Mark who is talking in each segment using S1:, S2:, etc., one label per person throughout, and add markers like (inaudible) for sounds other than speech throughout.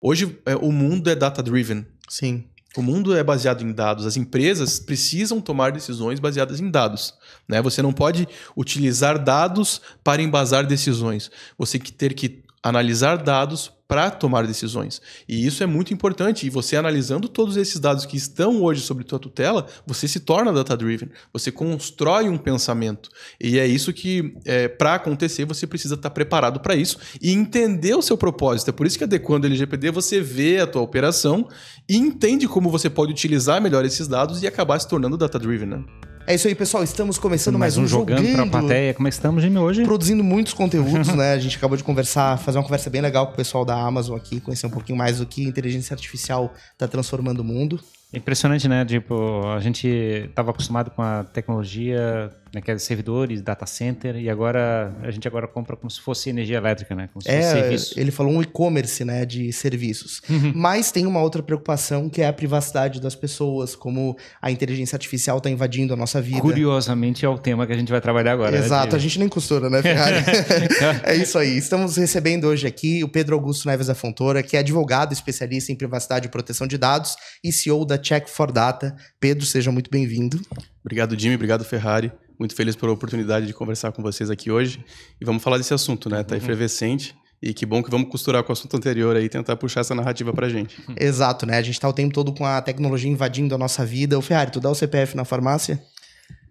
S1: Hoje é, o mundo é data-driven.
S2: Sim.
S1: O mundo é baseado em dados. As empresas precisam tomar decisões baseadas em dados. Né? Você não pode utilizar dados para embasar decisões. Você que ter que analisar dados para tomar decisões. E isso é muito importante. E você analisando todos esses dados que estão hoje sobre tua tutela, você se torna data-driven. Você constrói um pensamento. E é isso que, é, para acontecer, você precisa estar preparado para isso e entender o seu propósito. É por isso que adequando o LGPD, você vê a tua operação e entende como você pode utilizar melhor esses dados e acabar se tornando data-driven. Né?
S2: É isso aí, pessoal. Estamos começando mais, mais um
S3: jogando, jogando pra plateia. Como é que estamos, Jimmy, hoje?
S2: Produzindo muitos conteúdos, né? A gente acabou de conversar, fazer uma conversa bem legal com o pessoal da Amazon aqui, conhecer um pouquinho mais do que inteligência artificial está transformando o mundo.
S3: Impressionante, né? Tipo, a gente estava acostumado com a tecnologia, né, que é servidores, data center, e agora a gente agora compra como se fosse energia elétrica, né? Como se
S2: é, serviço. ele falou um e-commerce, né, de serviços. Uhum. Mas tem uma outra preocupação que é a privacidade das pessoas, como a inteligência artificial está invadindo a nossa vida.
S3: Curiosamente é o tema que a gente vai trabalhar agora.
S2: Né, Exato, né, a gente nem costura, né, Ferrari? (laughs) é isso aí. Estamos recebendo hoje aqui o Pedro Augusto Neves da Fontoura, que é advogado especialista em privacidade e proteção de dados e CEO da Check for Data. Pedro, seja muito bem-vindo.
S1: Obrigado, Jimmy. Obrigado, Ferrari. Muito feliz pela oportunidade de conversar com vocês aqui hoje. E vamos falar desse assunto, né? Tá uhum. efervescente. E que bom que vamos costurar com o assunto anterior aí e tentar puxar essa narrativa pra gente.
S2: Exato, né? A gente tá o tempo todo com a tecnologia invadindo a nossa vida. O Ferrari, tu dá o CPF na farmácia?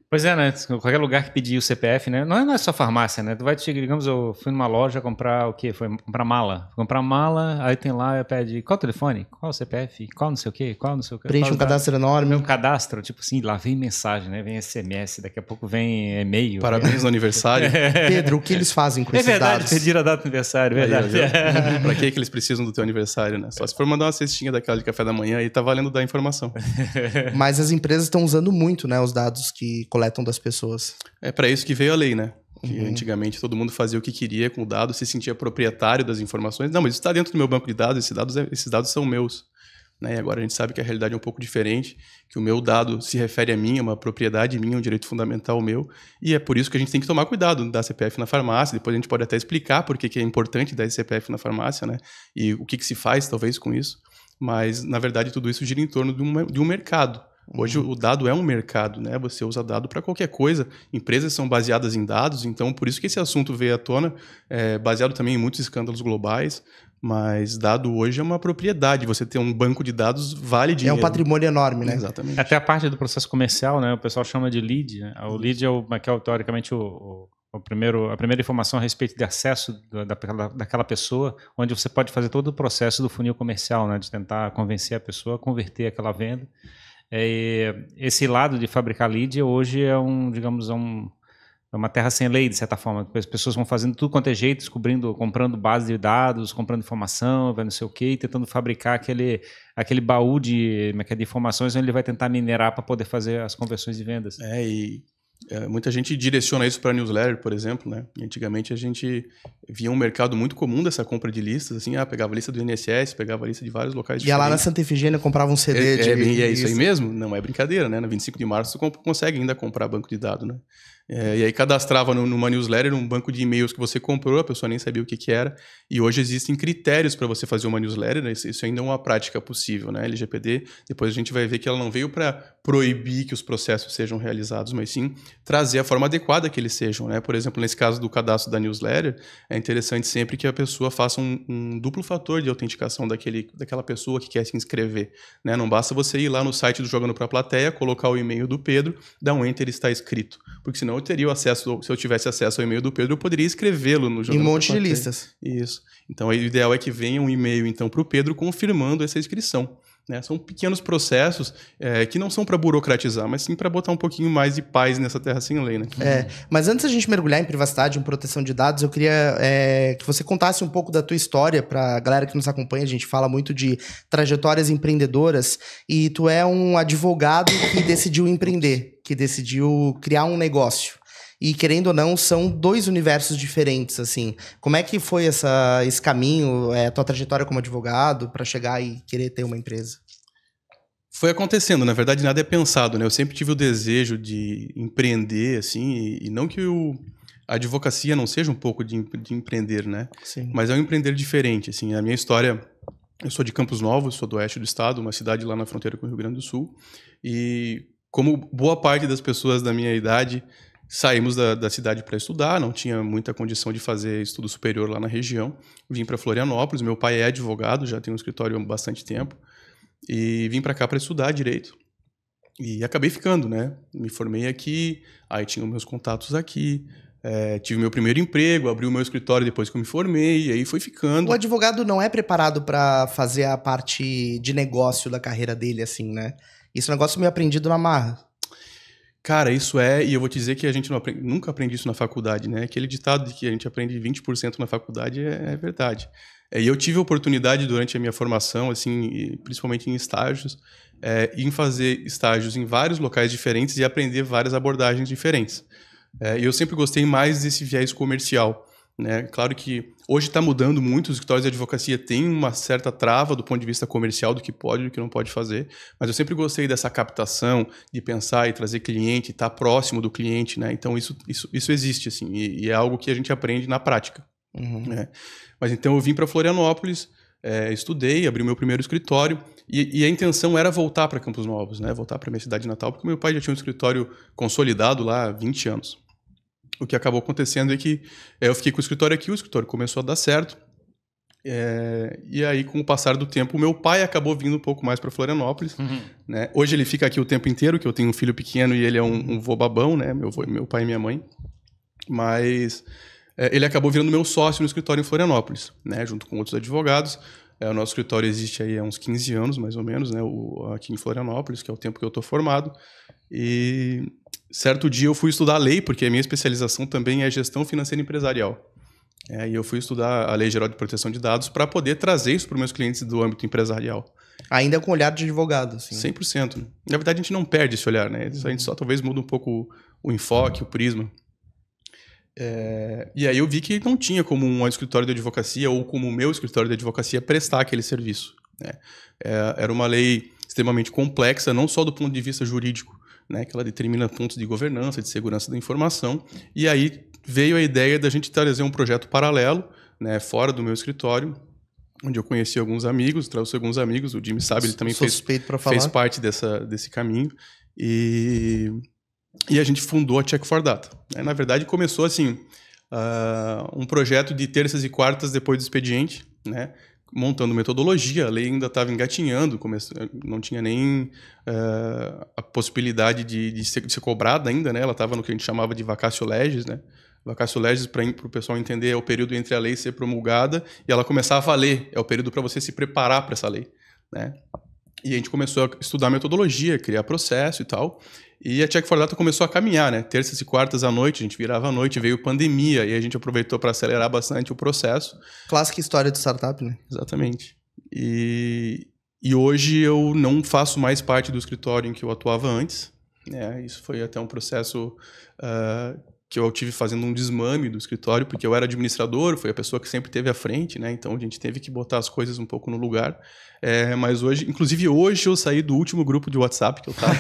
S3: Pois é, né? Qualquer lugar que pedir o CPF, né? Não é, não é só farmácia, né? Tu vai, digamos, eu fui numa loja comprar o quê? Foi comprar mala. Fui comprar mala, aí tem lá, pede qual o telefone? Qual o CPF? Qual não sei o quê? Qual não sei o quê?
S2: Preenche um cadastro enorme.
S3: Um cadastro, tipo assim, lá vem mensagem, né? Vem SMS, daqui a pouco vem e-mail.
S1: Parabéns no (laughs) aniversário.
S2: Pedro, o que eles fazem com
S3: é
S2: esses
S3: verdade,
S2: dados?
S3: pedir a data do aniversário, é verdade.
S1: Aí, (laughs) pra que, que eles precisam do teu aniversário, né? Só se for mandar uma cestinha daquela de café da manhã aí tá valendo dar informação. (laughs)
S2: Mas as empresas estão usando muito, né? Os dados que coletam das pessoas.
S1: É para isso que veio a lei, né? Que uhum. antigamente todo mundo fazia o que queria com o dado, se sentia proprietário das informações. Não, mas isso está dentro do meu banco de dados, esses dados, é, esses dados são meus. Né? E agora a gente sabe que a realidade é um pouco diferente, que o meu dado se refere a mim, é uma propriedade minha, um direito fundamental meu, e é por isso que a gente tem que tomar cuidado da CPF na farmácia. Depois a gente pode até explicar por que é importante dar CPF na farmácia, né? E o que, que se faz, talvez, com isso. Mas, na verdade, tudo isso gira em torno de um, de um mercado. Hoje uhum. o dado é um mercado, né? Você usa dado para qualquer coisa. Empresas são baseadas em dados, então por isso que esse assunto veio à tona, é, baseado também em muitos escândalos globais. Mas dado hoje é uma propriedade. Você ter um banco de dados vale dinheiro.
S2: É um patrimônio enorme, né?
S1: Exatamente.
S3: Até a parte do processo comercial, né? O pessoal chama de lead. Né? O lead é, o, é, é teoricamente o, o o primeiro, a primeira informação a respeito de acesso da, daquela, daquela pessoa, onde você pode fazer todo o processo do funil comercial, né, de tentar convencer a pessoa a converter aquela venda. É, esse lado de fabricar lead hoje é um, digamos, é um, é uma terra sem lei, de certa forma. As pessoas vão fazendo tudo quanto é jeito, descobrindo, comprando base de dados, comprando informação, não sei o quê, e tentando fabricar aquele, aquele baú de, é de informações onde ele vai tentar minerar para poder fazer as conversões de vendas.
S1: É, e é, muita gente direciona isso para newsletter, por exemplo, né? antigamente a gente via um mercado muito comum dessa compra de listas, assim, ah, pegava a lista do INSS, pegava a lista de vários locais
S2: Ia lá na Santa Efigênia comprava um CD
S1: é,
S2: de...
S1: É, é isso aí mesmo? Não é brincadeira, né? Na 25 de março você consegue ainda comprar banco de dados, né? É, e aí cadastrava no, numa newsletter um banco de e-mails que você comprou, a pessoa nem sabia o que, que era. E hoje existem critérios para você fazer uma newsletter, né? isso, isso, ainda é uma prática possível, né? LGPD, depois a gente vai ver que ela não veio para proibir que os processos sejam realizados, mas sim trazer a forma adequada que eles sejam, né? Por exemplo, nesse caso do cadastro da newsletter, é interessante sempre que a pessoa faça um, um duplo fator de autenticação daquele, daquela pessoa que quer se inscrever, né? Não basta você ir lá no site do Jogando para a Plateia, colocar o e-mail do Pedro, dar um enter e está escrito, porque senão eu teria o acesso, se eu tivesse acesso ao e-mail do Pedro, eu poderia escrevê-lo no
S2: jornal. Em um monte de listas.
S1: Isso. Então, o ideal é que venha um e-mail então para o Pedro confirmando essa inscrição. Né? São pequenos processos é, que não são para burocratizar, mas sim para botar um pouquinho mais de paz nessa terra sem lei. Né?
S2: É, mas antes da gente mergulhar em privacidade, em proteção de dados, eu queria é, que você contasse um pouco da tua história para a galera que nos acompanha. A gente fala muito de trajetórias empreendedoras e tu é um advogado que decidiu empreender, que decidiu criar um negócio. E querendo ou não, são dois universos diferentes, assim. Como é que foi essa, esse caminho, é, a tua trajetória como advogado para chegar e querer ter uma empresa?
S1: Foi acontecendo, na verdade nada é pensado, né? Eu sempre tive o desejo de empreender, assim, e, não que o, a advocacia não seja um pouco de, de empreender, né?
S2: Sim.
S1: Mas é um empreender diferente, assim. A minha história Eu sou de Campos Novos, sou do oeste do estado, uma cidade lá na fronteira com o Rio Grande do Sul. E como boa parte das pessoas da minha idade, saímos da, da cidade para estudar, não tinha muita condição de fazer estudo superior lá na região. Vim para Florianópolis, meu pai é advogado, já tem um escritório há bastante tempo. E vim para cá para estudar direito. E acabei ficando, né? Me formei aqui, aí tinha meus contatos aqui, é, tive meu primeiro emprego, abri o meu escritório depois que eu me formei, e aí foi ficando.
S2: O advogado não é preparado para fazer a parte de negócio da carreira dele, assim, né? Isso é um negócio meio aprendido na marra.
S1: Cara, isso é, e eu vou te dizer que a gente aprende, nunca aprende isso na faculdade, né? Aquele ditado de que a gente aprende 20% na faculdade é, é verdade. É, e eu tive a oportunidade durante a minha formação, assim, principalmente em estágios, é, em fazer estágios em vários locais diferentes e aprender várias abordagens diferentes. É, e eu sempre gostei mais desse viés comercial. Né? Claro que hoje está mudando muito, os escritórios de advocacia têm uma certa trava do ponto de vista comercial do que pode e do que não pode fazer, mas eu sempre gostei dessa captação, de pensar e trazer cliente, estar tá próximo do cliente, né? então isso, isso, isso existe, assim, e, e é algo que a gente aprende na prática. Uhum. Né? Mas então eu vim para Florianópolis, é, estudei, abri o meu primeiro escritório e, e a intenção era voltar para Campos Novos, né? voltar para minha cidade natal, porque meu pai já tinha um escritório consolidado lá há 20 anos. O que acabou acontecendo é que é, eu fiquei com o escritório aqui, o escritório começou a dar certo. É, e aí, com o passar do tempo, o meu pai acabou vindo um pouco mais para Florianópolis. Uhum. Né? Hoje ele fica aqui o tempo inteiro, que eu tenho um filho pequeno e ele é um, um vô babão, né? meu, vô, meu pai e minha mãe. Mas é, ele acabou virando meu sócio no escritório em Florianópolis, né, junto com outros advogados. É, o nosso escritório existe aí há uns 15 anos, mais ou menos, né, o, aqui em Florianópolis, que é o tempo que eu estou formado. E certo dia eu fui estudar lei, porque a minha especialização também é gestão financeira empresarial. É, e eu fui estudar a Lei Geral de Proteção de Dados para poder trazer isso para os meus clientes do âmbito empresarial.
S2: Ainda com olhar de advogado, assim.
S1: 100%. Né? Na verdade, a gente não perde esse olhar, né? A gente só talvez muda um pouco o enfoque, o prisma. É, e aí eu vi que não tinha como um escritório de advocacia ou como o meu escritório de advocacia prestar aquele serviço. Né? É, era uma lei extremamente complexa, não só do ponto de vista jurídico, né, que ela determina pontos de governança, de segurança da informação, e aí veio a ideia da gente trazer um projeto paralelo, né, fora do meu escritório, onde eu conheci alguns amigos, trouxe alguns amigos, o Jimmy sabe, ele também fez, fez parte dessa, desse caminho, e e a gente fundou a Check for Data. Né? Na verdade, começou assim, uh, um projeto de terças e quartas depois do expediente, né? Montando metodologia, a lei ainda estava engatinhando, não tinha nem uh, a possibilidade de, de, ser, de, ser, cobrada ainda, né? ela estava no que a gente chamava de vacatio legis, né? Vacatio legis, para o pessoal entender, é o período entre a lei ser promulgada e ela começar a valer, é o período para você se preparar para essa lei. Né? E a gente começou a estudar metodologia, criar processo e tal. E a Check for Data começou a caminhar, né? Terças e quartas à noite, a gente virava à noite, veio pandemia e a gente aproveitou para acelerar bastante o processo.
S2: Clássica história de startup, né?
S1: Exatamente. E, e hoje eu não faço mais parte do escritório em que eu atuava antes. Né? Isso foi até um processo uh, que eu tive fazendo um desmame do escritório, porque eu era administrador, foi a pessoa que sempre teve à frente, né? Então a gente teve que botar as coisas um pouco no lugar. É, mas hoje, inclusive hoje eu saí do último grupo de WhatsApp que eu tava.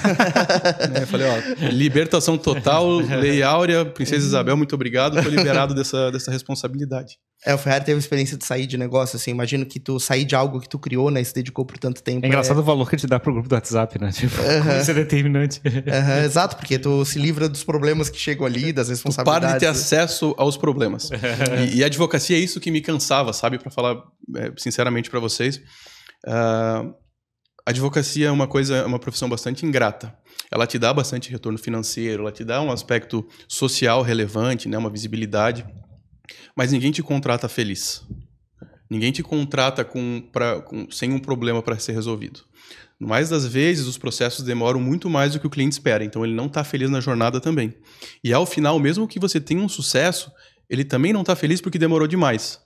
S1: né? (laughs) Falei, ó, libertação total, Lei Áurea, Princesa Isabel, muito obrigado, tô liberado dessa, dessa responsabilidade.
S2: É, o Ferrari teve a experiência de sair de negócio, assim, imagino que tu sair de algo que tu criou, né, e se dedicou por tanto tempo.
S3: É engraçado é... o valor que te dá pro grupo do WhatsApp, né? Tipo,
S2: uhum.
S3: isso é determinante.
S2: Uhum, exato, porque tu se livra dos problemas que chegam ali, das responsabilidades.
S1: Tu para de ter acesso aos problemas. (laughs) e, e, a advocacia é isso que me cansava, sabe? para falar é, sinceramente para vocês. Uh, a advocacia é uma coisa, é uma profissão bastante ingrata. Ela te dá bastante retorno financeiro, ela te dá um aspecto social relevante, né, uma visibilidade, mas ninguém te contrata feliz. Ninguém te contrata com, pra, com sem um problema para ser resolvido. Mais das vezes, os processos demoram muito mais do que o cliente espera, então ele não está feliz na jornada também. E ao final, mesmo que você tenha um sucesso, ele também não está feliz porque demorou demais.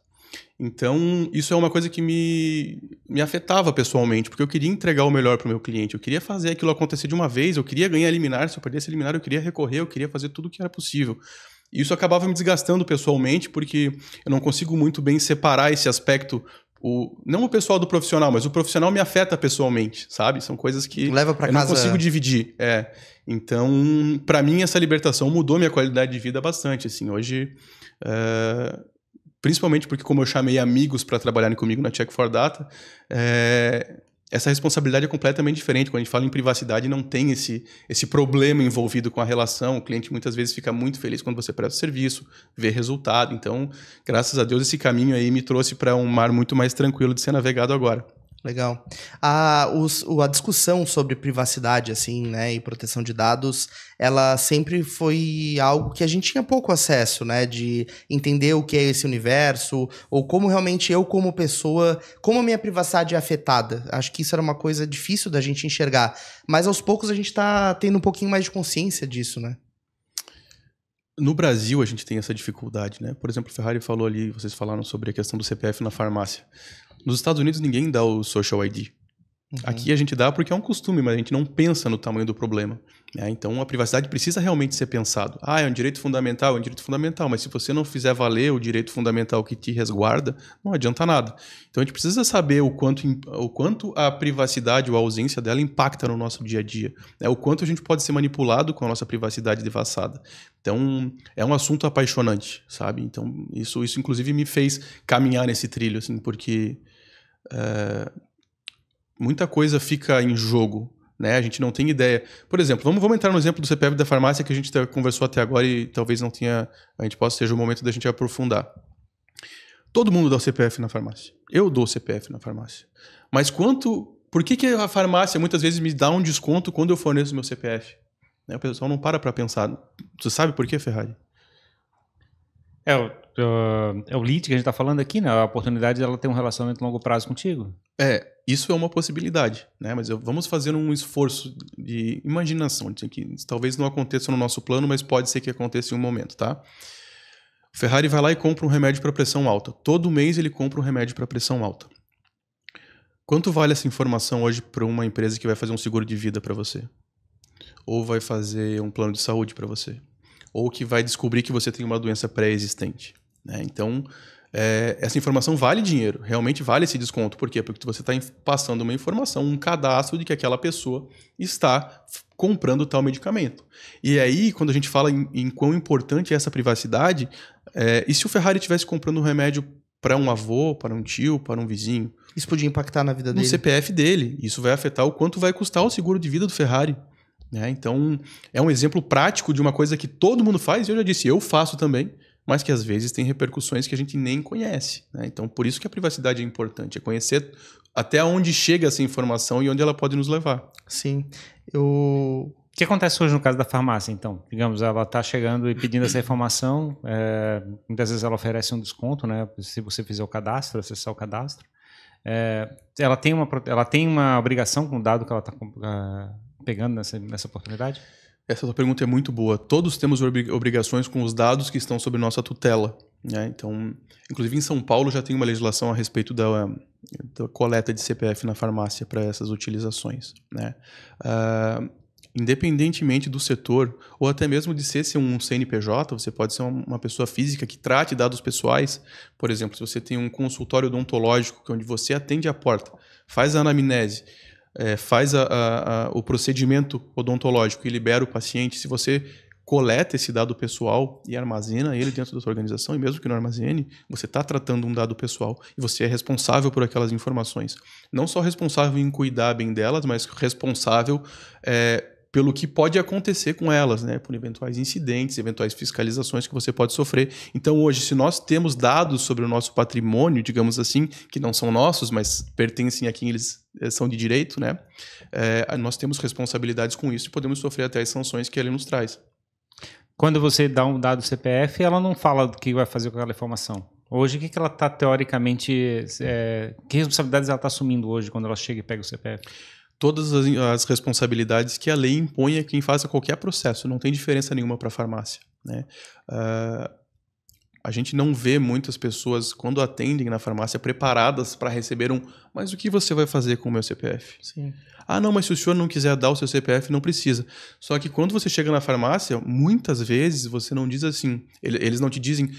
S1: Então, isso é uma coisa que me, me afetava pessoalmente, porque eu queria entregar o melhor para o meu cliente, eu queria fazer aquilo acontecer de uma vez, eu queria ganhar eliminar, se eu perdesse eliminar, eu queria recorrer, eu queria fazer tudo o que era possível. E isso acabava me desgastando pessoalmente, porque eu não consigo muito bem separar esse aspecto o, não o pessoal do profissional, mas o profissional me afeta pessoalmente, sabe? São coisas que
S2: Leva pra
S1: eu
S2: casa...
S1: não consigo dividir. É. Então, para mim, essa libertação mudou minha qualidade de vida bastante. Assim, hoje, é, principalmente porque como eu chamei amigos para trabalharem comigo na Check for Data, é, essa responsabilidade é completamente diferente. Quando a gente fala em privacidade, não tem esse, esse problema envolvido com a relação. O cliente muitas vezes fica muito feliz quando você presta serviço, vê resultado. Então, graças a Deus, esse caminho aí me trouxe para um mar muito mais tranquilo de ser navegado agora.
S2: Legal. A, os, a discussão sobre privacidade, assim, né, e proteção de dados, ela sempre foi algo que a gente tinha pouco acesso, né, de entender o que é esse universo, ou como realmente eu, como pessoa, como a minha privacidade é afetada. Acho que isso era uma coisa difícil da gente enxergar. Mas aos poucos a gente está tendo um pouquinho mais de consciência disso, né?
S1: No Brasil, a gente tem essa dificuldade, né? Por exemplo, o Ferrari falou ali, vocês falaram sobre a questão do CPF na farmácia. Nos Estados Unidos, ninguém dá o Social ID. Uhum. Aqui a gente dá porque é um costume, mas a gente não pensa no tamanho do problema. Né? Então a privacidade precisa realmente ser pensado. Ah, é um direito fundamental, é um direito fundamental, mas se você não fizer valer o direito fundamental que te resguarda, não adianta nada. Então a gente precisa saber o quanto, o quanto a privacidade ou a ausência dela impacta no nosso dia a dia. Né? O quanto a gente pode ser manipulado com a nossa privacidade devassada. Então é um assunto apaixonante, sabe? Então isso, isso inclusive me fez caminhar nesse trilho, assim, porque. É muita coisa fica em jogo. Né? A gente não tem ideia. Por exemplo, vamos, vamos entrar no exemplo do CPF da farmácia que a gente conversou até agora e talvez não tenha. A gente possa seja o momento da gente aprofundar. Todo mundo dá o CPF na farmácia. Eu dou o CPF na farmácia. Mas quanto. Por que, que a farmácia muitas vezes me dá um desconto quando eu forneço meu CPF? Né? O pessoal não para para pensar. Você sabe por que, Ferrari?
S3: É, é o lead que a gente está falando aqui, né? A oportunidade dela ter um relacionamento a longo prazo contigo.
S1: É, isso é uma possibilidade, né? Mas vamos fazer um esforço de imaginação, de que talvez não aconteça no nosso plano, mas pode ser que aconteça em um momento, tá? O Ferrari vai lá e compra um remédio para pressão alta. Todo mês ele compra um remédio para pressão alta. Quanto vale essa informação hoje para uma empresa que vai fazer um seguro de vida para você? Ou vai fazer um plano de saúde para você? Ou que vai descobrir que você tem uma doença pré-existente? Né? Então, é, essa informação vale dinheiro, realmente vale esse desconto. Por quê? Porque você está passando uma informação, um cadastro de que aquela pessoa está comprando tal medicamento. E aí, quando a gente fala em, em quão importante é essa privacidade, é, e se o Ferrari estivesse comprando um remédio para um avô, para um tio, para um vizinho?
S2: Isso podia impactar na vida dele?
S1: No CPF dele. Isso vai afetar o quanto vai custar o seguro de vida do Ferrari. Né? Então, é um exemplo prático de uma coisa que todo mundo faz, e eu já disse, eu faço também mas que às vezes tem repercussões que a gente nem conhece. Né? Então, por isso que a privacidade é importante, é conhecer até onde chega essa informação e onde ela pode nos levar.
S2: Sim. Eu...
S3: O que acontece hoje no caso da farmácia, então? Digamos, ela está chegando e pedindo essa informação, é, muitas vezes ela oferece um desconto, né? Se você fizer o cadastro, acessar o cadastro. É, ela, tem uma, ela tem uma obrigação com o dado que ela está uh, pegando nessa, nessa oportunidade?
S1: Essa sua pergunta é muito boa. Todos temos obrigações com os dados que estão sob nossa tutela. Né? Então, inclusive em São Paulo já tem uma legislação a respeito da, da coleta de CPF na farmácia para essas utilizações. Né? Uh, independentemente do setor, ou até mesmo de ser, ser um CNPJ, você pode ser uma pessoa física que trate dados pessoais. Por exemplo, se você tem um consultório odontológico, onde você atende a porta, faz a anamnese, é, faz a, a, a, o procedimento odontológico e libera o paciente, se você coleta esse dado pessoal e armazena ele dentro da sua organização, e mesmo que não armazene, você está tratando um dado pessoal e você é responsável por aquelas informações. Não só responsável em cuidar bem delas, mas responsável é, pelo que pode acontecer com elas, né? Por eventuais incidentes, eventuais fiscalizações que você pode sofrer. Então, hoje, se nós temos dados sobre o nosso patrimônio, digamos assim, que não são nossos, mas pertencem a quem eles eh, são de direito, né? É, nós temos responsabilidades com isso e podemos sofrer até as sanções que ele nos traz.
S3: Quando você dá um dado CPF, ela não fala do que vai fazer com aquela informação. Hoje, o que, que ela está teoricamente. É, que responsabilidades ela está assumindo hoje quando ela chega e pega o CPF?
S1: Todas as, as, responsabilidades que a lei impõe a quem faça qualquer processo. Não tem diferença nenhuma para a farmácia. Né? Uh, a gente não vê muitas pessoas, quando atendem na farmácia, preparadas para receber um. Mas o que você vai fazer com o meu CPF?
S2: Sim.
S1: Ah, não, mas se o senhor não quiser dar o seu CPF, não precisa. Só que quando você chega na farmácia, muitas vezes você não diz assim. Eles não te dizem,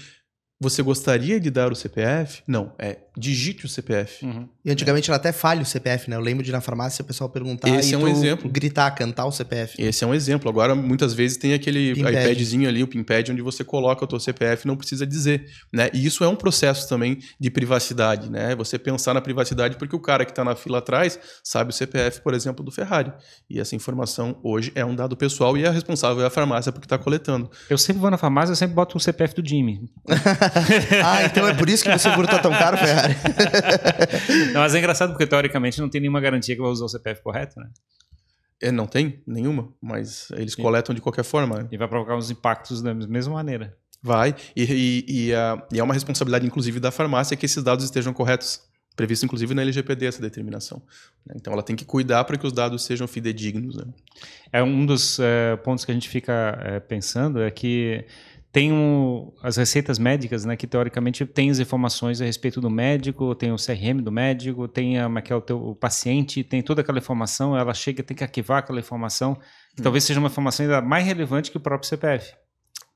S1: você gostaria de dar o CPF? Não, é digite o CPF.
S3: Uhum.
S2: E antigamente ela até falha o CPF, né? Eu lembro de ir na farmácia o pessoal perguntar
S1: Esse
S2: e
S1: é um exemplo.
S2: gritar, cantar o CPF.
S1: Esse é um exemplo. Agora, muitas vezes tem aquele
S2: Pinpad.
S1: iPadzinho ali, o PinPad, onde você coloca o teu CPF e não precisa dizer, né? E isso é um processo também de privacidade, né? Você pensar na privacidade porque o cara que está na fila atrás sabe o CPF, por exemplo, do Ferrari. E essa informação hoje é um dado pessoal e a responsável é a farmácia porque está coletando.
S3: Eu sempre vou na farmácia, eu sempre boto o CPF do Jimmy. (laughs)
S2: ah, então é por isso que o seguro tá tão caro, Ferrari. (laughs)
S3: Não, mas é engraçado porque, teoricamente, não tem nenhuma garantia que vai usar o CPF correto, né?
S1: É, não tem nenhuma, mas eles
S3: Sim.
S1: coletam de qualquer forma.
S3: E vai provocar uns impactos da mesma maneira.
S1: Vai. E, e- e, a- e é uma responsabilidade, inclusive, da farmácia que esses dados estejam corretos. Previsto, inclusive, na LGPD essa determinação. né? Então, ela tem que cuidar para que os dados sejam fidedignos. né?
S3: É um dos eh, pontos que a gente fica eh, pensando é que tem um- as receitas médicas, né, que teoricamente tem as informações a respeito do médico, tem o CRM do médico, tem a, é que é o, teu, o paciente, tem toda aquela informação, ela chega, tem que arquivar aquela informação, que talvez seja uma informação ainda mais relevante que o próprio CPF.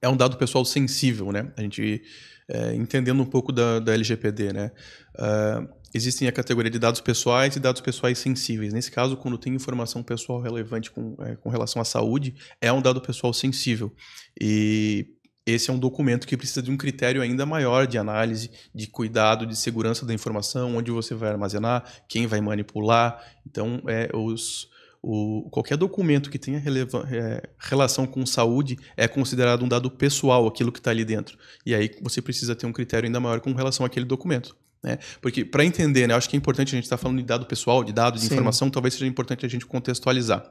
S1: É um dado pessoal sensível, né? A gente, é, entendendo um pouco da, da LGPD, né? Ah, existem a categoria de dados pessoais e dados pessoais sensíveis. Nesse caso, quando tem informação pessoal relevante com, é, com relação à saúde, é um dado pessoal sensível. E esse é um documento que precisa de um critério ainda maior de análise, de cuidado, de segurança da informação, onde você vai armazenar, quem vai manipular. Então, é, os, o, qualquer documento que tenha releva- é, relação com saúde é considerado um dado pessoal, aquilo que está ali dentro. E aí você precisa ter um critério ainda maior com relação àquele documento. Né? Porque, para entender, né, acho que é importante a gente estar falando de dado pessoal, de dados, de
S2: Sim.
S1: informação, talvez seja importante a gente contextualizar.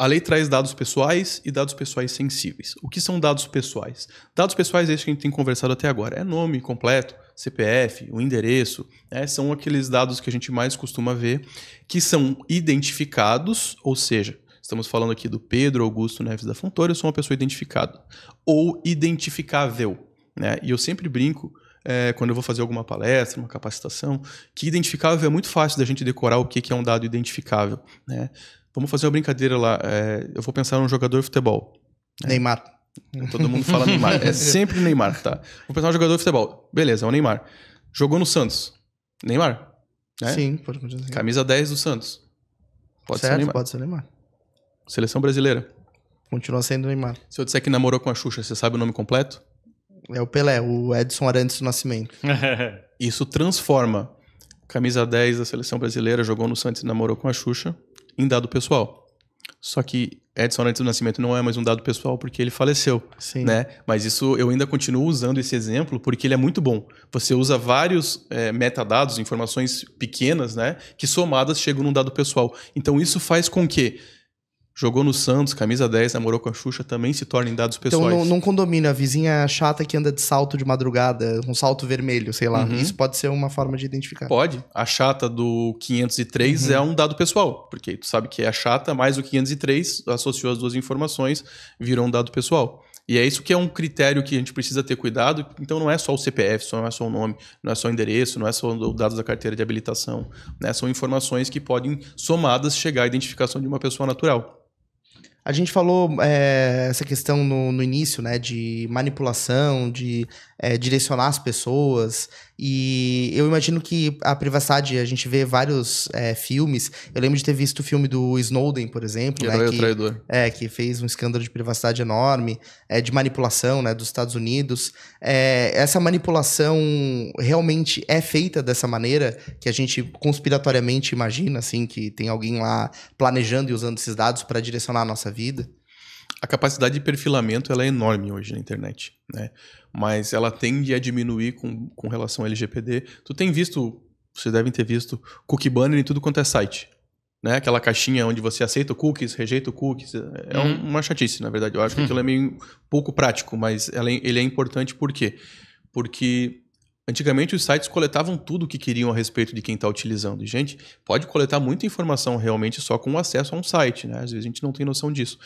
S1: A lei traz dados pessoais e dados pessoais sensíveis. O que são dados pessoais? Dados pessoais, esses que a gente tem conversado até agora, é nome completo, CPF, o endereço, né? são aqueles dados que a gente mais costuma ver, que são identificados, ou seja, estamos falando aqui do Pedro Augusto Neves da Fontoura, eu sou uma pessoa identificada, ou identificável. Né? E eu sempre brinco, é, quando eu vou fazer alguma palestra, uma capacitação, que identificável é muito fácil da gente decorar o que que é um dado identificável. Né? Vamos fazer uma brincadeira lá. é, eu vou pensar num jogador de futebol.
S2: Neymar.
S1: Todo mundo fala Neymar. É (laughs) sempre Neymar, tá? Vou pensar num jogador de futebol. Beleza, é o Neymar. Jogou no Santos. Neymar. Né?
S2: Sim, pode assim.
S1: Camisa 10 do Santos. Pode ser
S2: certo,
S1: Neymar.
S2: pode ser Neymar.
S1: Seleção brasileira.
S2: Continua sendo Neymar.
S1: Se eu disser que namorou com a Xuxa, você sabe o nome completo?
S2: É o Pelé, o Edson Arantes do Nascimento. (laughs)
S1: Isso transforma camisa 10 da seleção brasileira, jogou no Santos e namorou com a Xuxa, em dado pessoal. Só que Edson Arantes do Nascimento não é mais um dado pessoal porque ele faleceu.
S2: Sim.
S1: né? Mas isso eu ainda continuo usando esse exemplo porque ele é muito bom. Você usa vários é, metadados, informações pequenas, né? Que somadas chegam num dado pessoal. Então isso faz com que jogou no Santos, camisa 10, namorou com a Xuxa, também se tornem dados
S2: Então,
S1: pessoais.
S2: num, num condomínio, a vizinha chata que anda de salto de madrugada, um salto vermelho, sei lá.
S1: Uhum.
S2: Isso pode ser uma forma de identificar.
S1: Pode. A chata do 503
S2: Uhum.
S1: é um dado pessoal, porque tu sabe que é a chata mais o 503, associou as duas informações, virou um dado pessoal. E é isso que é um critério que a gente precisa ter cuidado. Então não é só o CPF, só não é só o nome, não é só o endereço, não é só os dados da carteira de habilitação. Né? São informações que podem, somadas, chegar à identificação de uma pessoa natural.
S2: A gente falou é, essa questão no, no início, né, de manipulação, de é, direcionar as pessoas. E eu imagino que a privacidade, a gente vê vários é, filmes. Eu lembro de ter visto o filme do Snowden, por exemplo, né,
S1: Herói ou
S2: que,
S1: traidor.
S2: é, que fez um escândalo de privacidade enorme, é, de manipulação né, dos Estados Unidos. É, essa manipulação realmente é feita dessa maneira que a gente conspiratoriamente imagina, assim, que tem alguém lá planejando e usando esses dados para direcionar a nossa vida.
S1: A capacidade de perfilamento ela é enorme hoje na internet, né? Mas ela tende a diminuir com, com relação ao LGPD. Tu tem visto, vocês devem ter visto, cookie banner em tudo quanto é site. Né? Aquela caixinha onde você aceita cookies, rejeita cookies. É um- uma chatice, na verdade. Eu acho que aquilo é meio pouco prático, mas ela é- ele é importante por quê? Porque antigamente os sites coletavam tudo o que queriam a respeito de quem está utilizando. E, gente, pode coletar muita informação realmente só com acesso a um site, né? Às vezes a gente não tem noção disso.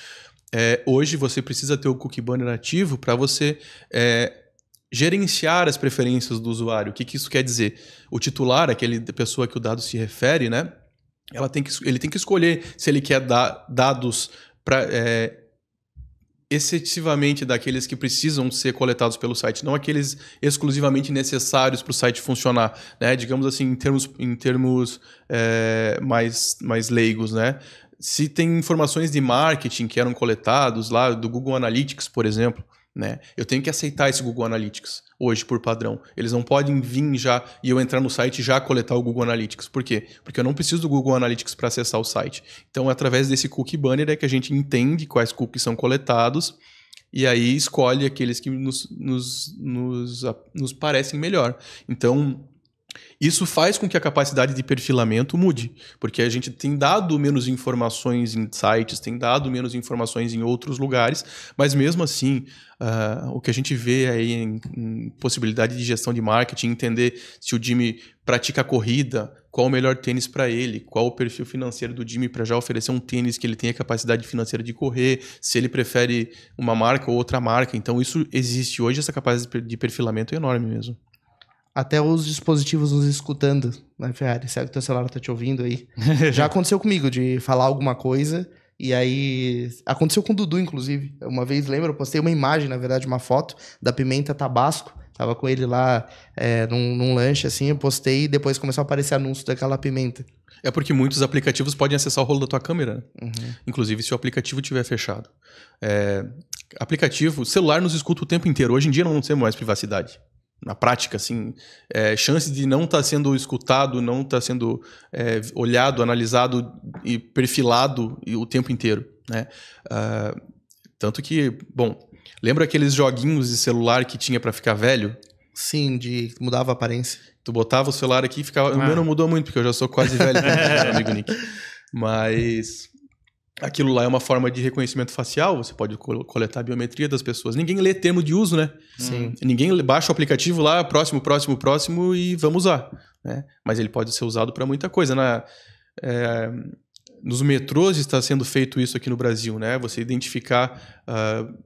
S1: É, hoje você precisa ter o cookie banner ativo para você é, gerenciar as preferências do usuário. O que, que isso quer dizer? O titular, aquele pessoa que o dado se refere, né? Ela tem que, ele tem que escolher se ele quer dar dados para excessivamente daqueles que precisam ser coletados pelo site, não aqueles exclusivamente necessários para o site funcionar, né? Digamos assim, em termos, em termos é, mais, mais leigos, né? Se tem informações de marketing que eram coletados lá do Google Analytics, por exemplo, né? Eu tenho que aceitar esse Google Analytics hoje por padrão. Eles não podem vir já e eu entrar no site já coletar o Google Analytics. Por quê? Porque eu não preciso do Google Analytics para acessar o site. Então, é através desse cookie banner é que a gente entende quais cookies são coletados e aí escolhe aqueles que nos, nos, nos, nos parecem melhor. Então, isso faz com que a capacidade de perfilamento mude, porque a gente tem dado menos informações em sites, tem dado menos informações em outros lugares, mas mesmo assim, uh, o que a gente vê aí em, em, possibilidade de gestão de marketing, entender se o Jimmy pratica corrida, qual o melhor tênis para ele, qual o perfil financeiro do Jimmy para já oferecer um tênis que ele tenha capacidade financeira de correr, se ele prefere uma marca ou outra marca. Então, isso existe hoje, essa capacidade de perfilamento é enorme mesmo
S2: até os dispositivos nos escutando, né, Ferrari? Será que o teu celular tá te ouvindo aí? (laughs) Já aconteceu comigo de falar alguma coisa e aí aconteceu com o Dudu, inclusive. Uma vez, lembra, eu postei uma imagem, na verdade, uma foto da Pimenta Tabasco. Tava com ele lá é, num, num lanche, assim, eu postei e depois começou a aparecer anúncio daquela pimenta.
S1: É porque muitos aplicativos podem acessar o rolo da tua câmera, né? uhum. inclusive se o aplicativo estiver fechado. É, aplicativo, celular nos escuta o tempo inteiro. Hoje em dia não temos mais privacidade na prática, assim, é, chance de não estar tá sendo escutado, não estar tá sendo é, olhado, analisado e perfilado o tempo inteiro, né? Uh, tanto que, bom, lembra aqueles joguinhos de celular que tinha para ficar velho?
S2: Sim, de mudava a aparência.
S1: Tu botava o celular aqui e ficava. Ah. O meu não mudou muito, porque eu já sou quase velho, (laughs) amigo Nick. Mas Aquilo lá é uma forma de reconhecimento facial, você pode coletar a biometria das pessoas. Ninguém lê termo de uso, né?
S2: Sim.
S1: Ninguém baixa o aplicativo lá, próximo, próximo, próximo e vamos usar. Né? Mas ele pode ser usado para muita coisa. Na, é, nos metrôs está sendo feito isso aqui no Brasil, né? Você identificar uh,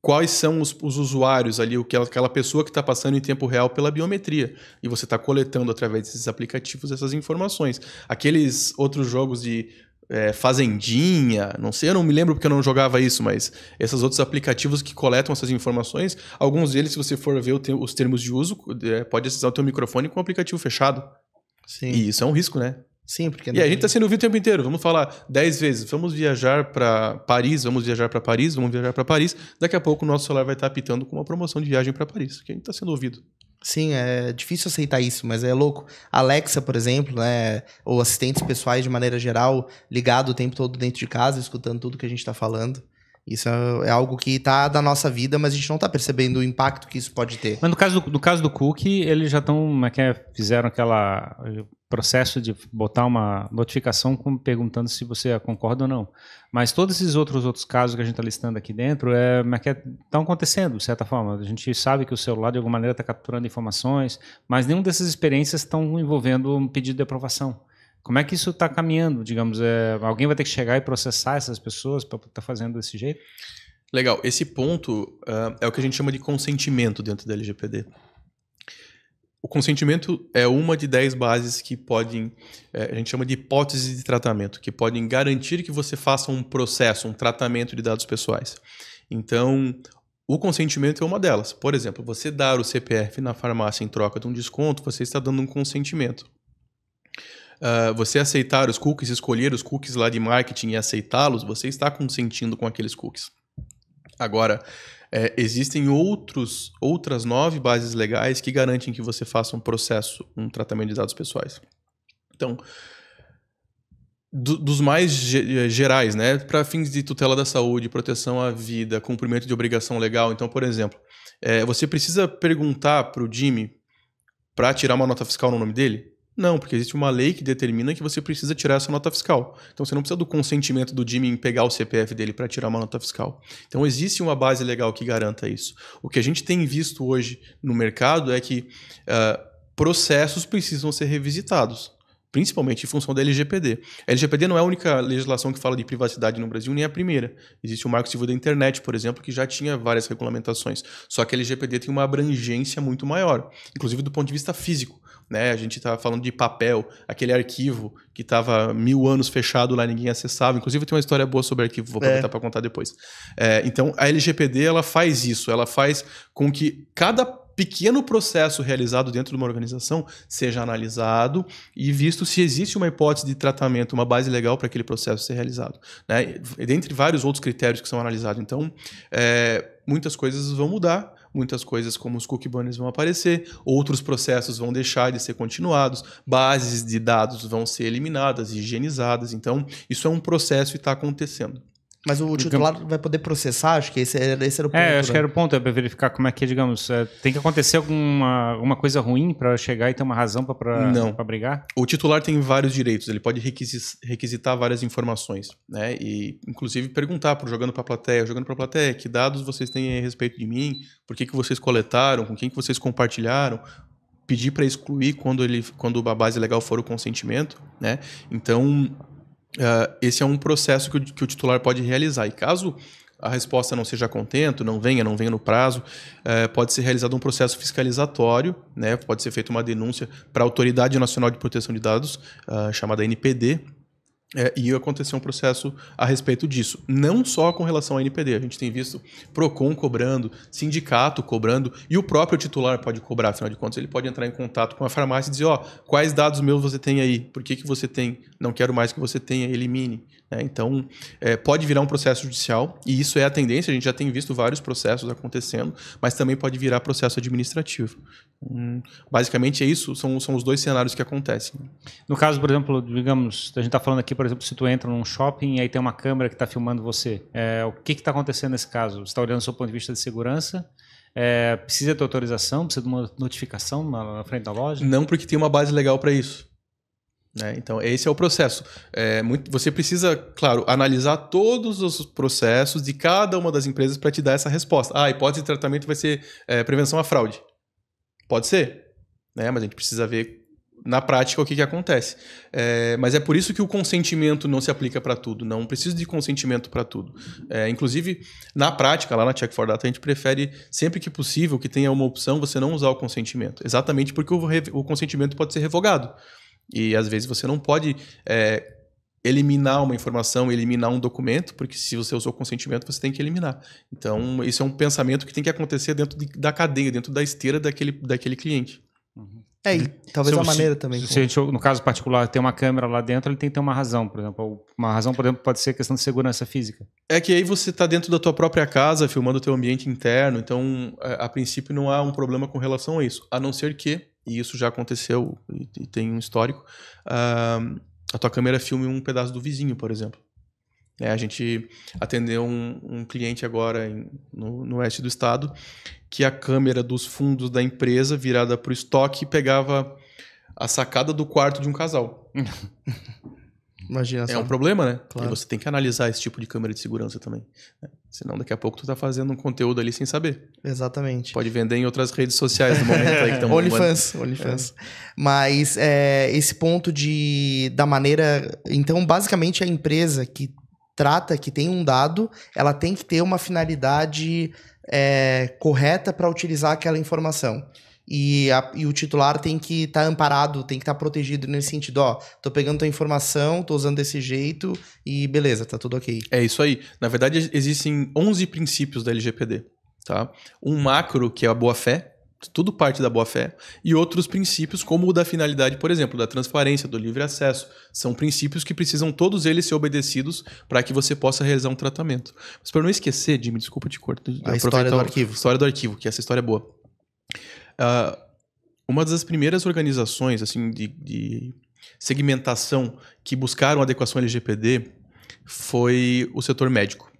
S1: quais são os, os, usuários ali, aquela pessoa que está passando em tempo real pela biometria. E você está coletando através desses aplicativos essas informações. Aqueles outros jogos de é, Fazendinha, não sei, eu não me lembro porque eu não jogava isso, mas esses outros aplicativos que coletam essas informações, alguns deles, se você for ver os termos de uso, é, pode acessar o teu microfone com o aplicativo fechado.
S2: Sim.
S1: E isso é um risco, né?
S2: Sim, porque.
S1: E a gente está sendo ouvido o tempo inteiro. Vamos falar dez vezes. Vamos viajar para Paris, vamos viajar para Paris, vamos viajar para Paris. Daqui a pouco o nosso celular vai estar tá apitando com uma promoção de viagem para Paris, que a gente está sendo ouvido.
S2: Sim, é difícil aceitar isso, mas é louco. Alexa, por exemplo, né, ou assistentes pessoais de maneira geral, ligado o tempo todo dentro de casa, escutando tudo que a gente está falando. Isso é, é algo que está da nossa vida, mas a gente não está percebendo o impacto que isso pode ter.
S3: Mas no caso do, no caso do Cookie, eles já estão, é, é fizeram aquela processo de botar uma notificação com, perguntando se você concorda ou não. Mas todos esses outros outros casos que a gente está listando aqui dentro é, estão é acontecendo, de certa forma. A gente sabe que o celular, de alguma maneira, está capturando informações, mas nenhuma dessas experiências estão envolvendo um pedido de aprovação. Como é que isso está caminhando? Digamos, é, alguém vai ter que chegar e processar essas pessoas para estar tá fazendo desse jeito?
S1: Legal. Esse ponto uh, é o que a gente chama de consentimento dentro da LGPD. O consentimento é uma de dez bases que podem, é, a gente chama de hipótese de tratamento, que podem garantir que você faça um processo, um tratamento de dados pessoais. Então, o consentimento é uma delas. Por exemplo, você dar o CPF na farmácia em troca de um desconto, você está dando um consentimento. Uh, você aceitar os cookies, escolher os cookies lá de marketing e aceitá-los, você está consentindo com aqueles cookies. Agora, é, existem outros, outras nove bases legais que garantem que você faça um processo, um tratamento de dados pessoais. Então, do, dos mais gerais, né, para fins de tutela da saúde, proteção à vida, cumprimento de obrigação legal. Então, por exemplo, é, você precisa perguntar para o Jimmy para tirar uma nota fiscal no nome dele? Não, porque existe uma lei que determina que você precisa tirar essa nota fiscal. Então você não precisa do consentimento do Jimmy em pegar o CPF dele para tirar uma nota fiscal. Então existe uma base legal que garanta isso. O que a gente tem visto hoje no mercado é que uh, processos precisam ser revisitados principalmente em função da LGPD. A LGPD não é a única legislação que fala de privacidade no Brasil, nem a primeira. Existe o Marco Civil da Internet, por exemplo, que já tinha várias regulamentações. Só que a LGPD tem uma abrangência muito maior, inclusive do ponto de vista físico. né? A gente estava falando de papel, aquele arquivo que estava mil anos fechado lá, ninguém acessava. Inclusive, tem uma história boa sobre arquivo, vou aproveitar é. para contar depois. É, então, a LGPD ela faz isso, ela faz com que cada pequeno processo realizado dentro de uma organização seja analisado e visto se existe uma hipótese de tratamento, uma base legal para aquele processo ser realizado. Né? Dentre vários outros critérios que são analisados. Então, é, muitas coisas vão mudar, muitas coisas como os cookie banners vão aparecer, outros processos vão deixar de ser continuados, bases de dados vão ser eliminadas, higienizadas. Então, isso é um processo e está acontecendo.
S2: Mas o titular então, vai poder processar? Acho que esse era, esse era o
S3: ponto. É, acho né? que era o ponto, é para verificar como é que, digamos, é, tem que acontecer alguma, alguma coisa ruim para chegar e ter uma razão para brigar?
S1: O titular tem vários direitos, ele pode requisitar várias informações, né? E, inclusive, perguntar para jogando para a plateia, jogando para a plateia, que dados vocês têm a respeito de mim, por que, que vocês coletaram, com quem que vocês compartilharam, pedir para excluir quando, ele, quando a base legal for o consentimento, né? Então Uh, esse é um processo que o, que o, titular pode realizar. E caso a resposta não seja contento, não venha, não venha no prazo, uh, pode ser realizado um processo fiscalizatório, né? pode ser feita uma denúncia para a Autoridade Nacional de Proteção de Dados, uh, chamada NPD, é, e aconteceu um processo a respeito disso. Não só com relação à NPD, a gente tem visto PROCON cobrando, sindicato cobrando, e o próprio titular pode cobrar, afinal de contas, ele pode entrar em contato com a farmácia e dizer: ó, oh, quais dados meus você tem aí? Por que, que você tem? Não quero mais que você tenha, elimine. É, então, é, pode virar um processo judicial, e isso é a tendência, a gente já tem visto vários processos acontecendo, mas também pode virar processo administrativo. Hum, basicamente é isso, são, são os dois cenários que acontecem.
S3: No caso, por exemplo, digamos, a gente está falando aqui, por exemplo, se tu entra num shopping e aí tem uma câmera que está filmando você, é, o que está acontecendo nesse caso? Você está olhando do seu ponto de vista de segurança, é, precisa de autorização, precisa de uma notificação na, na frente da loja?
S1: Não, porque tem uma base legal para isso. Né? Então, esse é o processo. É, muito, você precisa, claro, analisar todos os processos de cada uma das empresas para te dar essa resposta. Ah, a hipótese de tratamento vai ser é, prevenção à fraude. Pode ser, né? mas a gente precisa ver na prática o que, que acontece. É, mas é por isso que o consentimento não se aplica para tudo. Não precisa de consentimento para tudo. É, inclusive, na prática, lá na Check for Data, a gente prefere, sempre que possível, que tenha uma opção, você não usar o consentimento. Exatamente porque o, o consentimento pode ser revogado. E às vezes você não pode é, eliminar uma informação, eliminar um documento, porque se você usou consentimento, você tem que eliminar. Então, isso é um pensamento que tem que acontecer dentro de, da cadeia, dentro da esteira daquele, daquele cliente.
S2: Uhum. É, e talvez se, a maneira se, também.
S3: Se a gente, no caso particular, tem uma câmera lá dentro, ele tem que ter uma razão, por exemplo. Uma razão, por exemplo, pode ser questão de segurança física.
S1: É que aí você está dentro da tua própria casa, filmando o teu ambiente interno, então, a, a princípio, não há um problema com relação a isso. A não ser que e isso já aconteceu e, e tem um histórico, uh, a tua câmera filme um pedaço do vizinho, por exemplo. É, a gente atendeu um, um cliente agora em, no, no, oeste do estado que a câmera dos fundos da empresa virada para o estoque pegava a sacada do quarto de um casal. (laughs)
S2: Imagina
S1: é só. um problema, né? Claro. E você tem que analisar esse tipo de câmera de segurança também. Né? Senão daqui a pouco tu tá fazendo um conteúdo ali sem saber.
S2: Exatamente.
S1: Pode vender em outras redes sociais no momento aí que estão (laughs)
S2: OnlyFans, OnlyFans. É. Mas é, esse ponto de da maneira, então basicamente a empresa que trata, que tem um dado, ela tem que ter uma finalidade é, correta para utilizar aquela informação. E, a, e o titular tem que estar tá amparado, tem que estar tá protegido nesse sentido, ó, tô pegando tua informação, tô usando desse jeito e beleza, tá tudo ok.
S1: É isso aí. Na verdade, existem 11 princípios da LGPD, tá? Um macro, que é a boa-fé, tudo parte da boa-fé, e outros princípios, como o da finalidade, por exemplo, da transparência, do livre acesso. São princípios que precisam todos eles ser obedecidos para que você possa realizar um tratamento. Mas para não esquecer, Jimmy, desculpa te cortar.
S2: A história do arquivo.
S1: História do arquivo, que essa história é boa. Uh, uma das primeiras organizações assim de, de, segmentação que buscaram adequação LGPD foi o setor médico.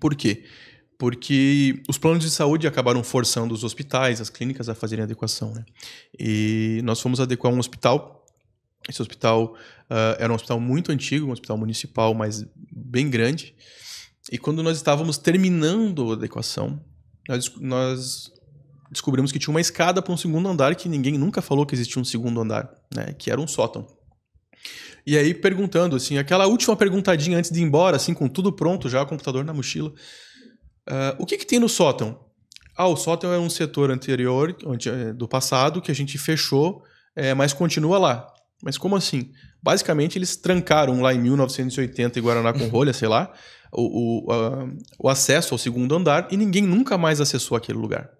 S1: Por quê? Porque os planos de saúde acabaram forçando os hospitais, as clínicas a fazerem adequação. Né? E nós fomos adequar um hospital. Esse hospital uh, era um hospital muito antigo, um hospital municipal, mas bem grande. E quando nós estávamos terminando a adequação, nós, nós descobrimos que tinha uma escada para um segundo andar que ninguém nunca falou que existia um segundo andar, né? Que era um sótão. E aí perguntando assim, aquela última perguntadinha antes de ir embora, assim, com tudo pronto já, o computador na mochila. Uh, o que, que tem no sótão? Ah, o sótão é um setor anterior, eh, do passado, que a gente fechou é, mas continua lá. Mas como assim? Basicamente, eles trancaram lá em 1980 em Guaraná com rolha, sei lá, o, o, a, o acesso ao segundo andar e ninguém nunca mais acessou aquele lugar.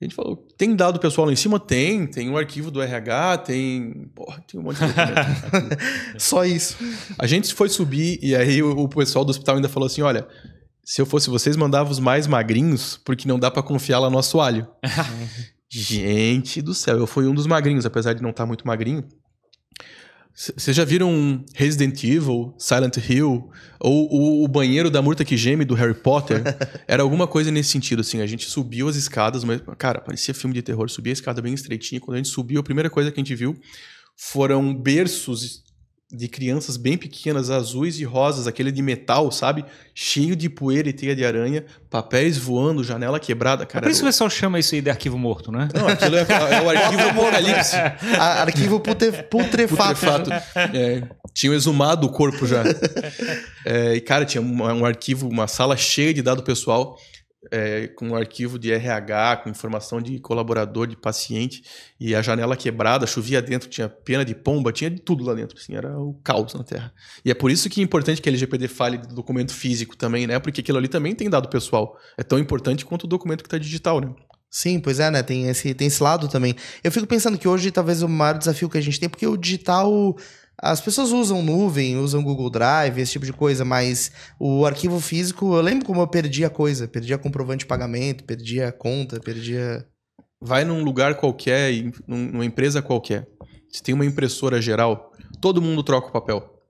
S1: A gente falou, tem dado pessoal lá em cima? Tem, tem um arquivo do RH, tem. Porra, tem um monte de documento. (laughs)
S2: Só isso.
S1: A gente foi subir e aí o, o pessoal do hospital ainda falou assim: olha, se eu fosse vocês, mandava os mais magrinhos, porque não dá para confiar lá no assoalho. (laughs) gente do céu, eu fui um dos magrinhos, apesar de não estar tá muito magrinho. Vocês já viram Resident Evil, Silent Hill, ou o, o, banheiro da Murta que geme do Harry Potter? (laughs) Era alguma coisa nesse sentido, assim. A gente subiu as escadas, mas, cara, parecia filme de terror. Subia a escada bem estreitinha. Quando a gente subiu, a primeira coisa que a gente viu foram berços de crianças bem pequenas, azuis e rosas, aquele de metal, sabe? Cheio de poeira e teia de aranha, papéis voando, janela quebrada, cara.
S3: É por isso que o pessoal chama isso aí de arquivo morto, né?
S1: Não, aquilo é, é o arquivo (laughs) apocalipse.
S2: arquivo putre, putrefato. putrefato.
S1: É, tinham exumado o corpo já. (laughs) É, e, cara, tinha um, um arquivo, uma sala cheia de dado pessoal é, com um arquivo de RH, com informação de colaborador, de paciente, e a janela quebrada, chovia dentro, tinha pena de pomba, tinha de tudo lá dentro, assim, era o caos na Terra. E é por isso que é importante que a LGPD fale do documento físico também, né? Porque aquilo ali também tem dado pessoal. É tão importante quanto o documento que está digital, né?
S2: Sim, pois é, né? Tem esse, tem esse lado também. Eu fico pensando que hoje talvez o maior desafio que a gente tem, porque o digital as pessoas usam nuvem, usam Google Drive, esse tipo de coisa, mas o arquivo físico, eu lembro como eu perdi a coisa. Perdi a comprovante de pagamento, perdi a conta, perdi a...
S1: Vai num lugar qualquer, numa empresa qualquer. Se tem uma impressora geral, todo mundo troca o papel.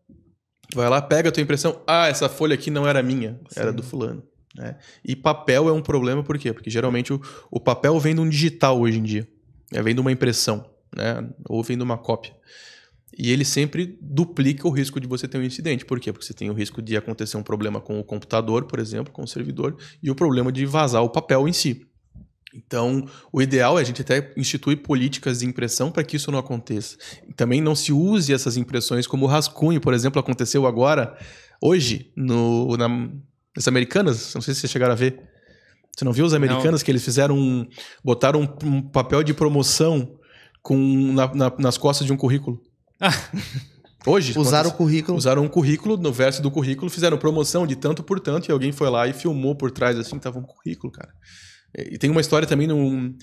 S1: Vai lá, pega a tua impressão. Ah, essa folha aqui não era minha, Sim. era do fulano. Né? E papel é um problema, por quê? Porque geralmente o, o papel vem de um digital hoje em dia. É, vem de uma impressão, né? ou vem de uma cópia. E ele sempre duplica o risco de você ter um incidente. Por quê? Porque você tem o risco de acontecer um problema com o computador, por exemplo, com o servidor, e o problema de vazar o papel em si. Então, o ideal é a gente até instituir políticas de impressão para que isso não aconteça. Também não se use essas impressões como rascunho, por exemplo, aconteceu agora, hoje, no, na, nas Americanas, não sei se vocês chegaram a ver. Você não viu os americanos não. que eles fizeram um, botaram um, um papel de promoção com, na, na, nas costas de um currículo? (laughs) Hoje.
S2: Usaram o currículo.
S1: Usaram um currículo, no verso do currículo, fizeram promoção de tanto por tanto, e alguém foi lá e filmou por trás, assim, tava um currículo, cara. E tem uma história também num,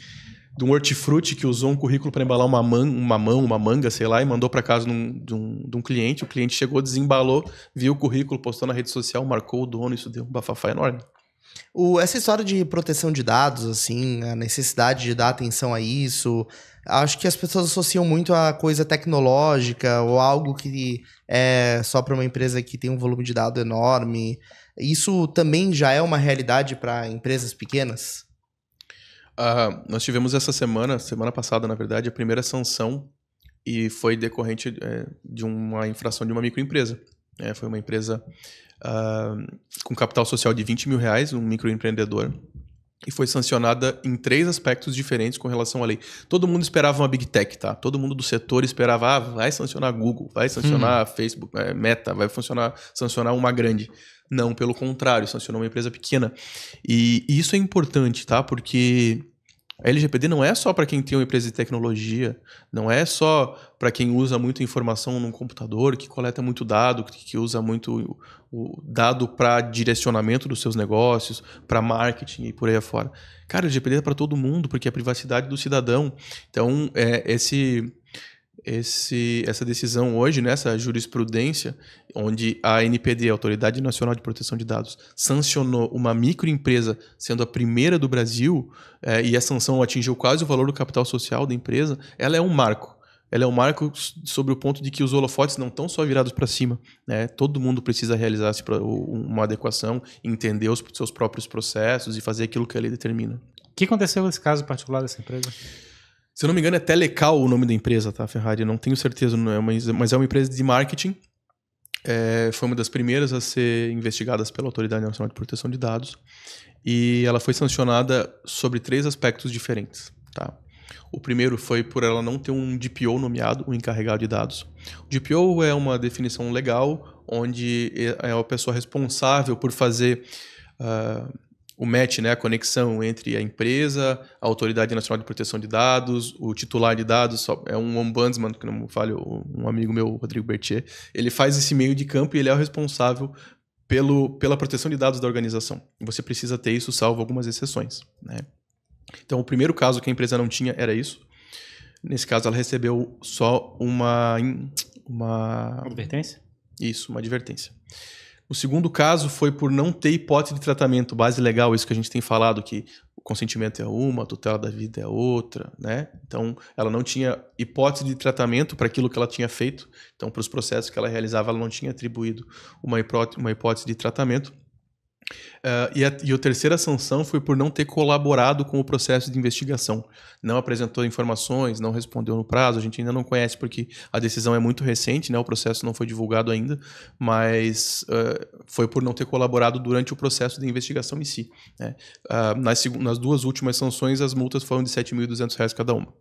S1: de um hortifruti que usou um currículo para embalar uma, man, uma mão, uma manga, sei lá, e mandou para casa num, de, um, de um cliente. O cliente chegou, desembalou, viu o currículo, postou na rede social, marcou o dono, isso deu um bafafá enorme.
S2: O, essa história de proteção de dados, assim, a necessidade de dar atenção a isso, acho que as pessoas associam muito a coisa tecnológica ou algo que é só para uma empresa que tem um volume de dados enorme. Isso também já é uma realidade para empresas pequenas?
S1: Uh, nós tivemos essa semana, semana passada, na verdade, a primeira sanção e foi decorrente é, de uma infração de uma microempresa. É, foi uma empresa uh, com capital social de 20 mil reais, um microempreendedor, e foi sancionada em três aspectos diferentes com relação à lei. Todo mundo esperava uma big tech, tá? Todo mundo do setor esperava, ah, vai sancionar Google, vai sancionar hum. Facebook, é, Meta, vai funcionar, sancionar uma grande. Não, pelo contrário, sancionou uma empresa pequena. E, e isso é importante, tá? Porque a LGPD não é só para quem tem uma empresa de tecnologia, não é só para quem usa muito informação num computador, que coleta muito dado, que usa muito o dado para direcionamento dos seus negócios, para marketing e por aí afora. Cara, a LGPD é para todo mundo, porque é a privacidade do cidadão. Então, é, esse esse, essa decisão hoje, nessa né, jurisprudência, onde a NPD, a Autoridade Nacional de Proteção de Dados, sancionou uma microempresa sendo a primeira do Brasil, é, e a sanção atingiu quase o valor do capital social da empresa, ela é um marco. Ela é um marco sobre o ponto de que os holofotes não estão só virados para cima. Né? Todo mundo precisa realizar uma adequação, entender os seus próprios processos e fazer aquilo que a lei determina.
S3: O que aconteceu nesse caso particular dessa empresa?
S1: Se eu não me engano, é Telecal o nome da empresa, tá, Ferrari? Não tenho certeza, não é, mas, mas é uma empresa de marketing. É, foi uma das primeiras a ser investigadas pela Autoridade Nacional de Proteção de Dados. E ela foi sancionada sobre três aspectos diferentes. Tá? O primeiro foi por ela não ter um DPO nomeado, um encarregado de dados. O DPO é uma definição legal onde é a pessoa responsável por fazer uh, o match, né, a conexão entre a empresa, a Autoridade Nacional de Proteção de Dados, o titular de dados, é um ombudsman, que não falho, um amigo meu, Rodrigo Bertier, ele faz esse meio de campo e ele é o responsável pelo, pela proteção de dados da organização. Você precisa ter isso, salvo algumas exceções. Né? Então, o primeiro caso que a empresa não tinha era isso. Nesse caso, ela recebeu só uma... Uma
S3: advertência?
S1: Isso, uma advertência. O segundo caso foi por não ter hipótese de tratamento, base legal, isso que a gente tem falado, que o consentimento é uma, a tutela da vida é outra, né? Então, ela não tinha hipótese de tratamento para aquilo que ela tinha feito. Então, para os processos que ela realizava, ela não tinha atribuído uma hipótese, de tratamento. Uh, e, a, e a terceira sanção foi por não ter colaborado com o processo de investigação. Não apresentou informações, não respondeu no prazo. A gente ainda não conhece porque a decisão é muito recente, né? o processo não foi divulgado ainda, mas uh, foi por não ter colaborado durante o processo de investigação em si. Né? Uh, nas, nas duas últimas sanções, as multas foram de R$ 7.200 cada uma.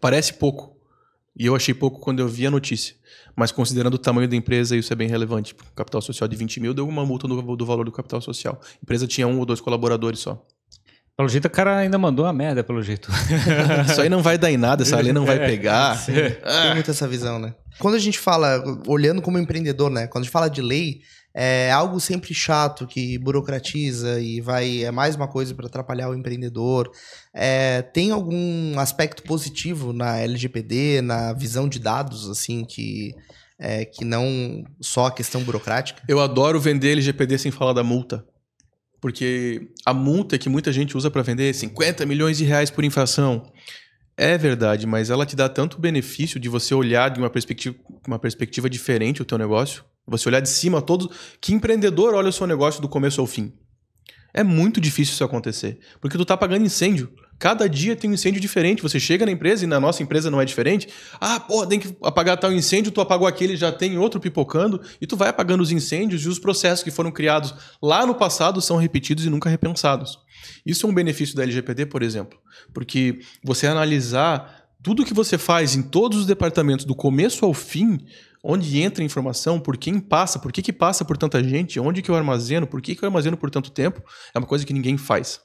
S1: Parece pouco, e eu achei pouco quando eu vi a notícia. Mas considerando o tamanho da empresa, isso é bem relevante. Capital social de 20 mil deu uma multa do, do valor do capital social. A empresa tinha um ou dois colaboradores só.
S3: Pelo jeito, o cara ainda mandou a merda, pelo jeito. (laughs)
S1: Isso aí não vai dar em nada, essa lei não vai é, pegar.
S2: Sim, ah. Tem muito essa visão, né? Quando a gente fala, olhando como empreendedor, né? Quando a gente fala de lei, é algo sempre chato que burocratiza e vai é mais uma coisa para atrapalhar o empreendedor. É, tem algum aspecto positivo na LGPD, na visão de dados, assim, que é, que não só a questão burocrática?
S1: Eu adoro vender LGPD sem falar da multa. Porque a multa que muita gente usa para vender 50 milhões de reais por infração. É verdade, mas ela te dá tanto benefício de você olhar de uma perspectiva, uma perspectiva diferente o teu negócio. Você olhar de cima todos. Que empreendedor olha o seu negócio do começo ao fim? É muito difícil isso acontecer. Porque tu tá pagando incêndio. Cada dia tem um incêndio diferente. Você chega na empresa e na nossa empresa não é diferente. Ah, pô, tem que apagar tal incêndio, tu apagou aquele, já tem outro pipocando. E tu vai apagando os incêndios e os processos que foram criados lá no passado são repetidos e nunca repensados. Isso é um benefício da LGPD, por exemplo. Porque você analisar tudo que você faz em todos os departamentos, do começo ao fim, onde entra a informação, por quem passa, por que, que passa por tanta gente, onde que eu armazeno, por que, que eu armazeno por tanto tempo, é uma coisa que ninguém faz.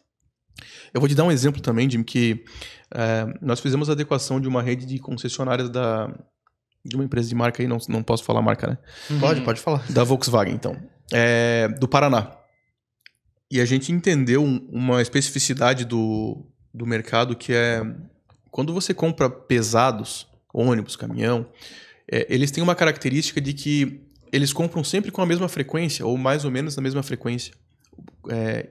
S1: Eu vou te dar um exemplo também, Jim, que é, nós fizemos a adequação de uma rede de concessionárias da, de uma empresa de marca aí, não, não posso falar marca, né?
S2: Uhum. Pode, pode falar.
S1: Da Volkswagen, então. É, do Paraná. E a gente entendeu uma especificidade do, do mercado que é quando você compra pesados, ônibus, caminhão, é, eles têm uma característica de que eles compram sempre com a mesma frequência, ou mais ou menos na mesma frequência. É,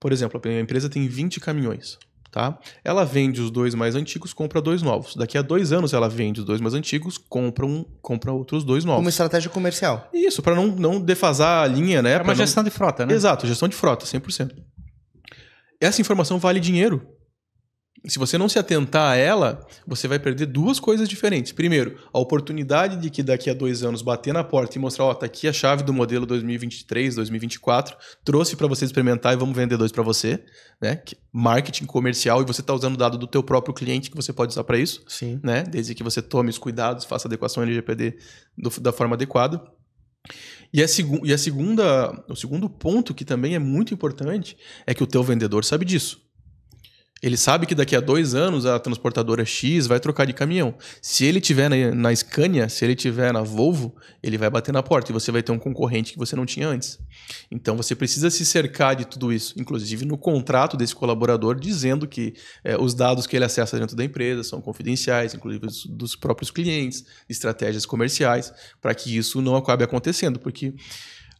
S1: por exemplo, a empresa tem 20 caminhões. Tá? Ela vende os dois mais antigos, compra dois novos. Daqui a dois anos ela vende os dois mais antigos, compra, um, compra outros dois novos.
S2: Uma estratégia comercial.
S1: Isso, para não, não defasar a linha, né?
S3: É uma
S1: não...
S3: gestão de frota, né?
S1: Exato, gestão de frota, 100%. Essa informação vale dinheiro se você não se atentar a ela, você vai perder duas coisas diferentes. Primeiro, a oportunidade de que daqui a dois anos bater na porta e mostrar, ó, oh, tá aqui a chave do modelo 2023, 2024, trouxe para você experimentar e vamos vender dois para você, né? Marketing comercial e você tá usando o dado do teu próprio cliente que você pode usar para isso,
S2: Sim.
S1: né? Desde que você tome os cuidados, faça a adequação LGPD do, da forma adequada. E a, e a segunda, o segundo ponto que também é muito importante é que o teu vendedor sabe disso. Ele sabe que daqui a dois anos a transportadora X vai trocar de caminhão. Se ele tiver na, na Scania, se ele tiver na Volvo, ele vai bater na porta e você vai ter um concorrente que você não tinha antes. Então você precisa se cercar de tudo isso, inclusive no contrato desse colaborador, dizendo que é, os dados que ele acessa dentro da empresa são confidenciais, inclusive dos, dos próprios clientes, estratégias comerciais, para que isso não acabe acontecendo, porque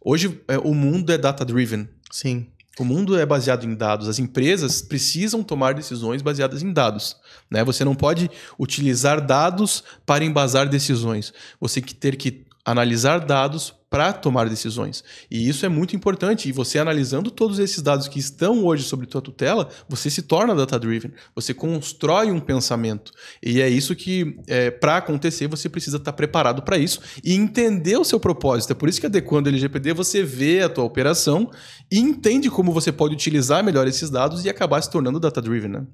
S1: hoje é, o mundo é data-driven.
S2: Sim.
S1: O mundo é baseado em dados. As empresas precisam tomar decisões baseadas em dados. Né? Você não pode utilizar dados para embasar decisões. Você tem que ter que analisar dados para tomar decisões. E isso é muito importante. E você analisando todos esses dados que estão hoje sobre tua tutela, você se torna data-driven. Você constrói um pensamento. E é isso que, é, para acontecer, você precisa estar tá preparado para isso e entender o seu propósito. É por isso que adequando o LGPD, você vê a tua operação e entende como você pode utilizar melhor esses dados e acabar se tornando data-driven. Né?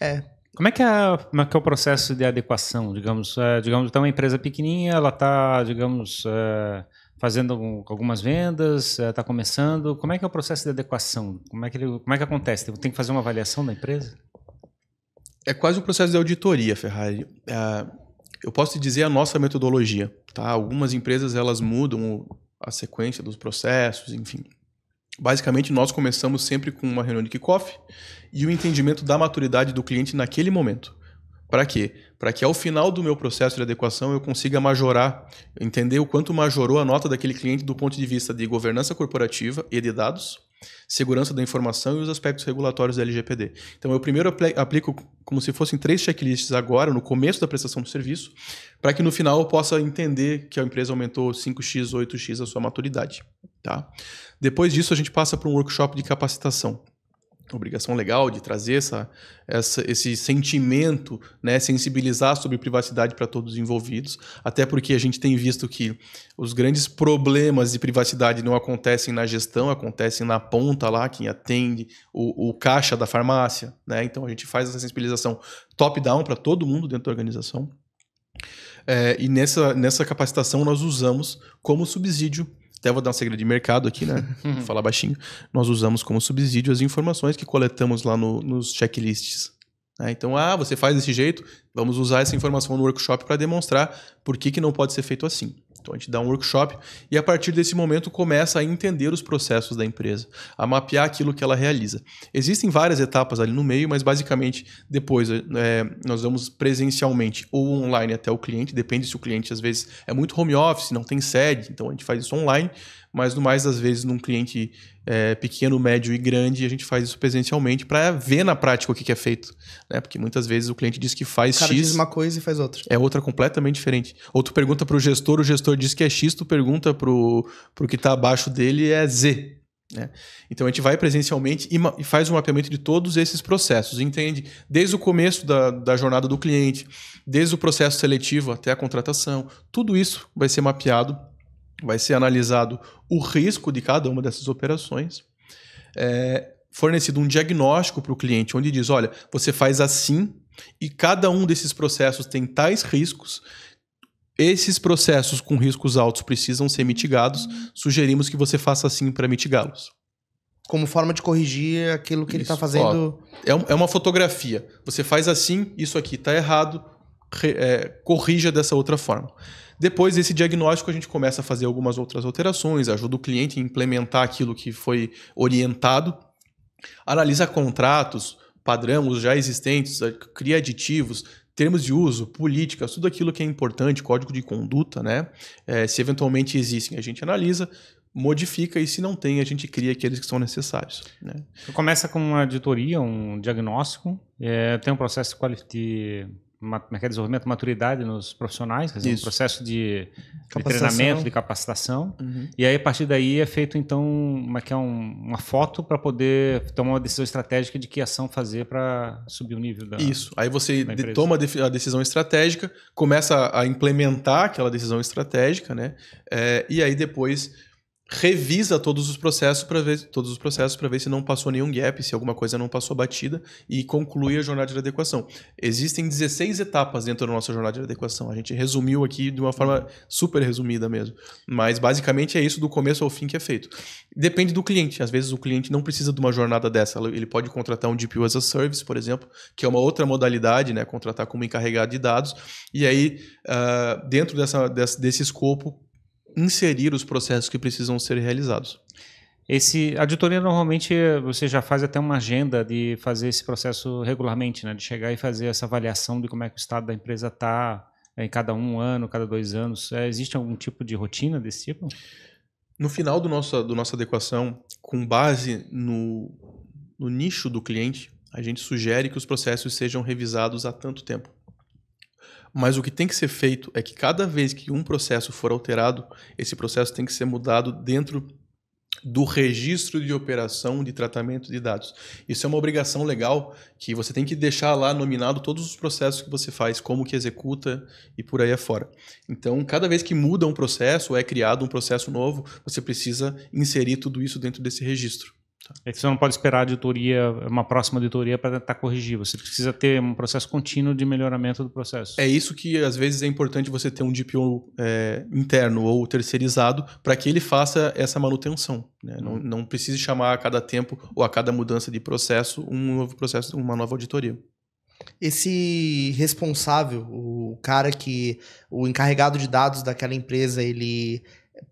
S2: É,
S3: como é, que é, como é que é o processo de adequação? Digamos, é, digamos, então uma empresa pequenininha, ela está, digamos, é, fazendo algumas vendas, está eh, começando. Como é que é o processo de adequação? Como é que, ele, como é que acontece? Tem que fazer uma avaliação da empresa?
S1: É quase um processo de auditoria, Ferrari. É, eu posso te dizer a nossa metodologia. Tá? Algumas empresas elas mudam a sequência dos processos, enfim. Basicamente, nós começamos sempre com uma reunião de kickoff e o entendimento da maturidade do cliente naquele momento. Para quê? Para que ao final do meu processo de adequação eu consiga majorar, entender o quanto majorou a nota daquele cliente do ponto de vista de governança corporativa e de dados, segurança da informação e os aspectos regulatórios da LGPD. Então eu primeiro aplico como se fossem três checklists agora, no começo da prestação do serviço, para que no final eu possa entender que a empresa aumentou 5x, 8x a sua maturidade. Tá? Depois disso, a gente passa para um workshop de capacitação obrigação legal de trazer essa, essa, esse sentimento, né, sensibilizar sobre privacidade para todos os envolvidos, até porque a gente tem visto que os grandes problemas de privacidade não acontecem na gestão, acontecem na ponta lá, quem atende, o, o caixa da farmácia, né? Então a gente faz essa sensibilização top-down para todo mundo dentro da organização. É, e nessa, nessa capacitação nós usamos como subsídio até vou dar um segredo de mercado aqui, né? (laughs) Vou falar baixinho. Nós usamos como subsídio as informações que coletamos lá no, nos checklists. Né? Então, ah, você faz desse jeito, vamos usar essa informação no workshop para demonstrar por que, que não pode ser feito assim. Então a gente dá um workshop e a partir desse momento começa a entender os processos da empresa, a mapear aquilo que ela realiza. Existem várias etapas ali no meio, mas basicamente depois é, nós vamos presencialmente ou online até o cliente, depende se o cliente às vezes é muito home office, não tem sede, então a gente faz isso online, mas no mais das vezes num cliente é, pequeno, médio e grande, a gente faz isso presencialmente para ver na prática o que, que é feito. Né? Porque muitas vezes o cliente diz que faz
S2: o cara
S1: X.
S2: diz uma coisa e faz outra.
S1: É outra completamente diferente. Ou tu pergunta para o gestor, o gestor diz que é X, tu pergunta para o que está abaixo dele é Z. Né? Então a gente vai presencialmente e, e, faz um mapeamento de todos esses processos, entende? Desde o começo da, da jornada do cliente, desde o processo seletivo até a contratação, tudo isso vai ser mapeado vai ser analisado o risco de cada uma dessas operações, é, fornecido um diagnóstico para o cliente, onde diz: olha, você faz assim e cada um desses processos tem tais riscos. Esses processos com riscos altos precisam ser mitigados. Sugerimos que você faça assim para mitigá-los.
S2: Como forma de corrigir aquilo que tá isso. ele está fazendo.
S1: Ó, é, é uma fotografia. Você faz assim, isso aqui está errado, re, é, corrija dessa outra forma. Depois desse diagnóstico, a gente começa a fazer algumas outras alterações, ajuda o cliente a implementar aquilo que foi orientado, analisa contratos, padrões já existentes, cria aditivos, termos de uso, políticas, tudo aquilo que é importante, código de conduta, né? É, se eventualmente existem, a gente analisa, modifica e se não tem, a gente cria aqueles que são necessários. Né?
S3: Começa com uma auditoria, um diagnóstico, é, tem um processo de desenvolvimento, maturidade nos profissionais, quer dizer, um processo de, de, treinamento, de capacitação. Uhum. E aí, a partir daí, é feito, então, uma, que é um, uma foto para poder tomar uma decisão estratégica de que ação fazer para subir o nível da
S1: Isso. Aí você toma a decisão estratégica, começa a implementar aquela decisão estratégica, né? É, e aí, depois revisa todos os processos para ver todos os processos para ver se não passou nenhum gap, se alguma coisa não passou batida e conclui a jornada de adequação. Existem 16 etapas dentro da nossa jornada de adequação. A gente resumiu aqui de uma forma super resumida mesmo, mas basicamente é isso do começo ao fim que é feito. Depende do cliente. Às vezes o cliente não precisa de uma jornada dessa. Ele pode contratar um GPU as a service, por exemplo, que é uma outra modalidade, né? Contratar como encarregado de dados. E aí, uh, dentro dessa, desse, desse escopo, inserir os processos que precisam ser realizados.
S3: Esse, a auditoria normalmente você já faz até uma agenda de fazer esse processo regularmente, né? de chegar e fazer essa avaliação de como é que o estado da empresa está é, em cada um ano, cada dois anos. É, existe algum tipo de rotina desse tipo?
S1: No final do nosso, do nossa adequação, com base no, no nicho do cliente, a gente sugere que os processos sejam revisados há tanto tempo. Mas o que tem que ser feito é que cada vez que um processo for alterado, esse processo tem que ser mudado dentro do registro de operação de tratamento de dados. Isso é uma obrigação legal que você tem que deixar lá nominado todos os processos que você faz, como que executa e por aí afora. Então, cada vez que muda um processo ou é criado um processo novo, você precisa inserir tudo isso dentro desse registro.
S3: É que você não pode esperar a auditoria, uma próxima auditoria para tentar corrigir. Você precisa ter um processo contínuo de melhoramento do processo.
S1: É isso que às vezes é importante você ter um DPO é, interno ou terceirizado para que ele faça essa manutenção. Né? Não, não precise chamar a cada tempo ou a cada mudança de processo um novo processo, uma nova auditoria.
S2: Esse responsável, o cara que. o encarregado de dados daquela empresa, ele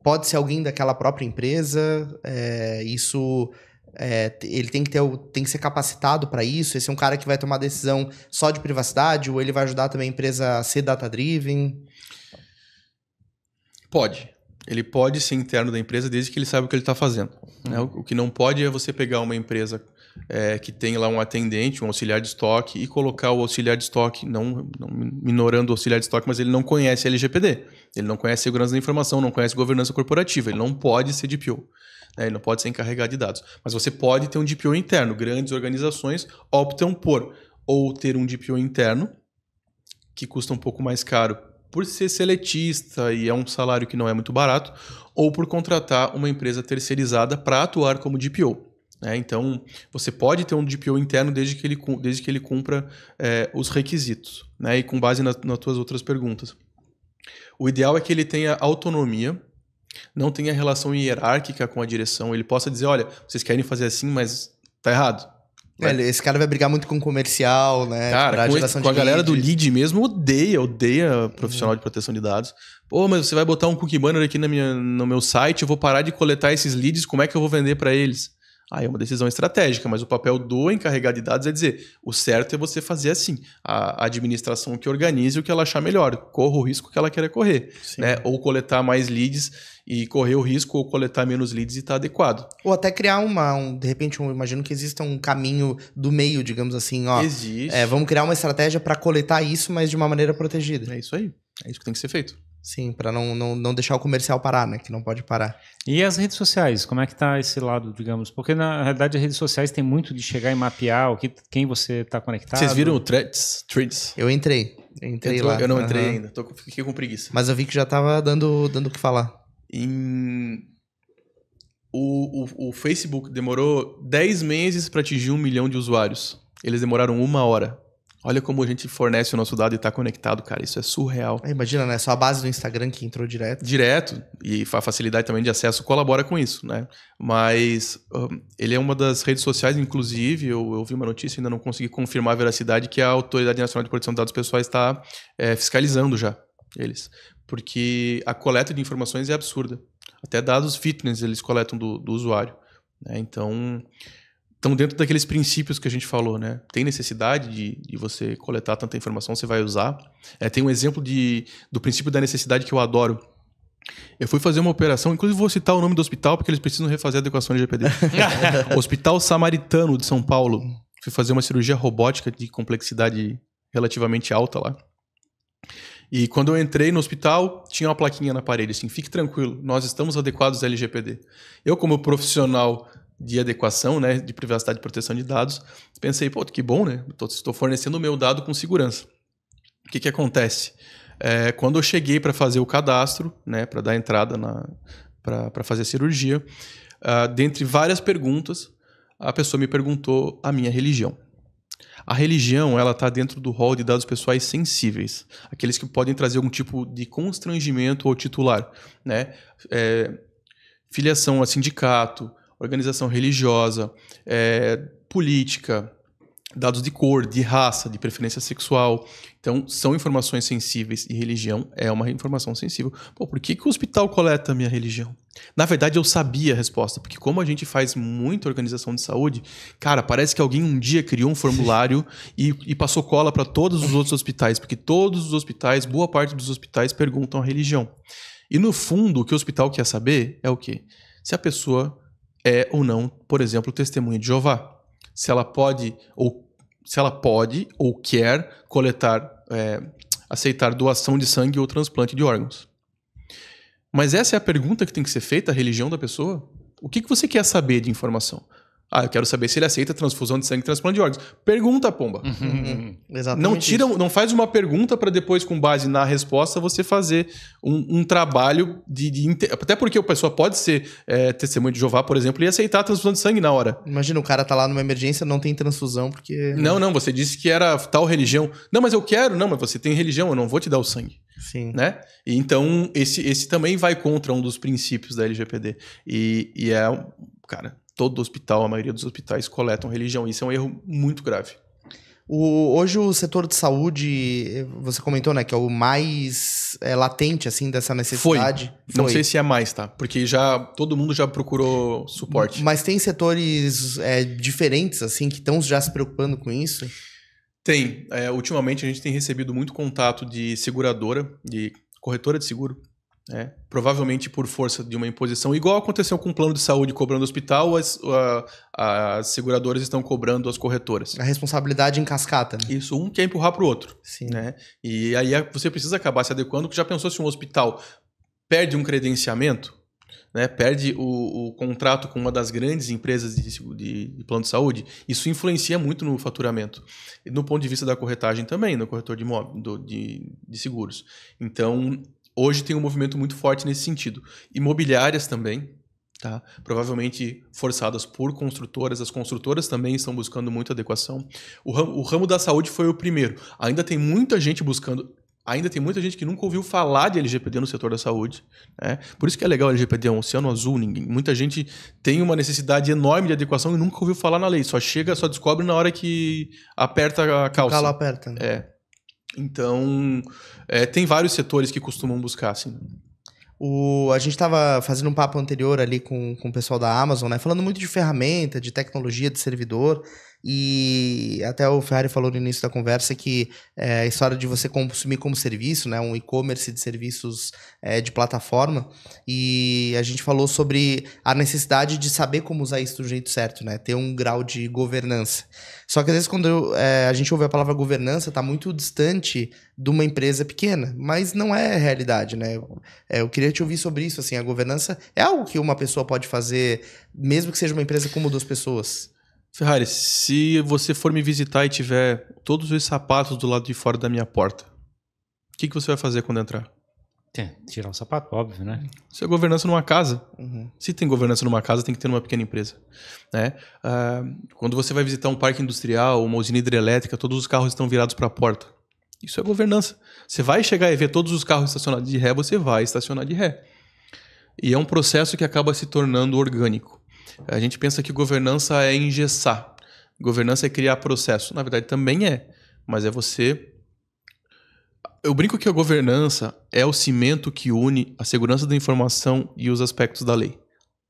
S2: pode ser alguém daquela própria empresa. É, isso é, ele tem que, ter, tem que ser capacitado para isso? Esse é um cara que vai tomar decisão só de privacidade ou ele vai ajudar também a empresa a ser data-driven?
S1: Pode. Ele pode ser interno da empresa desde que ele saiba o que ele está fazendo. Né? Uhum. Né? O que não pode é você pegar uma empresa é, que tem lá um atendente, um auxiliar de estoque, e colocar o auxiliar de estoque, não, não minorando o auxiliar de estoque, mas ele não conhece LGPD. Ele não conhece segurança da informação, não conhece governança corporativa. Ele não pode ser DPO. Né? Ele não pode ser encarregado de dados. Mas você pode ter um DPO interno. Grandes organizações optam por ou ter um DPO interno, que custa um pouco mais caro por ser seletista e é um salário que não é muito barato, ou por contratar uma empresa terceirizada para atuar como DPO. Né? Então, você pode ter um DPO interno desde que ele, desde que ele cumpra é, os requisitos. Né? E com base na, nas tuas outras perguntas. O ideal é que ele tenha autonomia não tenha relação hierárquica com a direção, ele possa dizer, olha, vocês querem fazer assim, mas tá errado.
S2: É, esse cara vai brigar muito com o comercial, né?
S1: Cara, com, esse, com a galera do lead mesmo, odeia, odeia profissional uhum. de proteção de dados. Pô, mas você vai botar um cookie banner aqui na minha, no meu site, eu vou parar de coletar esses leads, como é que eu vou vender para eles? Aí é uma decisão estratégica, mas o papel do encarregado de dados é dizer: o certo é você fazer assim. A administração que organize o que ela achar melhor, corra o risco que ela quer correr. Né? Ou coletar mais leads e correr o risco, ou coletar menos leads e estar tá adequado.
S2: Ou até criar uma, um, de repente, um, imagino que exista um caminho do meio, digamos assim. Ó,
S1: Existe.
S2: É, vamos criar uma estratégia para coletar isso, mas de uma maneira protegida.
S1: É isso aí. É isso que tem que ser feito.
S2: Sim, para não, não, não deixar o comercial parar, né? Que não pode parar.
S3: E as redes sociais, como é que tá esse lado, digamos? Porque na realidade as redes sociais tem muito de chegar e mapear o que, quem você está conectado.
S1: Vocês viram o Threads? Threads?
S2: Eu entrei. Eu entrei Entrou, lá.
S1: Eu não entrei uhum. ainda, tô, fiquei com preguiça.
S2: Mas eu vi que já tava dando dando o que falar.
S1: Em... O, o, o Facebook demorou 10 meses para atingir um milhão de usuários. Eles demoraram uma hora. Olha como a gente fornece o nosso dado e está conectado, cara. Isso é surreal.
S2: É, imagina, né? Só a base do Instagram que entrou direto.
S1: Direto. E a facilidade também de acesso colabora com isso, né? Mas um, ele é uma das redes sociais, inclusive, eu, eu vi uma notícia, ainda não consegui confirmar a veracidade, que a Autoridade Nacional de Proteção de Dados Pessoais está é, fiscalizando já eles. Porque a coleta de informações é absurda. Até dados fitness eles coletam do, do usuário. Né? Então estão dentro daqueles princípios que a gente falou, né? Tem necessidade de, de você coletar tanta informação, você vai usar. É, tem um exemplo de, do princípio da necessidade que eu adoro. Eu fui fazer uma operação, inclusive vou citar o nome do hospital, porque eles precisam refazer a adequação de GPD. (laughs) hospital Samaritano de São Paulo. Fui fazer uma cirurgia robótica de complexidade relativamente alta lá. E quando eu entrei no hospital, tinha uma plaquinha na parede assim: fique tranquilo, nós estamos adequados à LGPD. Eu, como profissional de adequação, né, de privacidade e proteção de dados, pensei, pô, que bom, né? Estou fornecendo o meu dado com segurança. O que, que acontece? É, quando eu cheguei para fazer o cadastro, né, para dar entrada para fazer a cirurgia, uh, dentre várias perguntas, a pessoa me perguntou a minha religião. A religião ela está dentro do rol de dados pessoais sensíveis, aqueles que podem trazer algum tipo de constrangimento ao titular, né? É, filiação a sindicato, organização religiosa, é, política, dados de cor, de raça, de preferência sexual. Então, são informações sensíveis e religião é uma informação sensível. Pô, por que, que o hospital coleta a minha religião? Na verdade, eu sabia a resposta, porque como a gente faz muita organização de saúde, cara, parece que alguém um dia criou um formulário (laughs) e, e passou cola para todos os outros hospitais, porque todos os hospitais, boa parte dos hospitais perguntam a religião. E no fundo, o que o hospital quer saber é o quê? Se a pessoa é ou não, por exemplo, testemunha de Jeová. Se ela pode ou se ela pode ou quer coletar, é, aceitar doação de sangue ou transplante de órgãos. Mas essa é a pergunta que tem que ser feita, a religião da pessoa. O que, que você quer saber de informação? Ah, eu quero saber se ele aceita transfusão de sangue e transplante de órgãos. Pergunta, pomba.
S2: Uhum. Exatamente.
S1: Não tira,
S2: isso.
S1: não faz uma pergunta para depois, com base na resposta, você fazer um, um trabalho de, de Até porque a pessoa pode ser é, testemunha de Jeová, por exemplo, e aceitar a transfusão de sangue na hora.
S2: Imagina, o cara tá lá numa emergência, não tem transfusão, porque.
S1: Não, não, você disse que era tal religião. Não, mas eu quero. Não, mas você tem religião, eu não vou te dar o sangue.
S2: Sim.
S1: né? E então, esse, esse também vai contra um dos princípios da LGPD. E, e é, um- cara, todo hospital, a maioria dos hospitais coletam religião. Isso é um erro muito grave.
S2: O- hoje o setor de saúde, você comentou, né, que é o mais é, latente, assim, dessa necessidade.
S1: Não sei se é mais, tá? Porque já todo mundo já procurou suporte.
S2: Mas tem setores é, diferentes, assim, que estão já se preocupando com isso?
S1: Tem. É, ultimamente a gente tem recebido muito contato de seguradora, de corretora de seguro. Né? Provavelmente por força de uma imposição, igual aconteceu com o plano de saúde cobrando o hospital, as, a- as seguradoras estão cobrando as corretoras.
S2: A responsabilidade em cascata, né?
S1: Isso, um quer empurrar para o outro.
S2: Sim.
S1: né? E aí você precisa acabar se adequando, porque já pensou se um hospital perde um credenciamento, né? perde o, o contrato com uma das grandes empresas de, de- de plano de saúde, isso influencia muito no faturamento. E no ponto de vista da corretagem também, no corretor de, imó- do- de, de seguros. Então, hoje tem um movimento muito forte nesse sentido. Imobiliárias também, Tá? Provavelmente forçadas por construtoras, as construtoras também estão buscando muita adequação. O ramo, o ramo da saúde foi o primeiro. Ainda tem muita gente buscando. Ainda tem muita gente que nunca ouviu falar de LGPD no setor da saúde. Né? Por isso que é legal o LGPD, é um oceano azul. Ninguém, muita gente tem uma necessidade enorme de adequação e nunca ouviu falar na lei. Só chega, só descobre na hora que aperta a
S2: O
S1: calça.
S2: calo aperta. né?
S1: É. Então, é, tem vários setores que costumam buscar, assim.
S2: O, a gente estava fazendo um papo anterior ali com, com o pessoal da Amazon, né? Falando muito de ferramenta, de tecnologia, de servidor. E até o Ferrari falou no início da conversa que é, a história de você consumir como serviço, né? Um e-commerce de serviços é, de plataforma. E a gente falou sobre a necessidade de saber como usar isso do jeito certo, né? Ter um grau de governança. Só que às vezes quando eu, é, a gente ouve a palavra governança, está muito distante de uma empresa pequena. Mas não é realidade, né? É, eu queria te ouvir sobre isso, assim, a governança é algo que uma pessoa pode fazer, mesmo que seja uma empresa com duas pessoas.
S1: Ferrari, se você for me visitar e tiver todos os sapatos do lado de fora da minha porta, o que, que você vai fazer quando entrar?
S3: Tem, tirar o sapato, óbvio, né?
S1: Isso é governança numa casa.
S2: Uhum.
S1: Se tem governança numa casa, tem que ter numa pequena empresa. Né? Ah, quando você vai visitar um parque industrial, uma usina hidrelétrica, todos os carros estão virados para a porta. Isso é governança. Você vai chegar e ver todos os carros estacionados de ré, você vai estacionar de ré. E é um processo que acaba se tornando orgânico. A gente pensa que governança é engessar. Governança é criar processo. Na verdade, também é. Mas é você. Eu brinco que a governança é o cimento que une a segurança da informação e os aspectos da lei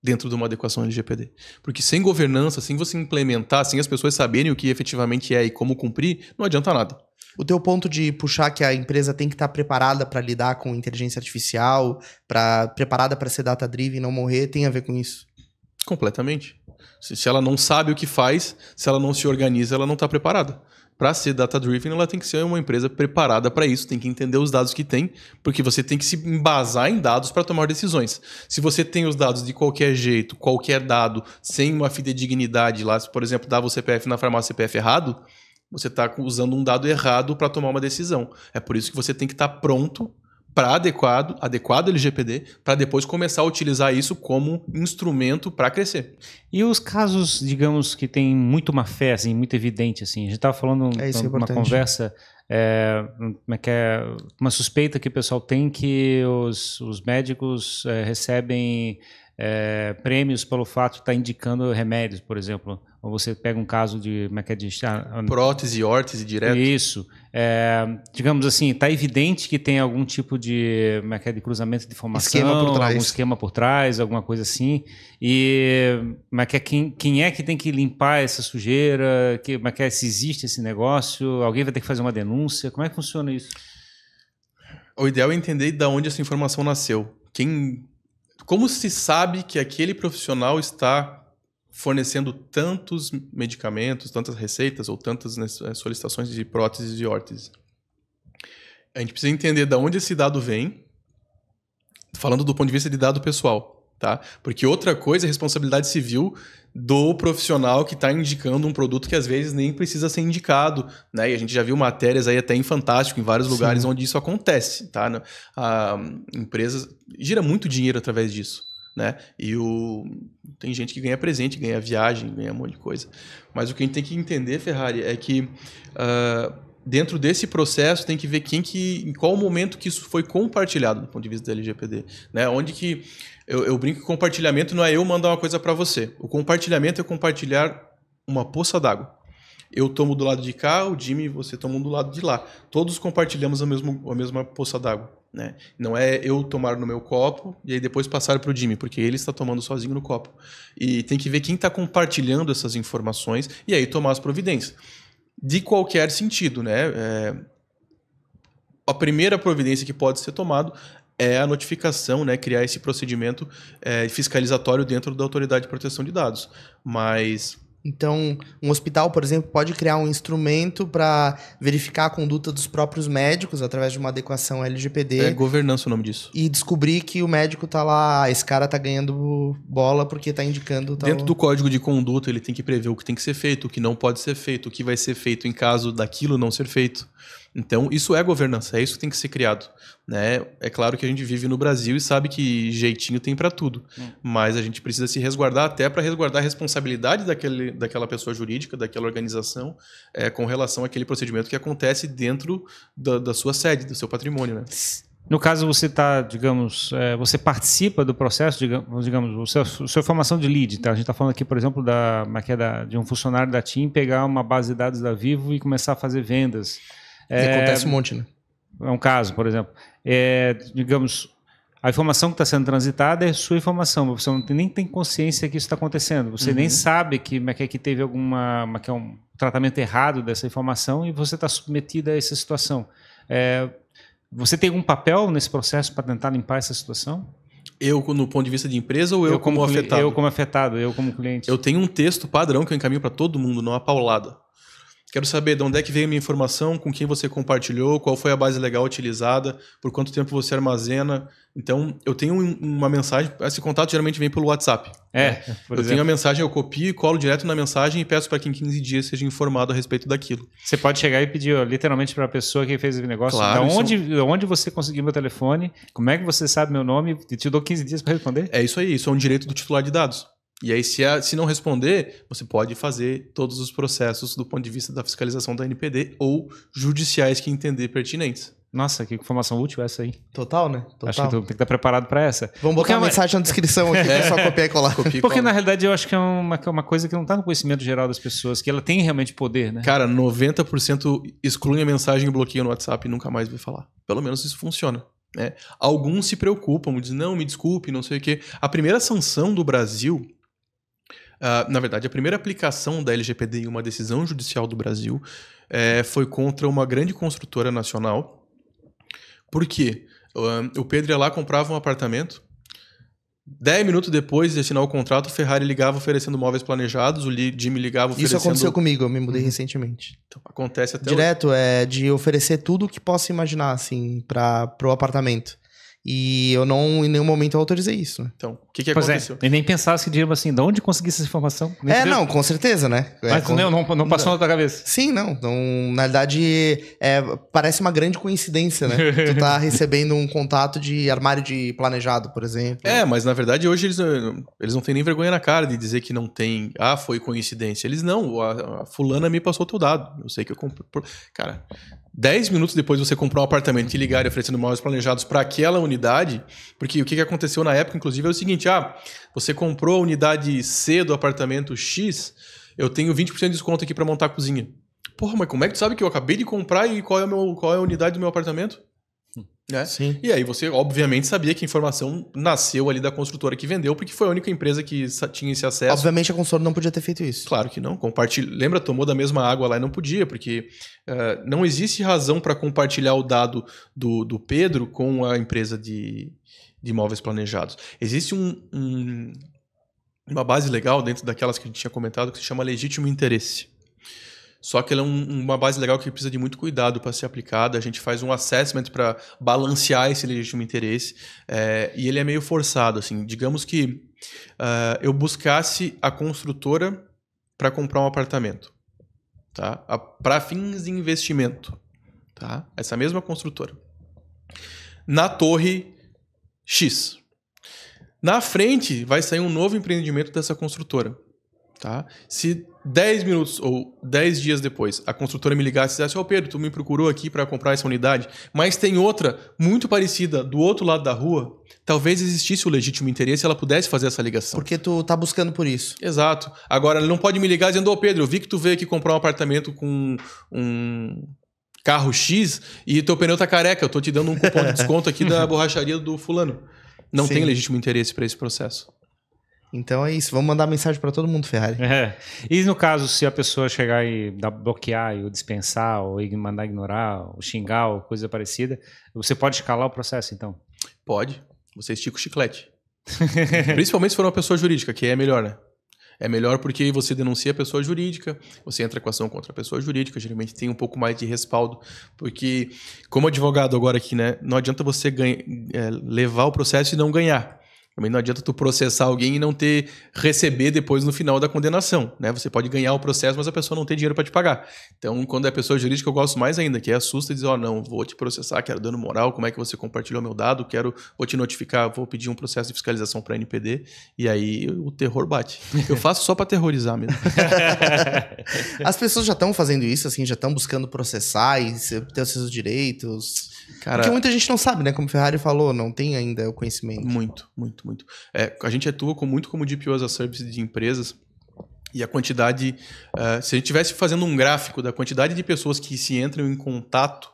S1: dentro de uma adequação LGPD. Porque sem governança, sem você implementar, sem as pessoas saberem o que efetivamente é e como cumprir, não adianta nada.
S2: O teu ponto de puxar que a empresa tem que estar preparada para lidar com inteligência artificial, pra, preparada para ser data-driven e não morrer, tem a ver com isso.
S1: Completamente. Se, se ela não sabe o que faz, se ela não se organiza, ela não está preparada. Para ser data-driven, ela tem que ser uma empresa preparada para isso, tem que entender os dados que tem, porque você tem que se embasar em dados para tomar decisões. Se você tem os dados de qualquer jeito, qualquer dado, sem uma fidedignidade lá, se, por exemplo, dava o CPF na farmácia CPF errado, você está usando um dado errado para tomar uma decisão. É por isso que você tem que estar pronto para adequado, adequado LGPD, para depois começar a utilizar isso como instrumento para crescer.
S3: E os casos, digamos, que tem muito má fé, assim, muito evidente, assim. A gente estava falando
S2: É, isso é
S3: numa
S2: importante.
S3: conversa, é, como é que é, uma suspeita que o pessoal tem que os, os médicos é, recebem é, prêmios pelo fato de estar indicando remédios, por exemplo. Ou você pega um caso de, como é que é, de
S1: Prótese, órtese direto.
S3: Isso. É, digamos assim, está evidente que tem algum tipo de, como é que é, de cruzamento de informação,
S2: Esquema por trás.
S3: algum esquema por trás, alguma coisa assim. E como é que é, quem, quem é que tem que limpar essa sujeira? Que, como é que é, se existe esse negócio? Alguém vai ter que fazer uma denúncia? Como é que funciona isso?
S1: O ideal é entender de onde essa informação nasceu. Quem, como se sabe que aquele profissional está fornecendo tantos medicamentos, tantas receitas ou tantas né, solicitações de próteses e órteses? A gente precisa entender de onde esse dado vem, falando do ponto de vista de dado pessoal. tá? Porque outra coisa é responsabilidade civil do profissional que está indicando um produto que às vezes nem precisa ser indicado, né? E a gente já viu matérias aí até em Fantástico, em vários lugares Sim. onde isso acontece, tá? A empresa gira muito dinheiro através disso, né? E o tem gente que ganha presente, ganha viagem, ganha um monte de coisa. Mas o que a gente tem que entender, Ferrari, é que uh, dentro desse processo tem que ver quem que, em qual momento que isso foi compartilhado do ponto de vista da LGPD, né? Onde que eu, eu brinco que compartilhamento não é eu mandar uma coisa para você. O compartilhamento é compartilhar uma poça d'água. Eu tomo do lado de cá, o Jimmy você toma do lado de lá. Todos compartilhamos a, mesmo, a mesma poça d'água. Né? Não é eu tomar no meu copo e aí depois passar para o Jimmy, porque ele está tomando sozinho no copo. E tem que ver quem está compartilhando essas informações e aí tomar as providências. De qualquer sentido, né? É... A primeira providência que pode ser tomado é a notificação, né, criar esse procedimento é, fiscalizatório dentro da Autoridade de Proteção de Dados. Mas
S2: então, um hospital, por exemplo, pode criar um instrumento para verificar a conduta dos próprios médicos através de uma adequação LGPD.
S1: É governança o nome disso.
S2: E descobrir que o médico tá lá, ah, esse cara tá ganhando bola porque tá indicando tal...
S1: Dentro do código de conduta, ele tem que prever o que tem que ser feito, o que não pode ser feito, o que vai ser feito em caso daquilo não ser feito. Então, isso é governança, é isso que tem que ser criado. Né? É claro que a gente vive no Brasil e sabe que jeitinho tem para tudo, hum. mas a gente precisa se resguardar até para resguardar a responsabilidade daquele, daquela pessoa jurídica, daquela organização, é, com relação àquele procedimento que acontece dentro da, da sua sede, do seu patrimônio. Né?
S3: No caso, você está, digamos, é, você participa do processo, digamos, digamos seu, sua formação de lead. Tá? A gente está falando aqui, por exemplo, da, é é da, de um funcionário da TIM pegar uma base de dados da Vivo e começar a fazer vendas.
S2: É, acontece um monte, né?
S3: É um caso, por exemplo. É, digamos, a informação que está sendo transitada é sua informação, você não tem, nem tem consciência que isso está acontecendo. Você uhum. nem sabe que, é que teve alguma que é um tratamento errado dessa informação e você está submetido a essa situação. É, você tem algum papel nesse processo para tentar limpar essa situação?
S1: Eu, no ponto de vista de empresa ou eu, eu como, como afetado?
S3: Eu como afetado, eu como cliente.
S1: Eu tenho um texto padrão que eu encaminho para todo mundo, não a paulada. Quero saber de onde é que veio a minha informação, com quem você compartilhou, qual foi a base legal utilizada, por quanto tempo você armazena. Então, eu tenho uma mensagem. Esse contato geralmente vem pelo WhatsApp.
S3: É.
S1: Né? eu exemplo. tenho a mensagem, eu copio e colo direto na mensagem e peço para que em 15 dias seja informado a respeito daquilo.
S3: Você pode chegar e pedir ó, literalmente para a pessoa que fez o negócio. Claro, da onde, isso... onde você conseguiu meu telefone? Como é que você sabe meu nome? E te dou 15 dias para responder?
S1: É isso aí. Isso é um direito do titular de dados. E aí, se, a, se não responder, você pode fazer todos os processos do ponto de vista da fiscalização da NPD ou judiciais que entender pertinentes.
S3: Nossa, que informação útil essa aí.
S2: Total, né? Total.
S3: Acho que tu tem que estar preparado para essa.
S2: Vamos botar Porque uma mensagem na descrição aqui, (laughs) é só copiar e colar.
S3: Copia Porque cola. na realidade eu acho que é uma, é uma coisa que não está no conhecimento geral das pessoas, que ela tem realmente poder, né?
S1: Cara, 90% excluem a mensagem e bloqueiam no WhatsApp e nunca mais vai falar. Pelo menos isso funciona. Né? Alguns se preocupam, dizem, não, me desculpe, não sei o quê. A primeira sanção do Brasil Uh, na verdade, a primeira aplicação da LGPD em uma decisão judicial do Brasil é, foi contra uma grande construtora nacional. Por quê? Uh, o Pedro ia lá, comprava um apartamento. Dez minutos depois de assinar o contrato, o Ferrari ligava oferecendo móveis planejados, o Jimmy ligava oferecendo...
S2: Isso aconteceu comigo, eu me mudei uhum. recentemente.
S1: Então, acontece até...
S2: Direto, hoje. é de oferecer tudo o que possa imaginar, assim, para o apartamento. E eu não, em nenhum momento, eu autorizei isso.
S1: Então, o que, que
S3: pois
S1: é, aconteceu?
S3: É, e nem pensasse, digamos assim, de onde consegui essa informação?
S2: Nem é, não, com certeza, né?
S3: É, Mas
S2: com...
S3: não, não, não passou não. na tua cabeça?
S2: Sim, não. Então, na verdade, é, parece uma grande coincidência, né? (laughs) tu tá recebendo um contato de armário de planejado, por exemplo.
S1: É, mas na verdade, hoje eles, eles não têm nem vergonha na cara de dizer que não tem. Ah, foi coincidência. Eles não. A, a fulana me passou teu dado. Eu sei que eu comprei. Cara, 10 minutos depois de você comprar um apartamento e ligar e oferecendo móveis planejados para aquela unidade, porque o que aconteceu na época, inclusive, é o seguinte: ah, você comprou a unidade C do apartamento X, eu tenho 20% de desconto aqui para montar a cozinha. Porra, mas como é que tu sabe que eu acabei de comprar e qual é, meu, qual é a unidade do meu apartamento? Né? Sim. E aí você, obviamente, sabia que a informação nasceu ali da construtora que vendeu, porque foi a única empresa que tinha esse acesso.
S2: Obviamente a construtora não podia ter feito isso.
S1: Claro que não. Compartilha... Lembra, tomou da mesma água lá e não podia, porque uh, não existe razão para compartilhar o dado do, do Pedro com a empresa de, de imóveis planejados. Existe um, um, uma base legal dentro daquelas que a gente tinha comentado que se chama legítimo interesse. Só que ela é um, uma base legal que precisa de muito cuidado para ser aplicada. A gente faz um assessment para balancear esse legítimo interesse. É, e ele é meio forçado. Assim. Digamos que uh, eu buscasse a construtora para comprar um apartamento. Tá? Para fins de investimento. Tá? Essa mesma construtora. Na torre X. Na frente vai sair um novo empreendimento dessa construtora. Tá? Se 10 minutos ou 10 dias depois a construtora me ligasse e dissesse: Ô oh, Pedro, tu me procurou aqui para comprar essa unidade, mas tem outra muito parecida do outro lado da rua, talvez existisse o legítimo interesse e ela pudesse fazer essa ligação.
S2: Porque tu tá buscando por isso.
S1: Exato. Agora, ele não pode me ligar dizendo: Ô oh, Pedro, eu vi que tu veio aqui comprar um apartamento com um carro X e teu pneu tá careca, eu tô te dando um cupom de (laughs) desconto aqui da borracharia do fulano. Não Sim. tem legítimo interesse para esse processo.
S2: Então é isso, vamos mandar mensagem para todo mundo, Ferrari.
S3: É. E no caso, se a pessoa chegar e dar, bloquear, ou dispensar, ou mandar ignorar, ou xingar, ou coisa parecida, você pode escalar o processo, então?
S1: Pode. Você estica o chiclete. (laughs) Principalmente se for uma pessoa jurídica, que é melhor, né? É melhor porque você denuncia a pessoa jurídica, você entra com ação contra a pessoa jurídica, geralmente tem um pouco mais de respaldo, porque como advogado agora aqui, né, não adianta você ganha, é, levar o processo e não ganhar. Também não adianta tu processar alguém e não ter receber depois no final da condenação, né? Você pode ganhar o processo, mas a pessoa não tem dinheiro para te pagar. Então, quando é pessoa jurídica, eu gosto mais ainda, que é assusta e diz: "Ó, oh, não, vou te processar, quero dano moral, como é que você compartilhou meu dado, quero vou te notificar, vou pedir um processo de fiscalização para NPD". E aí o terror bate. Eu faço só para terrorizar mesmo. (laughs)
S2: As pessoas já estão fazendo isso, assim, já estão buscando processar e ter os seus direitos. Cara, Porque muita gente não sabe, né? Como o Ferrari falou, não tem ainda o conhecimento.
S1: Muito, muito, muito. É, a gente atua com, muito como DPO as a Service de empresas. E a quantidade. Uh, se a gente estivesse fazendo um gráfico da quantidade de pessoas que se entram em contato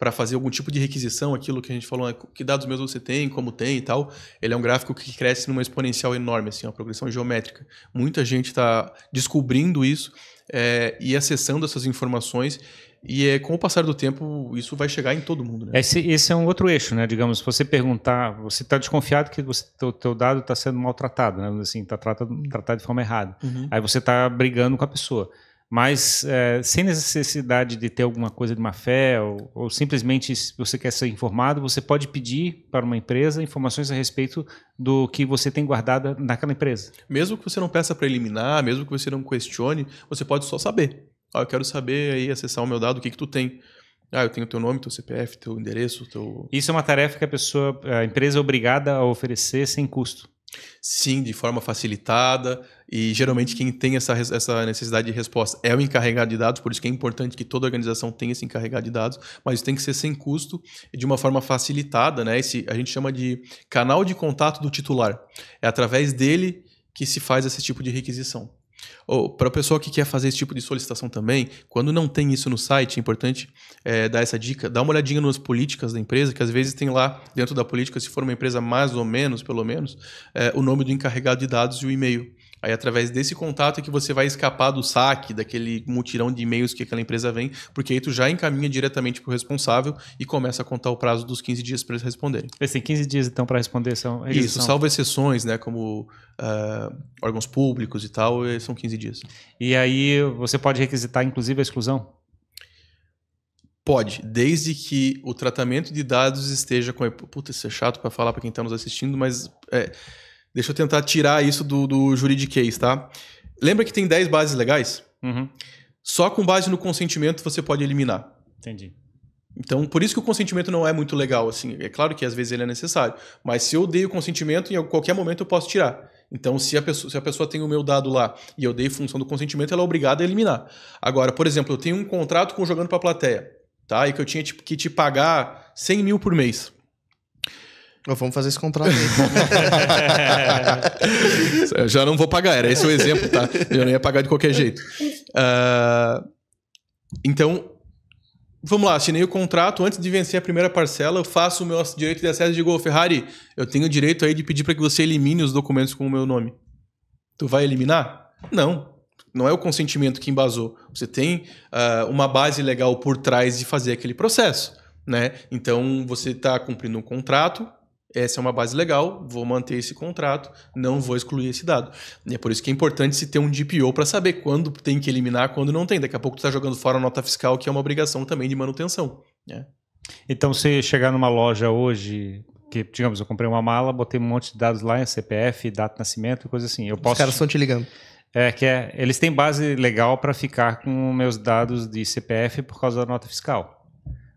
S1: para fazer algum tipo de requisição, aquilo que a gente falou, né, que dados mesmo você tem, como tem e tal, ele é um gráfico que cresce numa exponencial enorme, assim, uma progressão geométrica. Muita gente está descobrindo isso é, e acessando essas informações e é, com o passar do tempo, isso vai chegar em todo mundo. Né?
S3: Esse, esse é um outro eixo, né? Digamos, se você perguntar, você está desconfiado que o teu dado está sendo maltratado, né? Assim, está tratado, tratado de forma errada. Uhum. Aí você está brigando com a pessoa. Mas é, sem necessidade de ter alguma coisa de má fé, ou, ou, simplesmente se você quer ser informado, você pode pedir para uma empresa informações a respeito do que você tem guardado naquela empresa.
S1: Mesmo que você não peça para eliminar, mesmo que você não questione, você pode só saber. Ah, eu quero saber aí, acessar o meu dado, o que que tu tem? Ah, eu tenho teu nome, teu CPF, teu endereço, teu...
S3: Isso é uma tarefa que a pessoa, a empresa é obrigada a oferecer sem custo.
S1: Sim, de forma facilitada e geralmente quem tem essa, essa necessidade de resposta é o encarregado de dados, por isso que é importante que toda organização tenha esse encarregado de dados, mas isso tem que ser sem custo e de uma forma facilitada, né? Esse, a gente chama de canal de contato do titular. É através dele que se faz esse tipo de requisição. Para a pessoa que quer fazer esse tipo de solicitação também, quando não tem isso no site, é importante é, dar essa dica, dá uma olhadinha nas políticas da empresa, que às vezes tem lá dentro da política, se for uma empresa mais ou menos, pelo menos, é, o nome do encarregado de dados e o e-mail. Aí, através desse contato é que você vai escapar do saque, daquele mutirão de e-mails que aquela empresa vem, porque aí tu já encaminha diretamente para o responsável e começa a contar o prazo dos 15 dias para eles responderem.
S3: Eles têm 15 dias, então, para responder são
S1: Isso, salvo exceções, né, como uh, órgãos públicos e tal, são 15 dias.
S3: E aí você pode requisitar, inclusive, a exclusão?
S1: Pode, desde que o tratamento de dados esteja com. Puta, isso é chato para falar para quem está nos assistindo, mas é, Deixa eu tentar tirar isso do, do juridiquês, tá? Lembra que tem 10 bases legais?
S3: Uhum.
S1: Só com base no consentimento você pode eliminar.
S3: Entendi.
S1: Então, por isso que o consentimento não é muito legal, assim. É claro que às vezes ele é necessário, mas se eu dei o consentimento, em qualquer momento eu posso tirar. Então, se a, pessoa, se a pessoa tem o meu dado lá e eu dei função do consentimento, ela é obrigada a eliminar. Agora, por exemplo, eu tenho um contrato com jogando para a plateia, tá? E que eu tinha que te pagar 100 mil por mês.
S2: Vamos fazer esse contrato aí. (laughs)
S1: Já não vou pagar, era esse o exemplo, tá? Eu não ia pagar de qualquer jeito. Uh, então, vamos lá, assinei o contrato. Antes de vencer a primeira parcela, eu faço o meu direito de acesso e digo, Ferrari, eu tenho o direito aí de pedir para que você elimine os documentos com o meu nome. Tu vai eliminar? Não. Não é o consentimento que embasou. Você tem uh, uma base legal por trás de fazer aquele processo. Né? Então, você está cumprindo um contrato, essa é uma base legal, vou manter esse contrato, não vou excluir esse dado. E é por isso que é importante se ter um DPO para saber quando tem que eliminar, quando não tem. Daqui a pouco tu está jogando fora a nota fiscal, que é uma obrigação também de manutenção. Né?
S3: Então, se chegar numa loja hoje, que, digamos, eu comprei uma mala, botei um monte de dados lá, CPF, data de nascimento, coisa assim. Eu posso...
S2: Os caras estão te ligando.
S3: É, que é, eles têm base legal para ficar com meus dados de CPF por causa da nota fiscal.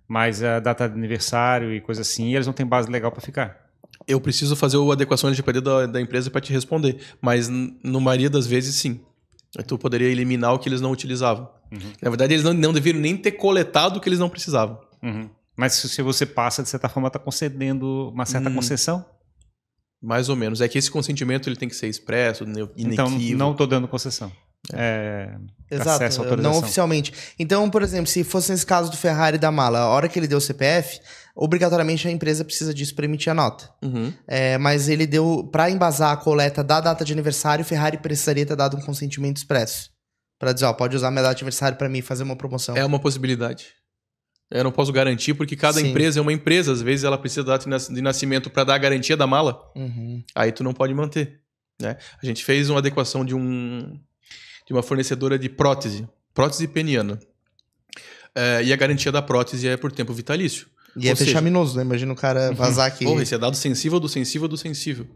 S3: Mas a data de aniversário e coisa assim, eles não têm base legal para ficar
S1: eu preciso fazer a adequação LGPD da, da empresa para te responder. Mas, no maioria das vezes, sim. Tu poderia eliminar o que eles não utilizavam. Uhum. Na verdade, eles não, não deveriam nem ter coletado o que eles não precisavam.
S3: Uhum. Mas se você passa, de certa forma, está concedendo uma certa hum, concessão?
S1: Mais ou menos. É que esse consentimento ele tem que ser expresso,
S3: inequívoco. Então, não estou dando concessão. É,
S2: Exato, não oficialmente. Então, por exemplo, se fosse nesse caso do Ferrari da mala, a hora que ele deu o CPF, obrigatoriamente a empresa precisa disso para emitir a nota. Uhum. É, mas ele deu, para embasar a coleta da data de aniversário, Ferrari precisaria ter dado um consentimento expresso. Para dizer, ó, pode usar minha data de aniversário para mim fazer uma promoção.
S1: É uma possibilidade. Eu não posso garantir, porque cada Sim. empresa é uma empresa. Às vezes ela precisa da data de nascimento para dar a garantia da mala. Uhum. Aí tu não pode manter. Né? A gente fez uma adequação de, um, de uma fornecedora de prótese, prótese peniana. É, e a garantia da prótese é por tempo vitalício.
S2: E é fechaminoso, né? Imagina o cara uhum. vazar aqui.
S1: Porra, esse é dado sensível do sensível do sensível.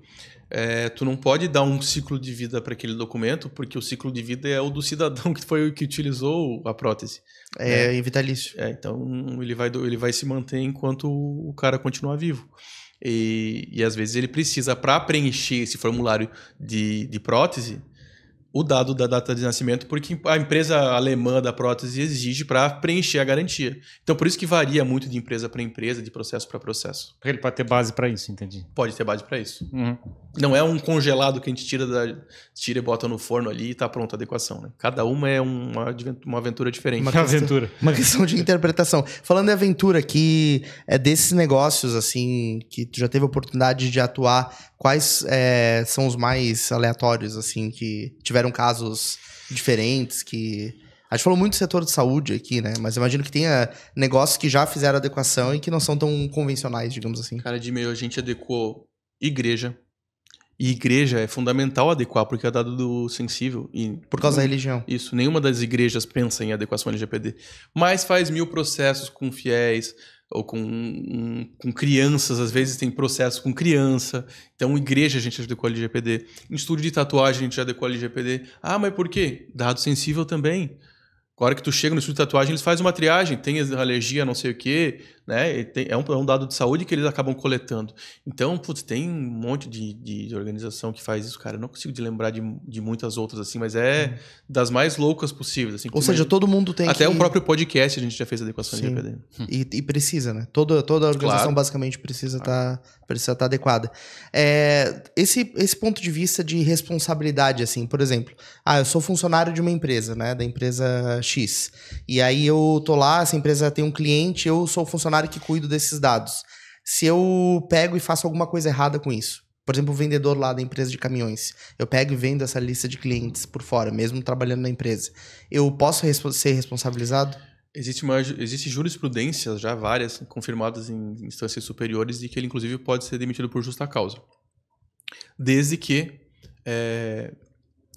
S1: É, tu não pode dar um ciclo de vida para aquele documento, porque o ciclo de vida é o do cidadão que foi o que utilizou a prótese.
S2: É, né? vitalício.
S1: É, então ele vai, ele vai se manter enquanto o cara continuar vivo. E, e às vezes ele precisa, para preencher esse formulário de, de prótese, o dado da data de nascimento, porque a empresa alemã da prótese exige para preencher a garantia. Então, por isso que varia muito de empresa para empresa, de processo para processo.
S3: Porque ele pode ter base para isso, entendi.
S1: Pode ter base para isso. Uhum. Não é um congelado que a gente tira, da, tira e bota no forno ali e está pronta a adequação. Né? Cada uma é uma, uma aventura diferente.
S2: Uma questão, aventura. Uma questão de interpretação. Falando em aventura, que é desses negócios, assim, que tu já teve a oportunidade de atuar, quais é, são os mais aleatórios, assim, que tiveram casos diferentes, que... A gente falou muito do setor de saúde aqui, né? Mas imagino que tenha negócios que já fizeram adequação e que não são tão convencionais, digamos assim.
S1: Cara, de meio a gente adequou igreja, e igreja é fundamental adequar, porque é dado do sensível. E,
S2: Por causa da religião.
S1: Isso, nenhuma das igrejas pensa em adequação LGPD. Mas faz mil processos com fiéis ou com, um, com crianças, às vezes tem processo com criança. Então, igreja a gente adequou LGPD. Em estúdio de tatuagem a gente adequou LGPD. Ah, mas por quê? Dado sensível também. Agora que tu chega no estúdio de tatuagem, eles fazem uma triagem, tem alergia, não sei o quê, né? É um, é um, dado de saúde que eles acabam coletando. Então, putz, tem um monte de, de, de, organização que faz isso, cara. Eu não consigo de lembrar de, de muitas outras, assim, mas é hum. das mais loucas possíveis. Assim,
S2: Ou seja, todo mundo tem
S1: Até que... o próprio podcast a gente já fez adequação Sim. de GPD.
S2: E, e, precisa, né? Toda, toda a organização claro. basicamente precisa estar tá, precisa tá adequada. É, esse, esse ponto de vista de responsabilidade, assim, por exemplo, ah, eu sou funcionário de uma empresa, né? Da empresa X. E aí eu tô lá, essa empresa tem um cliente, eu sou funcionário funcionário que cuido desses dados. Se eu pego e faço alguma coisa errada com isso, por exemplo, o vendedor lá da empresa de caminhões, eu pego e vendo essa lista de clientes por fora, mesmo trabalhando na empresa, eu posso ser responsabilizado?
S1: Existe, uma, existe jurisprudência, já várias, confirmadas em instâncias superiores, de que ele, inclusive, pode ser demitido por justa causa. Desde que é,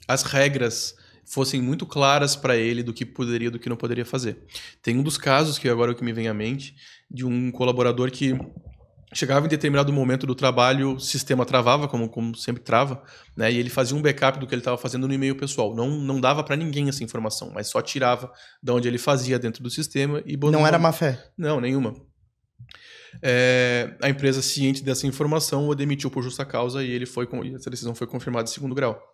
S1: as regras fossem muito claras para ele do que poderia e do que não poderia fazer. Tem um dos casos que agora é o que me vem à mente, de um colaborador que chegava em determinado momento do trabalho, o sistema travava, como, como sempre trava, né? E ele fazia um backup do que ele estava fazendo no e-mail pessoal. Não, não dava para ninguém essa informação, mas só tirava de onde ele fazia dentro do sistema e
S2: Não era má fé?
S1: Não, nenhuma. É, a empresa ciente dessa informação o demitiu por justa causa e ele foi e essa decisão foi confirmada em segundo grau.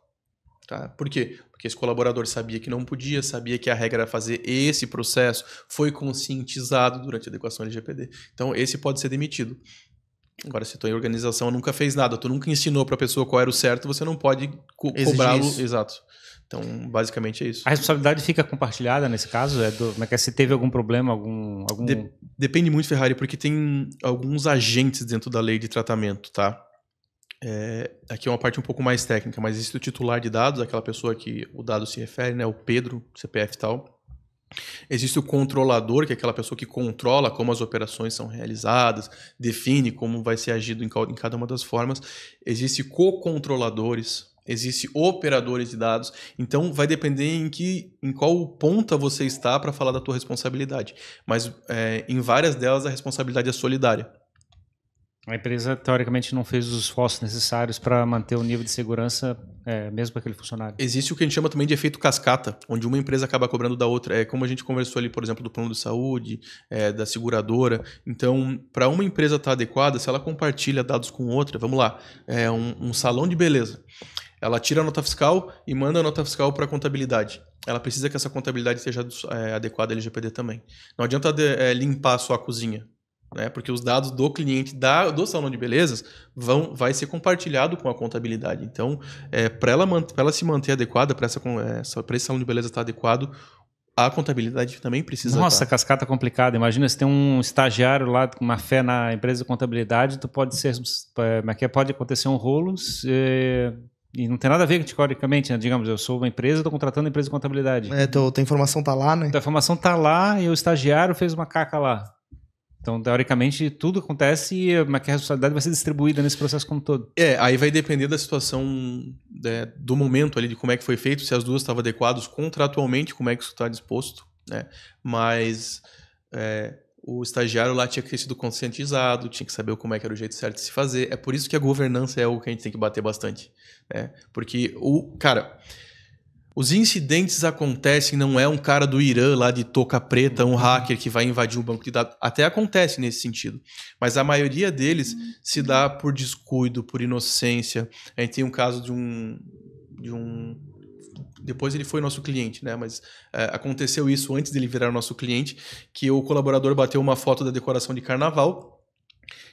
S1: Tá? Por quê? Porque esse colaborador sabia que não podia, sabia que a regra era fazer esse processo, foi conscientizado durante a adequação LGPD. Então, esse pode ser demitido. Agora, se tua organização nunca fez nada, tu nunca ensinou para a pessoa qual era o certo, você não pode co cobrá-lo. Exato. Então, basicamente é isso.
S3: A responsabilidade fica compartilhada nesse caso? É do, é que é, se teve algum problema, algum. algum... De,
S1: depende muito, Ferrari, porque tem alguns agentes dentro da lei de tratamento, tá? É, aqui é uma parte um pouco mais técnica, mas existe o titular de dados, aquela pessoa que o dado se refere, né, o Pedro, CPF e tal. Existe o controlador, que é aquela pessoa que controla como as operações são realizadas, define como vai ser agido em cada uma das formas. Existe co-controladores, existe operadores de dados. Então vai depender em que, em qual ponta você está para falar da tua responsabilidade. Mas é, em várias delas a responsabilidade é solidária.
S3: A empresa, teoricamente, não fez os esforços necessários para manter o nível de segurança, é, mesmo para aquele funcionário.
S1: Existe o que a gente chama também de efeito cascata, onde uma empresa acaba cobrando da outra. É como a gente conversou ali, por exemplo, do plano de saúde, é, da seguradora. Então, para uma empresa estar tá adequada, se ela compartilha dados com outra, vamos lá, é um, um salão de beleza. Ela tira a nota fiscal e manda a nota fiscal para a contabilidade. Ela precisa que essa contabilidade seja é, adequada ao LGPD também. Não adianta de, é, limpar só a cozinha né? Porque os dados do cliente da, do salão de belezas vão vai ser compartilhado com a contabilidade. Então, é, para ela, ela se manter adequada, para essa, é, esse salão de beleza estar adequado, a contabilidade também precisa.
S3: Nossa, estar. cascata complicada. Imagina se tem um estagiário lá com uma fé na empresa de contabilidade, tu pode ser, é, é pode acontecer um rolo se, e não tem nada a ver teoricamente, né? digamos, eu sou uma empresa, estou contratando uma empresa de contabilidade.
S2: É, tua, tua informação está lá, né?
S3: Tua informação está lá e o estagiário fez uma caca lá. Então, teoricamente, tudo acontece e a responsabilidade vai ser distribuída nesse processo como todo.
S1: É, aí vai depender da situação né, do momento ali, de como é que foi feito, se as duas estavam adequadas contratualmente, como é que isso está disposto, né? Mas é, o estagiário lá tinha que ter sido conscientizado, tinha que saber como é que era o jeito certo de se fazer. É por isso que a governança é o que a gente tem que bater bastante. Né? Porque o. Cara, os incidentes acontecem, não é um cara do Irã lá de touca preta, um hacker que vai invadir um banco de dados. Até acontece nesse sentido. Mas a maioria deles se dá por descuido, por inocência. A gente tem um caso de um. De um depois ele foi nosso cliente, né? Mas é, aconteceu isso antes dele virar nosso cliente, que o colaborador bateu uma foto da decoração de carnaval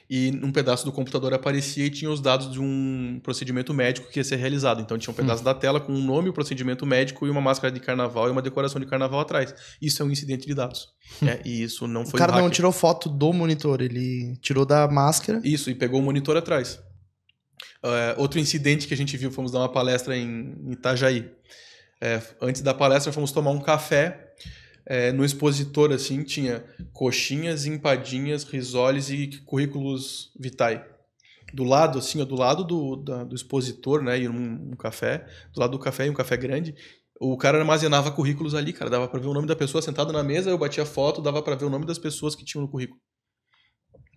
S1: e num pedaço do computador aparecia e tinha os dados de um procedimento médico que ia ser realizado. Então tinha um pedaço hum. da tela com um nome, o um procedimento médico e uma máscara de carnaval e uma decoração de carnaval atrás. Isso é um incidente de dados. Hum. É, e isso não foi.
S2: O cara um não tirou foto do monitor, ele tirou da máscara.
S1: Isso, e pegou o monitor atrás. Uh, outro incidente que a gente viu, fomos dar uma palestra em Itajaí. É, antes da palestra, fomos tomar um café é, no expositor, assim, tinha coxinhas, empadinhas, risoles e currículos vitae. Do lado, assim, do lado do, da, do expositor, né, e um, um, café, do lado do café e um café grande, o cara armazenava currículos ali, cara, dava para ver o nome da pessoa sentada na mesa, eu batia foto, dava para ver o nome das pessoas que tinham no currículo.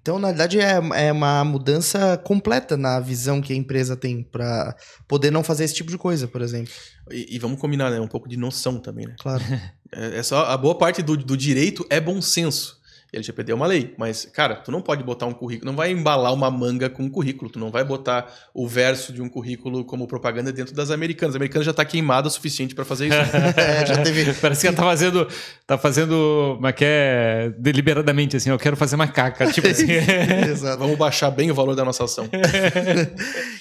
S2: Então, na verdade, é, é uma mudança completa na visão que a empresa tem para poder não fazer esse tipo de coisa, por exemplo.
S1: E, e, vamos combinar, né? Um pouco de noção também, né?
S2: Claro. (laughs)
S1: É, é só a boa parte do, do direito é bom senso. LGPD é uma lei, mas, cara, tu não pode botar um currículo, não vai embalar uma manga com um currículo, tu não vai botar o verso de um currículo como propaganda dentro das americanas. A americana já tá queimada o suficiente para fazer isso. (laughs)
S3: é, já teve. (laughs) Parece que ela tá fazendo, tá fazendo, mas é que é deliberadamente assim, eu quero fazer uma caca, tipo assim. (laughs)
S1: Exato. Vamos baixar bem o valor da nossa ação.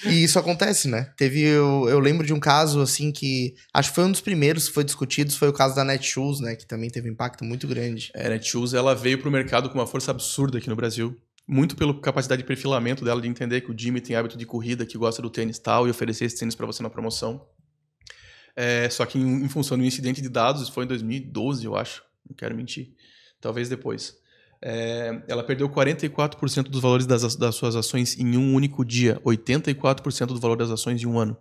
S2: e isso acontece, né? Teve, eu, eu lembro de um caso assim que acho que foi um dos primeiros que foi discutido, foi o caso da Netshoes, né, que também teve um impacto muito grande.
S1: É, a Netshoes ela veio pro mercado com uma força absurda aqui no Brasil. Muito pela capacidade de perfilamento dela, de entender que o Jimmy tem hábito de corrida, que gosta do tênis tal, e oferecer esse tênis para você na promoção. É, só que em, em, função do incidente de dados, foi em 2012, eu acho. Não quero mentir. Talvez depois. É, ela perdeu 44% dos valores das, das suas ações em um único dia. 84% do valor das ações em um ano.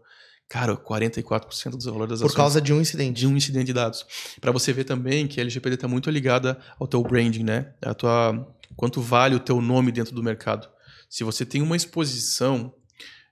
S1: Cara, 44% dos valores das
S2: Por ações. Por causa de um incidente.
S1: De um incidente de dados. Para você ver também que a LGPD está muito ligada ao teu branding, né? A tua, quanto vale o teu nome dentro do mercado. Se você tem uma exposição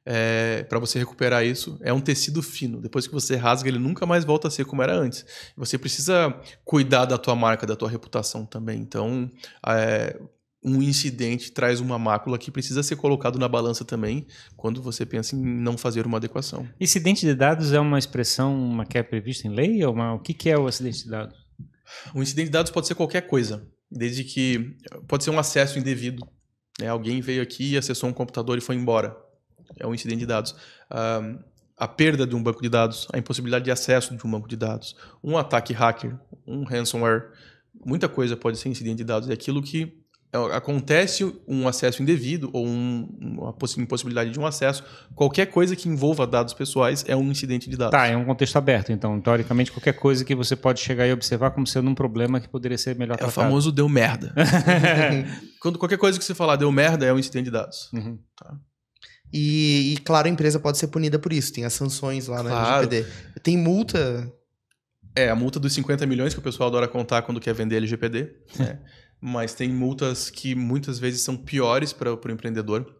S1: é, para você recuperar isso, é um tecido fino. Depois que você rasga, ele nunca mais volta a ser como era antes. Você precisa cuidar da tua marca, da tua reputação também. Então, é, um incidente traz uma mácula que precisa ser colocado na balança também quando você pensa em não fazer uma adequação.
S3: Incidente de dados é uma expressão uma que é prevista em lei? Ou uma, o que, que é o acidente de dados?
S1: O incidente de dados pode ser qualquer coisa, desde que pode ser um acesso indevido. Né? Alguém veio aqui, acessou um computador e foi embora. É um incidente de dados. Um, a perda de um banco de dados, a impossibilidade de acesso de um banco de dados, um ataque hacker, um ransomware, muita coisa pode ser incidente de dados. É aquilo que é, acontece um acesso indevido ou um, uma impossibilidade de um acesso, qualquer coisa que envolva dados pessoais é um incidente de dados.
S3: Tá, é um contexto aberto, então, teoricamente, qualquer coisa que você pode chegar e observar como sendo um problema que poderia ser melhor
S1: é
S3: tratado.
S1: É o famoso deu merda. (laughs) (laughs) Quando qualquer coisa que você falar deu merda é um incidente de dados.
S2: Uhum. Tá. E, e, claro, a empresa pode ser punida por isso. Tem as sanções lá claro. na LGPD. Tem multa?
S1: É, a multa dos 50 milhões que o pessoal adora contar quando quer vender LGPD. né? (laughs) mas tem multas que muitas vezes são piores para o empreendedor.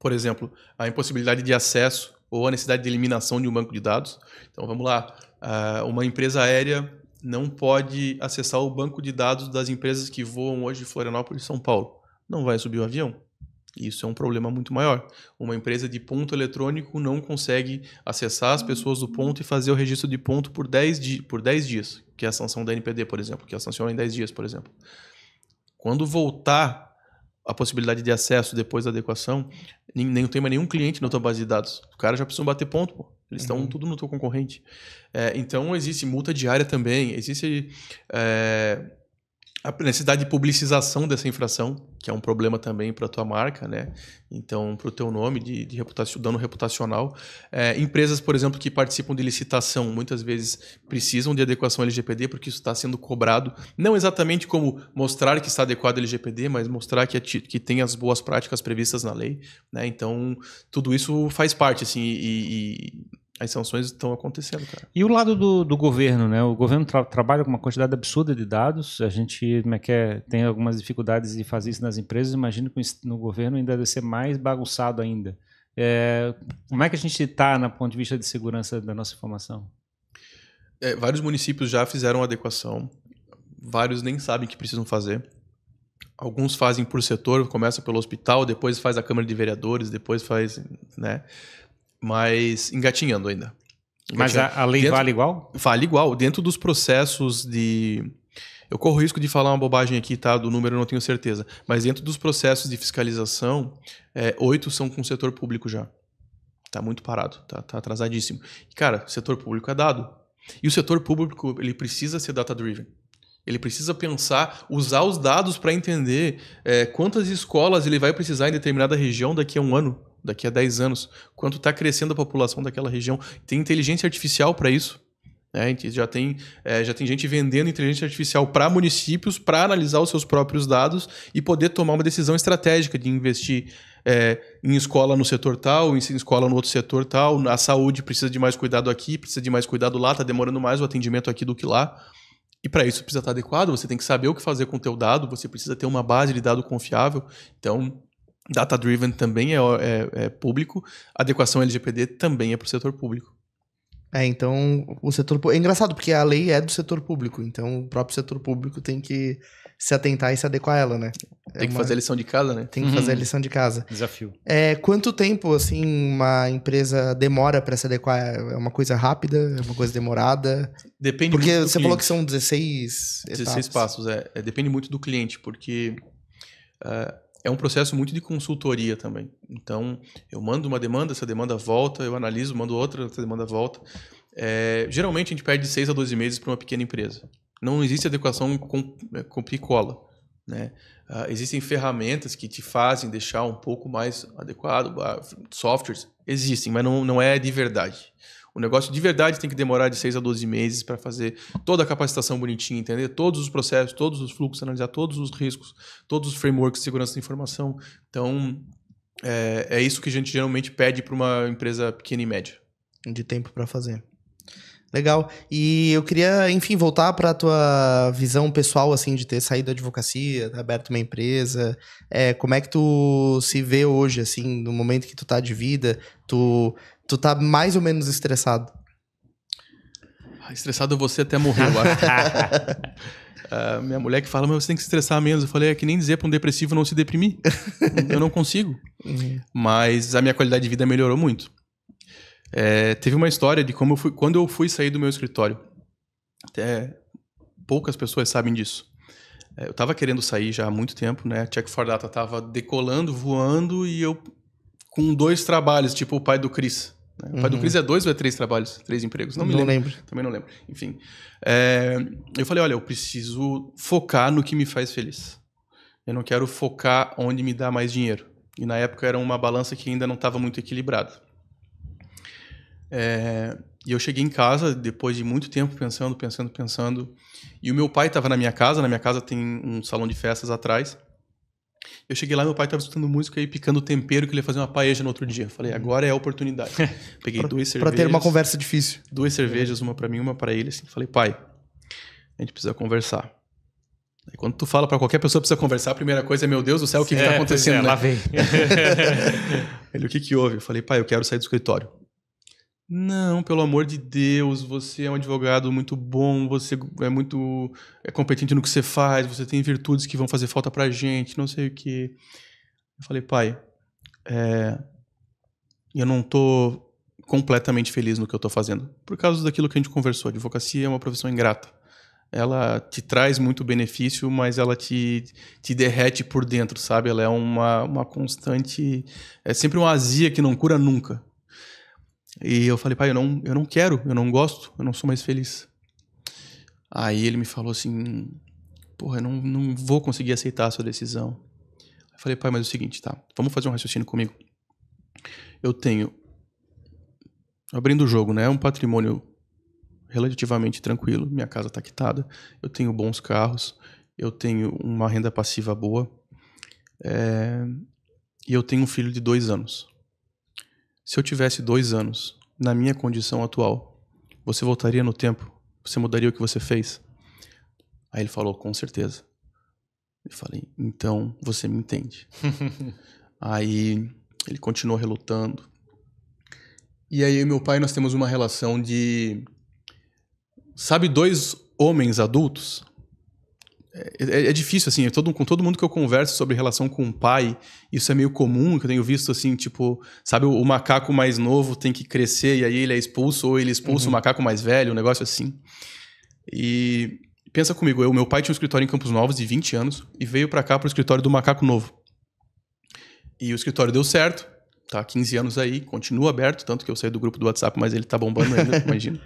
S1: Por exemplo, a impossibilidade de acesso ou a necessidade de eliminação de um banco de dados. Então vamos lá, uh, uma empresa aérea não pode acessar o banco de dados das empresas que voam hoje de Florianópolis e São Paulo. Não vai subir o avião. Isso é um problema muito maior. Uma empresa de ponto eletrônico não consegue acessar as pessoas do ponto e fazer o registro de ponto por 10, di por 10 dias, que é a sanção da NPD, por exemplo, que é a sanciona em 10 dias, por exemplo. Quando voltar a possibilidade de acesso depois da adequação, nem, nem tem mais nenhum cliente na tua base de dados. O cara já precisa bater ponto, pô. Eles estão uhum. tudo no teu concorrente. É, então, existe multa diária também, existe é, a necessidade de publicização dessa infração, que é um problema também para a tua marca, né? Então, para o teu nome, de, de reputação, dano reputacional. É, empresas, por exemplo, que participam de licitação, muitas vezes precisam de adequação LGPD, porque isso está sendo cobrado, não exatamente como mostrar que está adequado LGPD, mas mostrar que, que tem as boas práticas previstas na lei. Né? Então, tudo isso faz parte, assim, e, e as sanções estão acontecendo, cara.
S3: E o lado do, do governo, né? O governo tra trabalha com uma quantidade absurda de dados. A gente como é que é, tem algumas dificuldades de fazer isso nas empresas. Imagino que no governo ainda deve ser mais bagunçado ainda. É, como é que a gente está na ponto de vista de segurança da nossa informação?
S1: É, vários municípios já fizeram adequação. Vários nem sabem que precisam fazer. Alguns fazem por setor, começa pelo hospital, depois faz a Câmara de Vereadores, depois faz, né? Mas engatinhando ainda.
S3: Engatinhando. Mas a, a lei dentro, vale igual?
S1: Vale igual. Dentro dos processos de. Eu corro o risco de falar uma bobagem aqui, tá? Do número eu não tenho certeza. Mas dentro dos processos de fiscalização, é, oito são com o setor público já. Tá muito parado, tá, tá atrasadíssimo. E, cara, setor público é dado. E o setor público, ele precisa ser data-driven. Ele precisa pensar, usar os dados para entender é, quantas escolas ele vai precisar em determinada região daqui a um ano daqui a 10 anos, quanto está crescendo a população daquela região. Tem inteligência artificial para isso. Né? Já, tem, é, já tem gente vendendo inteligência artificial para municípios para analisar os seus próprios dados e poder tomar uma decisão estratégica de investir é, em escola no setor tal, em escola no outro setor tal. A saúde precisa de mais cuidado aqui, precisa de mais cuidado lá, está demorando mais o atendimento aqui do que lá. E para isso precisa estar adequado, você tem que saber o que fazer com o teu dado, você precisa ter uma base de dado confiável. Então, Data-driven também é, é, é, público, adequação LGPD também é para o setor público.
S2: É, então o setor é engraçado porque a lei é do setor público, então o próprio setor público tem que se atentar e se adequar a ela, né?
S1: É tem que uma... fazer a lição de casa, né?
S2: Tem que uhum. fazer a lição de casa.
S3: Desafio.
S2: É, quanto tempo assim uma empresa demora para se adequar? É uma coisa rápida? É uma coisa demorada?
S1: Depende.
S2: Porque você cliente. falou que são 16
S1: 16 passos, é, é, depende muito do cliente, porque uh, é um processo muito de consultoria também. Então, eu mando uma demanda, essa demanda volta, eu analiso, mando outra, essa demanda volta. É, geralmente, a gente perde 6 a 12 meses para uma pequena empresa. Não existe adequação com, é, com picola. Né? Uh, existem ferramentas que te fazem deixar um pouco mais adequado, uh, softwares existem, mas não, não é de verdade. O negócio de verdade tem que demorar de 6 a 12 meses para fazer toda a capacitação bonitinha, entender todos os processos, todos os fluxos, analisar todos os riscos, todos os frameworks de segurança da informação. Então, é, é isso que a gente geralmente pede para uma empresa pequena e média.
S2: De tempo para fazer. Legal. E eu queria, enfim, voltar para a tua visão pessoal, assim, de ter saído da advocacia, ter aberto uma empresa. É, como é que tu se vê hoje, assim, no momento que tu tá de vida? Tu Tu tá mais ou menos estressado?
S1: Ah, estressado você até morrer, eu acho. uh, (laughs) minha mulher que fala, mas você tem que se estressar menos. Eu falei, é que nem dizer para um depressivo não se deprimir. eu não consigo. Uhum. Mas a minha qualidade de vida melhorou muito. É, teve uma história de como eu fui, quando eu fui sair do meu escritório. Até poucas pessoas sabem disso. É, eu estava querendo sair já há muito tempo, né? Check for Data estava decolando, voando e eu com dois trabalhos, tipo o pai do Cris. Né? O pai do uhum. Cris é dois ou é três trabalhos? Três empregos? Não me não lembro. lembro. Também não lembro. Enfim. É, eu falei, olha, eu preciso focar no que me faz feliz. Eu não quero focar onde me dá mais dinheiro. E na época era uma balança que ainda não estava muito equilibrada. É, e eu cheguei em casa depois de muito tempo pensando, pensando, pensando. E o meu pai estava na minha casa. Na minha casa tem um salão de festas atrás. Eu cheguei lá, meu pai estava escutando música e picando tempero que ele ia fazer uma paeja no outro dia. Falei, agora é a oportunidade. (laughs) Peguei
S2: pra,
S1: duas cervejas.
S2: Para ter uma conversa difícil.
S1: Duas cervejas, uma para mim, uma para ele. Assim. Falei, pai, a gente precisa conversar. E quando tu fala para qualquer pessoa precisa conversar, a primeira coisa é, meu Deus do céu, o que, é, que tá acontecendo? É,
S3: né? Lá vem. (laughs)
S1: ele, o que que houve? Eu falei, pai, eu quero sair do escritório. Não, pelo amor de Deus, você é um advogado muito bom, você é muito é competente no que você faz, você tem virtudes que vão fazer falta pra gente, não sei o que. Eu falei, pai, é, eu não tô completamente feliz no que eu tô fazendo. Por causa daquilo que a gente conversou, a advocacia é uma profissão ingrata. Ela te traz muito benefício, mas ela te, te derrete por dentro, sabe? Ela é uma, uma constante. É sempre uma azia que não cura nunca. E eu falei, pai, eu não, eu não quero, eu não gosto, eu não sou mais feliz. Aí ele me falou assim, porra, eu não, não vou conseguir aceitar a sua decisão. Eu falei, pai, mas é o seguinte, tá, vamos fazer um raciocínio comigo. Eu tenho, abrindo o jogo, né, um patrimônio relativamente tranquilo, minha casa está quitada, eu tenho bons carros, eu tenho uma renda passiva boa, é, e eu tenho um filho de dois anos. Se eu tivesse dois anos na minha condição atual, você voltaria no tempo? Você mudaria o que você fez? Aí ele falou, com certeza. Eu falei, então você me entende. (laughs) aí ele continuou relutando. E aí eu e meu pai nós temos uma relação de sabe dois homens adultos é, é, difícil, assim, todo, com todo mundo que eu converso sobre relação com o pai, isso é meio comum, que eu tenho visto, assim, tipo, sabe, o, o macaco mais novo tem que crescer e aí ele é expulso, ou ele expulsa uhum. o macaco mais velho, um negócio assim. E pensa comigo, eu, meu pai tinha um escritório em Campos Novos de 20 anos e veio para cá pro escritório do macaco novo. E o escritório deu certo, tá 15 anos aí, continua aberto, tanto que eu saí do grupo do WhatsApp, mas ele tá bombando ainda, (laughs) imagina.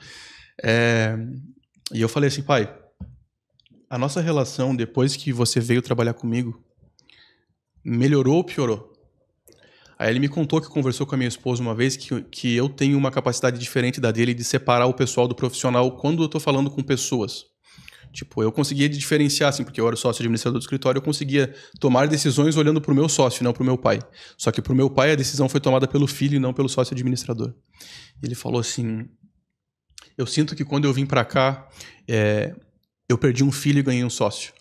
S1: É, e eu falei assim, pai, a nossa relação, depois que você veio trabalhar comigo, melhorou ou piorou? Aí ele me contou que conversou com a minha esposa uma vez que, que eu tenho uma capacidade diferente da dele de separar o pessoal do profissional quando eu estou falando com pessoas. Tipo, eu conseguia diferenciar, assim, porque eu era sócio administrador do escritório, eu conseguia tomar decisões olhando para o meu sócio, não para o meu pai. Só que para o meu pai a decisão foi tomada pelo filho e não pelo sócio administrador. Ele falou assim: Eu sinto que quando eu vim para cá, é, eu perdi um filho e ganhei um sócio.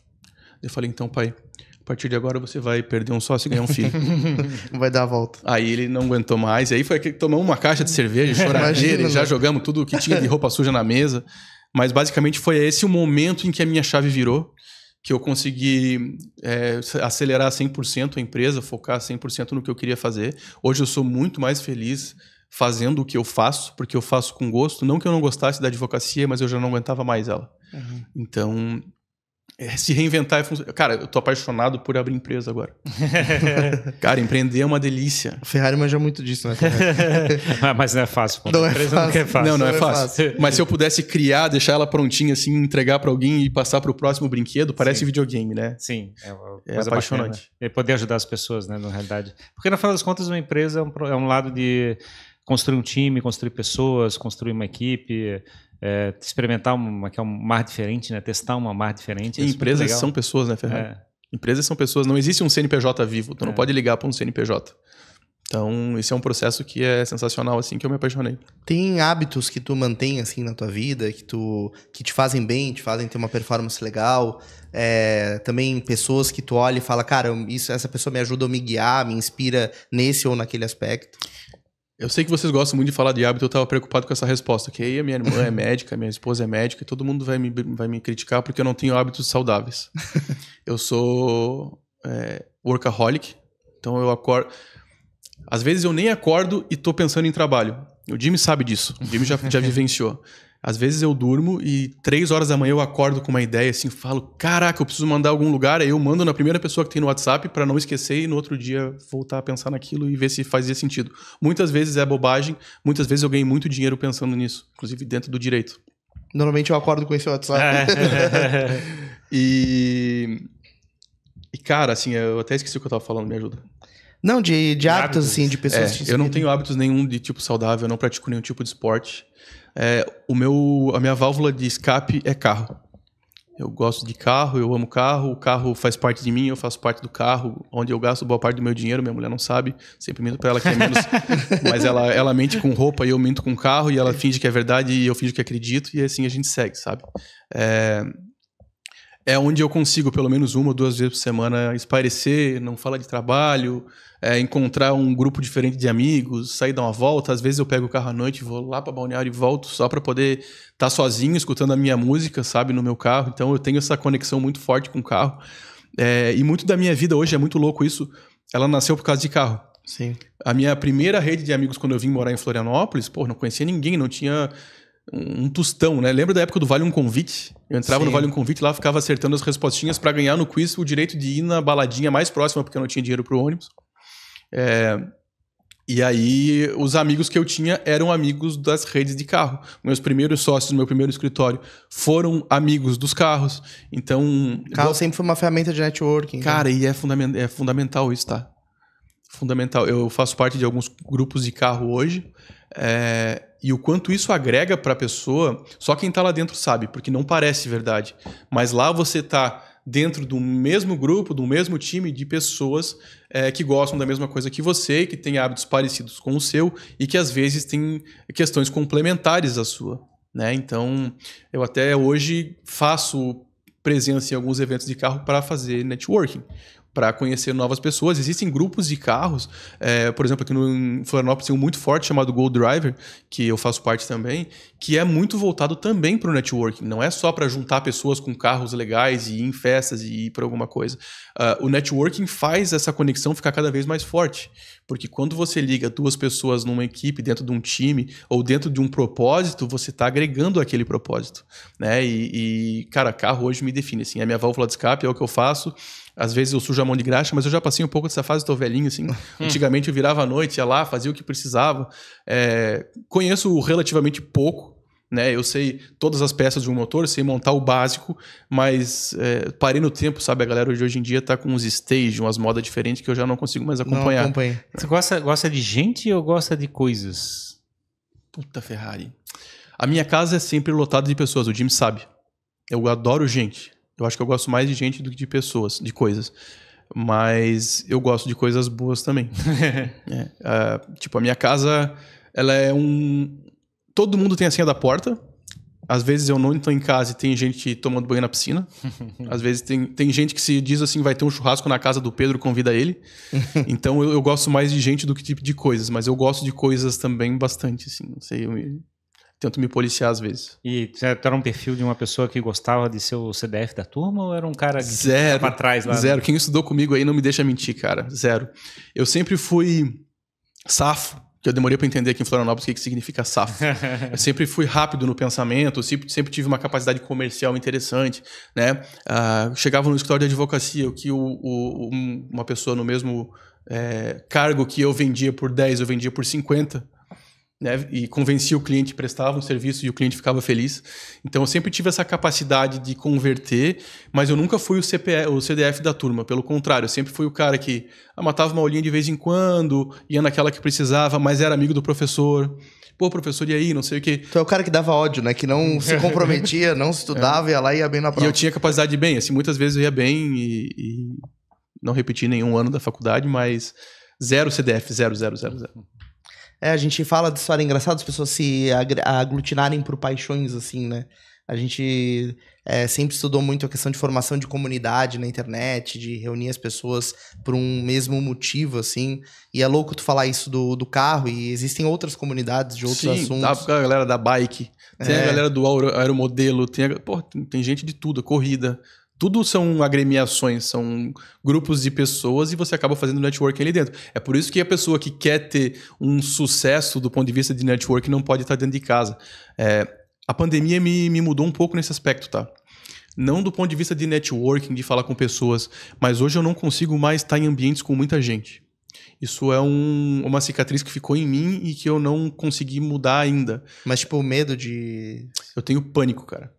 S1: Eu falei, então, pai, a partir de agora você vai perder um sócio e ganhar um filho. (laughs)
S2: vai dar a volta.
S1: Aí ele não aguentou mais. E aí foi que tomamos uma caixa de cerveja, (laughs) choradeira, e já jogamos tudo que tinha de roupa suja na mesa. Mas basicamente foi esse o momento em que a minha chave virou, que eu consegui é, acelerar 100% a empresa, focar 100% no que eu queria fazer. Hoje eu sou muito mais feliz fazendo o que eu faço, porque eu faço com gosto. Não que eu não gostasse da advocacia, mas eu já não aguentava mais ela. Uhum. Então, é, se reinventar é fun... Cara, eu tô apaixonado por abrir empresa agora. (laughs) cara, empreender é uma delícia.
S2: A Ferrari manja muito disso, né? (laughs)
S3: Mas não é fácil.
S2: Não é fácil.
S1: Não, é fácil. Não, não, é, é fácil. fácil. Mas se eu pudesse criar, deixar ela prontinha, assim, entregar para alguém e passar para o próximo brinquedo, parece Sim. videogame, né?
S3: Sim, é, é apaixonante. E poder ajudar as pessoas, né, na realidade. Porque, no final das contas, uma empresa é um, é um lado de construir um time, construir pessoas, construir uma equipe, é, experimentar uma que é um mar diferente, né? Testar uma mar diferente.
S1: E empresas são pessoas, né, Ferrari? É. Empresas são pessoas. Não existe um CNPJ vivo. Tu é. não pode ligar para um CNPJ. Então, esse é um processo que é sensacional, assim, que eu me apaixonei.
S2: Tem hábitos que tu mantém, assim, na tua vida, que tu que te fazem bem, te fazem ter uma performance legal. É, também pessoas que tu olha e fala, cara, isso, essa pessoa me ajuda a me guiar, me inspira nesse ou naquele aspecto.
S1: Eu sei que vocês gostam muito de falar de hábito, eu estava preocupado com essa resposta. Que aí a minha irmã é médica, minha esposa é médica, e todo mundo vai me, vai me criticar porque eu não tenho hábitos saudáveis. (laughs) eu sou é, workaholic, então eu acordo. Às vezes eu nem acordo e estou pensando em trabalho. O Jimmy sabe disso, o Jimmy já, já (laughs) vivenciou. Às vezes eu durmo e três horas da manhã eu acordo com uma ideia assim, falo, caraca, eu preciso mandar algum lugar, aí eu mando na primeira pessoa que tem no WhatsApp para não esquecer e no outro dia voltar a pensar naquilo e ver se fazia sentido. Muitas vezes é bobagem, muitas vezes eu ganhei muito dinheiro pensando nisso, inclusive dentro do direito.
S2: Normalmente eu acordo com esse WhatsApp. (laughs)
S1: e E, cara, assim, eu até esqueci o que eu tava falando, me ajuda.
S2: Não, de, de hábitos,
S3: hábitos.
S2: assim, de pessoas
S1: É, eu não tenho hábitos nenhum de tipo saudável, eu não pratico nenhum tipo de esporte. É, o meu, a minha válvula de escape é carro. Eu gosto de carro, eu amo carro, o carro faz parte de mim, eu faço parte do carro, onde eu gasto boa parte do meu dinheiro, minha mulher não sabe, sempre minto pra ela que é menos, (laughs) mas ela, ela mente com roupa e eu minto com carro, e ela finge que é verdade e eu finge que acredito, e assim a gente segue, sabe? É, é onde eu consigo, pelo menos uma ou duas vezes por semana, espairecer, não falar de trabalho, é, encontrar um grupo diferente de amigos, sair dar uma volta. Às vezes eu pego o carro à noite, vou lá para Balneário e volto só para poder estar sozinho, escutando a minha música, sabe, no meu carro. Então eu tenho essa conexão muito forte com o carro. É, e muito da minha vida hoje é muito louco isso. Ela nasceu por causa de carro.
S2: Sim.
S1: A minha primeira rede de amigos quando eu vim morar em Florianópolis, pô, não conhecia ninguém, não tinha um tostão, né? Lembra da época do Vale um Convite? Eu entrava
S2: Sim.
S1: no Vale um Convite lá, ficava acertando as respostinhas para ganhar no quiz o direito de ir na baladinha mais próxima, porque eu não tinha dinheiro pro ônibus. É, E aí, os amigos que eu tinha eram amigos das redes de carro. Meus primeiros sócios no meu primeiro escritório foram amigos dos carros. Então,
S2: Carro sempre foi uma ferramenta de networking. né?
S1: Cara, e é, fundamen- é fundamental isso, tá? Fundamental. Eu faço parte de alguns grupos de carro hoje. é, e o quanto isso agrega para a pessoa, só quem tá lá dentro sabe, porque não parece verdade. Mas lá você tá dentro do mesmo grupo, do mesmo time de pessoas é, que gostam da mesma coisa que você, que têm hábitos parecidos com o seu e que às vezes têm questões complementares à sua. Né? Então, eu até hoje faço presença em alguns eventos de carro para fazer networking, para conhecer novas pessoas. Existem grupos de carros, é, por exemplo, aqui no Florianópolis tem um muito forte chamado Gold Driver, que eu faço parte também, que é muito voltado também para o networking. Não é só para juntar pessoas com carros legais e ir em festas e ir para alguma coisa. Ah, o networking faz essa conexão ficar cada vez mais forte. Porque quando você liga duas pessoas numa equipe, dentro de um time, ou dentro de um propósito, você está agregando aquele propósito. Né? E, e, cara, carro hoje me define. Assim, é a minha válvula de escape, é o que eu faço. Às vezes eu sujo a mão de graxa, mas eu já passei um pouco dessa fase, estou velhinho, assim. Antigamente eu virava à noite, ia lá, fazia o que precisava. É, conheço relativamente pouco, né? Eu sei todas as peças de um motor, sei montar o básico, mas é, parei no tempo, sabe? A galera de hoje em dia tá com uns stage, umas modas diferentes que eu já não consigo mais
S2: Não
S1: acompanhar.
S2: acompanhei.
S3: Você gosta, gosta de gente ou gosta de coisas?
S1: Puta Ferrari. A minha casa é sempre lotada de pessoas, o Jim sabe. Eu adoro gente. Eu acho que eu gosto mais de gente do que de pessoas, de coisas. Mas eu gosto de coisas boas também. (laughs) É, ah, tipo, a minha casa, ela é um. Todo mundo tem a senha da porta. Às vezes eu não estou em casa e tem gente tomando banho na piscina. (laughs) Às vezes tem, tem gente que se diz assim, vai ter um churrasco na casa do Pedro, convida ele. (laughs) Então eu, eu gosto mais de gente do que tipo de coisas, mas eu gosto de coisas também bastante, assim. Não sei, eu me- tento me policiar às vezes.
S3: E você era um perfil de uma pessoa que gostava de ser o CDF da turma ou era um cara que
S1: Zero.
S3: pra trás lá? né?
S1: Zero. Quem estudou comigo aí não me deixa mentir, cara. Zero. Eu sempre fui safo, que eu demorei para entender aqui em Florianópolis o que, que significa safo. (laughs) eu sempre fui rápido no pensamento, sempre, sempre tive uma capacidade comercial interessante, né? Ah, chegava no escritório de advocacia, o que o, o- um- uma pessoa no mesmo é, cargo que eu vendia por 10, eu vendia por 50. Né, e convencia o cliente, prestava um serviço e o cliente ficava feliz. Então eu sempre tive essa capacidade de converter, mas eu nunca fui o, CPE, o CDF da turma. Pelo contrário, eu sempre fui o cara que ah, matava uma aulinha de vez em quando, ia naquela que precisava, mas era amigo do professor. Pô, professor, e aí? Não sei o quê.
S2: Tu é o cara que dava ódio, né? Que não se (laughs) comprometia, não estudava, ia lá e ia bem na
S1: E
S2: prova.
S1: eu tinha capacidade de bem. Assim, muitas vezes eu ia bem e, e não repeti nenhum ano da faculdade, mas zero CDF, zero, zero, zero, zero.
S2: É, a gente fala de história engraçada, as pessoas se aglutinarem por paixões, assim, né? A gente é, sempre estudou muito a questão de formação de comunidade na internet, de reunir as pessoas por um mesmo motivo, assim. E é louco tu falar isso do, do carro, e existem outras comunidades de outros
S1: Sim,
S2: assuntos.
S1: tá, a galera da bike, tem
S2: É.
S1: a galera do aero- aeromodelo, tem, a- pô, tem, tem gente de tudo, corrida. Tudo são agremiações, são grupos de pessoas e você acaba fazendo networking ali dentro. É por isso que a pessoa que quer ter um sucesso do ponto de vista de networking não pode estar dentro de casa. É, a pandemia me, me mudou um pouco nesse aspecto, tá? Não do ponto de vista de networking, de falar com pessoas, mas hoje eu não consigo mais estar em ambientes com muita gente. Isso é um- uma cicatriz que ficou em mim e que eu não consegui mudar ainda.
S2: Mas, tipo, o medo de.
S1: Eu tenho pânico, cara.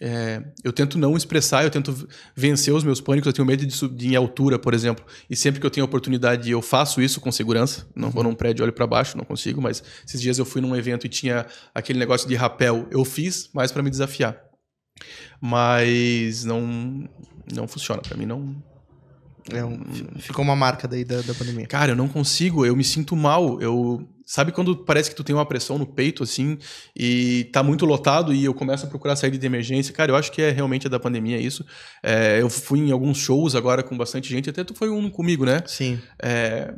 S1: É, eu tento não expressar, eu tento vencer os meus pânicos. Eu tenho medo de subir em altura, por exemplo. E sempre que eu tenho oportunidade, eu faço isso com segurança. Não vou num prédio olho para baixo, não consigo. Mas esses dias eu fui num evento e tinha aquele negócio de rapel. Eu fiz, mais para me desafiar. Mas não, não funciona para mim. Não,
S2: é um, ficou uma marca daí da, da pandemia.
S1: Cara, eu não consigo, eu me sinto mal. Eu sabe quando parece que tu tem uma pressão no peito assim e tá muito lotado e eu começo a procurar saída de emergência. Cara, eu acho que é realmente da pandemia isso. É, eu fui em alguns shows agora com bastante gente, até tu foi um comigo, né?
S2: Sim.
S1: É,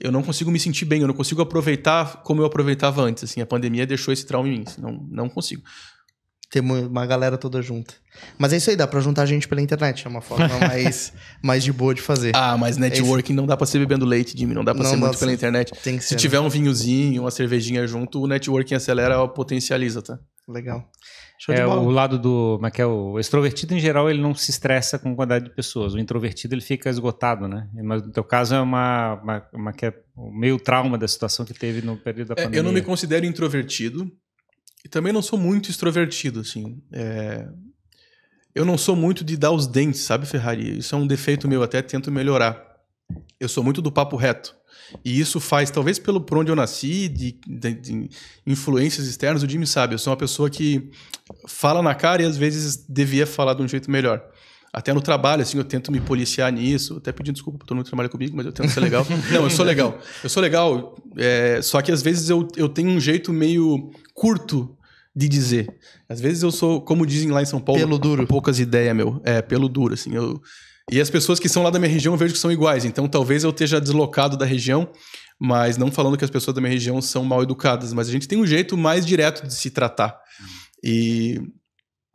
S1: eu não consigo me sentir bem, eu não consigo aproveitar como eu aproveitava antes. Assim, a pandemia deixou esse trauma em mim. Assim, não, não consigo
S2: ter uma galera toda junta. Mas é isso aí, dá pra juntar gente pela internet, é uma forma (laughs) mais, mais de boa de fazer.
S1: Ah, mas networking é não dá pra ser bebendo leite, Jimmy, não dá pra não ser muito ser. pela internet.
S2: Tem que
S1: Se
S2: ser,
S1: tiver né? um vinhozinho, uma cervejinha junto, o networking acelera, potencializa, tá?
S2: Legal.
S3: é o lado do, é que é o extrovertido em geral ele não se estressa com quantidade de pessoas. O introvertido ele fica esgotado, né? Mas no teu caso é uma, uma, uma que é o meio trauma da situação que teve no período da pandemia.
S1: É, eu não me considero introvertido, e também não sou muito extrovertido, assim. É... Eu não sou muito de dar os dentes, sabe, Ferrari? Isso é um defeito meu, até tento melhorar. Eu sou muito do papo reto. E isso faz, talvez pelo por onde eu nasci, de, de, de, influências externas, o Jimmy sabe. Eu sou uma pessoa que fala na cara e às vezes devia falar de um jeito melhor. Até no trabalho, assim, eu tento me policiar nisso. Até pedindo desculpa para todo mundo que trabalha comigo, mas eu tento ser legal. (laughs) Não, eu sou legal. Eu sou legal. É, só que às vezes eu, eu tenho um jeito meio curto de dizer. Às vezes eu sou, como dizem lá em São Paulo,
S2: pelo duro.
S1: poucas ideias, meu. É, pelo duro, assim. Eu... E as pessoas que são lá da minha região eu vejo que são iguais. Então talvez eu esteja deslocado da região, mas não falando que as pessoas da minha região são mal educadas. Mas a gente tem um jeito mais direto de se tratar. E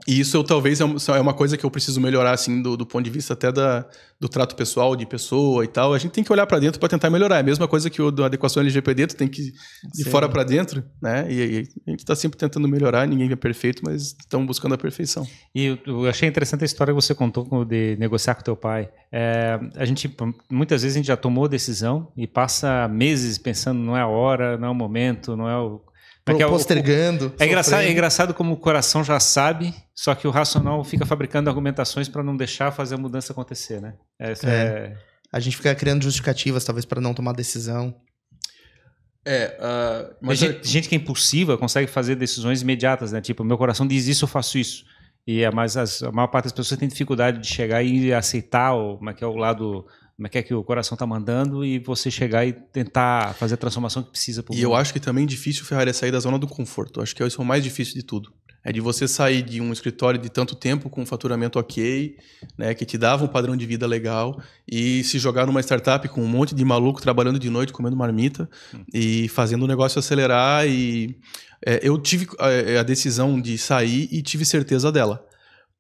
S1: e isso eu, talvez é, é uma coisa que eu preciso melhorar, assim, do, do ponto de vista até da, do trato pessoal, de pessoa e tal. A gente tem que olhar para dentro para tentar melhorar. É a mesma coisa que o da adequação LGPD, tu tem que ir de Sim. fora para dentro, né? E, e, a gente está sempre tentando melhorar, ninguém é perfeito, mas estamos buscando a perfeição.
S3: E eu, eu, achei interessante a história que você contou de negociar com teu pai. É, a gente, muitas vezes a gente já tomou decisão e passa meses pensando, não é a hora, não é o momento, não é o
S2: é postergando.
S3: É, engraçado, é engraçado como o coração já sabe, só que o racional fica fabricando argumentações para não deixar fazer a mudança acontecer, né?
S2: Essa é. é... A gente fica criando justificativas, talvez, para não tomar decisão.
S1: É, uh, mas
S3: gente, é... gente que é impulsiva consegue fazer decisões imediatas, né? Tipo, meu coração diz isso, eu faço isso. E a, mais, a maior parte das pessoas tem dificuldade de chegar e aceitar o, como é que é o lado como é que é que o coração está mandando e você chegar e tentar fazer a transformação que precisa.
S1: E eu acho que também é difícil, Ferrari, é sair da zona do conforto. Eu acho que isso é o mais difícil de tudo. É de você sair de um escritório de tanto tempo com um faturamento ok, né, que te dava um padrão de vida legal, e se jogar numa startup com um monte de maluco trabalhando de noite, comendo marmita hum. e fazendo o negócio acelerar. E é, eu tive a, é, a decisão de sair e tive certeza dela.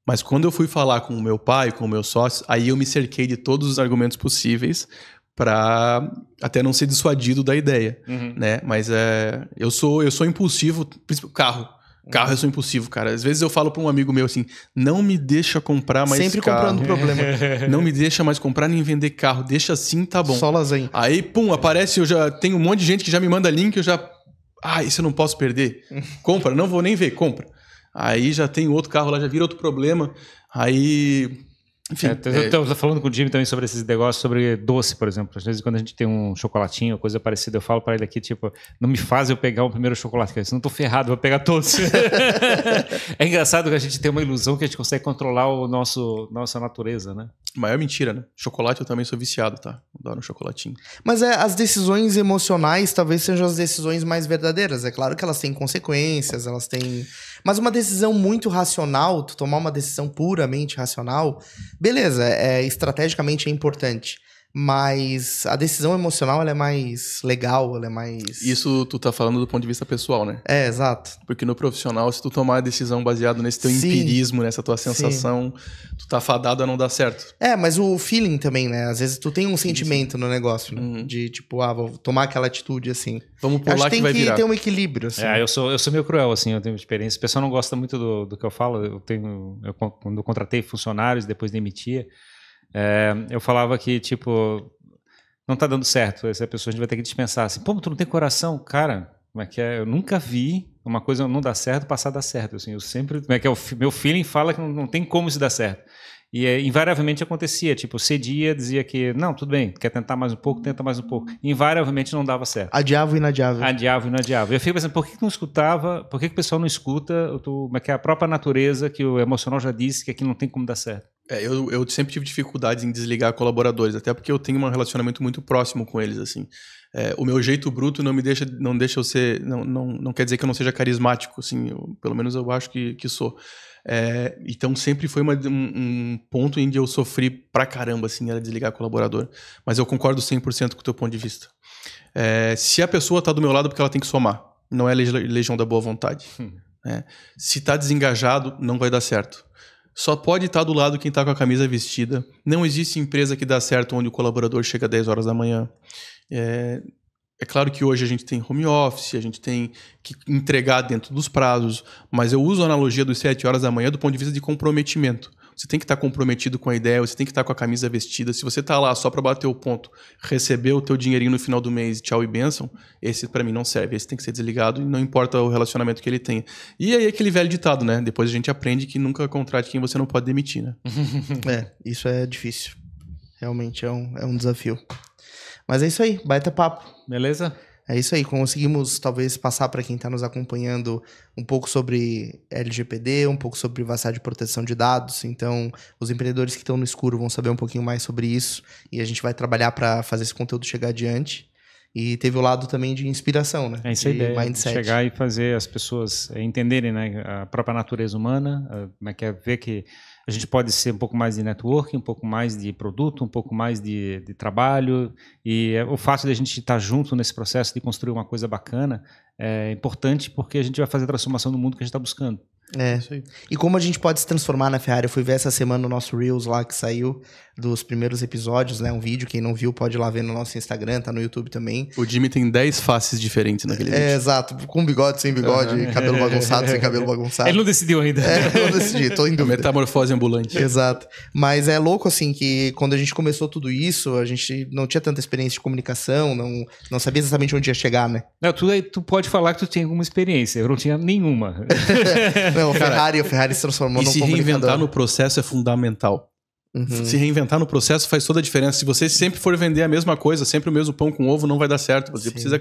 S1: Mas quando eu fui falar com o meu pai, com o meu sócio, aí eu me cerquei de todos os argumentos possíveis para até não ser dissuadido da ideia, uhum. né? Mas é, eu sou eu sou impulsivo, carro. Carro eu sou impulsivo, cara. Às vezes eu falo para um amigo meu assim: não me deixa comprar mais
S2: Sempre
S1: carro.
S2: comprando problema. (laughs)
S1: não me deixa mais comprar nem vender carro. Deixa assim, tá bom.
S2: Só lasanha.
S1: Aí, pum, aparece, eu já tenho um monte de gente que já me manda link, eu já. Ah, isso eu não posso perder. (laughs) Compra, não vou nem ver, compra. Aí já tem outro carro lá, já vira outro problema. Aí enfim, é,
S3: eu estou é... falando com o Jimmy também sobre esses negócios, sobre doce, por exemplo. Às vezes, quando a gente tem um chocolatinho, coisa parecida, eu falo para ele aqui, tipo, não me faz eu pegar o primeiro chocolate, porque senão eu tô ferrado, vou pegar todos. (laughs) é engraçado que a gente tem uma ilusão que a gente consegue controlar o nosso nossa natureza, né?
S1: Maior mentira, né? Chocolate eu também sou viciado, tá? Adoro um chocolatinho.
S2: Mas é, as decisões emocionais talvez sejam as decisões mais verdadeiras. É claro que elas têm consequências, elas têm. Mas uma decisão muito racional, tu tomar uma decisão puramente racional, beleza, é, estrategicamente é importante. Mas a decisão emocional ela é mais legal, ela é mais.
S1: Isso tu tá falando do ponto de vista pessoal, né?
S2: É, exato.
S1: Porque no profissional, se tu tomar a decisão baseado nesse teu Sim. empirismo, nessa tua sensação, Sim. tu tá fadado a não dar certo.
S2: É, mas o feeling também, né? Às vezes tu tem um sentimento no negócio, né? Uhum. De tipo, ah, vou tomar aquela atitude assim.
S1: Vamos por lá que,
S2: que
S1: vai virar.
S2: Tem que ter um equilíbrio, assim.
S3: É, eu sou, eu sou meio cruel, assim, eu tenho experiência. O pessoal não gosta muito do, do que eu falo. Eu tenho. Eu, quando eu contratei funcionários, depois demitia. É, eu falava que, tipo, não está dando certo. Essa pessoa a gente vai ter que dispensar assim, pô, tu não tem coração? Cara, como é que é? Eu nunca vi uma coisa não dá certo, passar a dar certo. Assim, eu sempre, como é que é, o meu feeling fala que não, não tem como isso dar certo. E é, invariavelmente acontecia, tipo, cedia, dizia que, não, tudo bem, quer tentar mais um pouco, tenta mais um pouco. Invariavelmente não dava certo.
S2: Adiava e inadiava.
S3: Adiava e inadiava. Eu fico pensando, por que, que não escutava, por que, que o pessoal não escuta como é que é a própria natureza, que o emocional já disse que aqui não tem como dar certo?
S1: É, eu, eu sempre tive dificuldades em desligar colaboradores, até porque eu tenho um relacionamento muito próximo com eles, assim. É, o meu jeito bruto não me deixa, não deixa eu ser, não, não, não quer dizer que eu não seja carismático, assim, eu, pelo menos eu acho que, que sou. É, então sempre foi uma, um, um, ponto em que eu sofri pra caramba, assim, era desligar colaborador. Mas eu concordo 100% com o teu ponto de vista. É, se a pessoa tá do meu lado, é porque ela tem que somar. Não é legião da boa vontade. Hum. É, se tá desengajado, não vai dar certo. Só pode estar tá do lado quem tá com a camisa vestida. Não existe empresa que dá certo onde o colaborador chega às 10 horas da manhã. É, é claro que hoje a gente tem home office, a gente tem que entregar dentro dos prazos, mas eu uso a analogia dos 7 horas da manhã do ponto de vista de comprometimento. Você tem que estar comprometido com a ideia, você tem que estar com a camisa vestida. Se você está lá só para bater o ponto, receber o teu dinheirinho no final do mês, tchau e benção, esse para mim não serve. Esse tem que ser desligado e não importa o relacionamento que ele tenha. E aí aquele velho ditado, né? Depois a gente aprende que nunca contrate quem você não pode demitir, né? (laughs)
S2: é, isso é difícil. Realmente é um, é um desafio. Mas é isso aí, baita papo.
S3: Beleza?
S2: É isso aí, conseguimos talvez passar para quem está nos acompanhando um pouco sobre LGPD, um pouco sobre privacidade e proteção de dados. Então, os empreendedores que estão no escuro vão saber um pouquinho mais sobre isso e a gente vai trabalhar para fazer esse conteúdo chegar adiante. E teve o lado também de inspiração, né?
S3: É isso aí, mindset. chegar e fazer as pessoas entenderem né, a própria natureza humana, como é que é ver que a gente pode ser um pouco mais de networking, um pouco mais de produto, um pouco mais de, de trabalho. E é, o fato de a gente estar junto nesse processo de construir uma coisa bacana é importante porque a gente vai fazer a transformação do mundo que a gente está buscando.
S2: É. E como a gente pode se transformar na Ferrari? Eu fui ver essa semana o nosso Reels lá que saiu dos primeiros episódios, né? Um vídeo, quem não viu pode ir lá ver no nosso Instagram, tá no YouTube também.
S1: O Jimmy tem 10 faces diferentes naquele é, vídeo.
S2: É, exato. Com bigode, sem bigode, uhum. cabelo bagunçado, sem cabelo bagunçado.
S3: Ele não decidiu ainda.
S2: É, não decidi, tô em dúvida.
S1: Metamorfose ambulante.
S2: Exato. Mas é louco, assim, que quando a gente começou tudo isso, a gente não tinha tanta experiência de comunicação, não, não sabia exatamente onde ia chegar, né?
S3: Não, tu, tu pode falar que tu tinha alguma experiência, eu não tinha nenhuma. (laughs) (laughs)
S2: não, o Ferrari, o Ferrari se transformou
S1: e
S2: num
S1: se reinventar no processo é fundamental.
S2: Uhum.
S1: Se reinventar no processo faz toda a diferença. Se você sempre for vender a mesma coisa, sempre o mesmo pão com ovo, não vai dar certo. Você Sim. precisa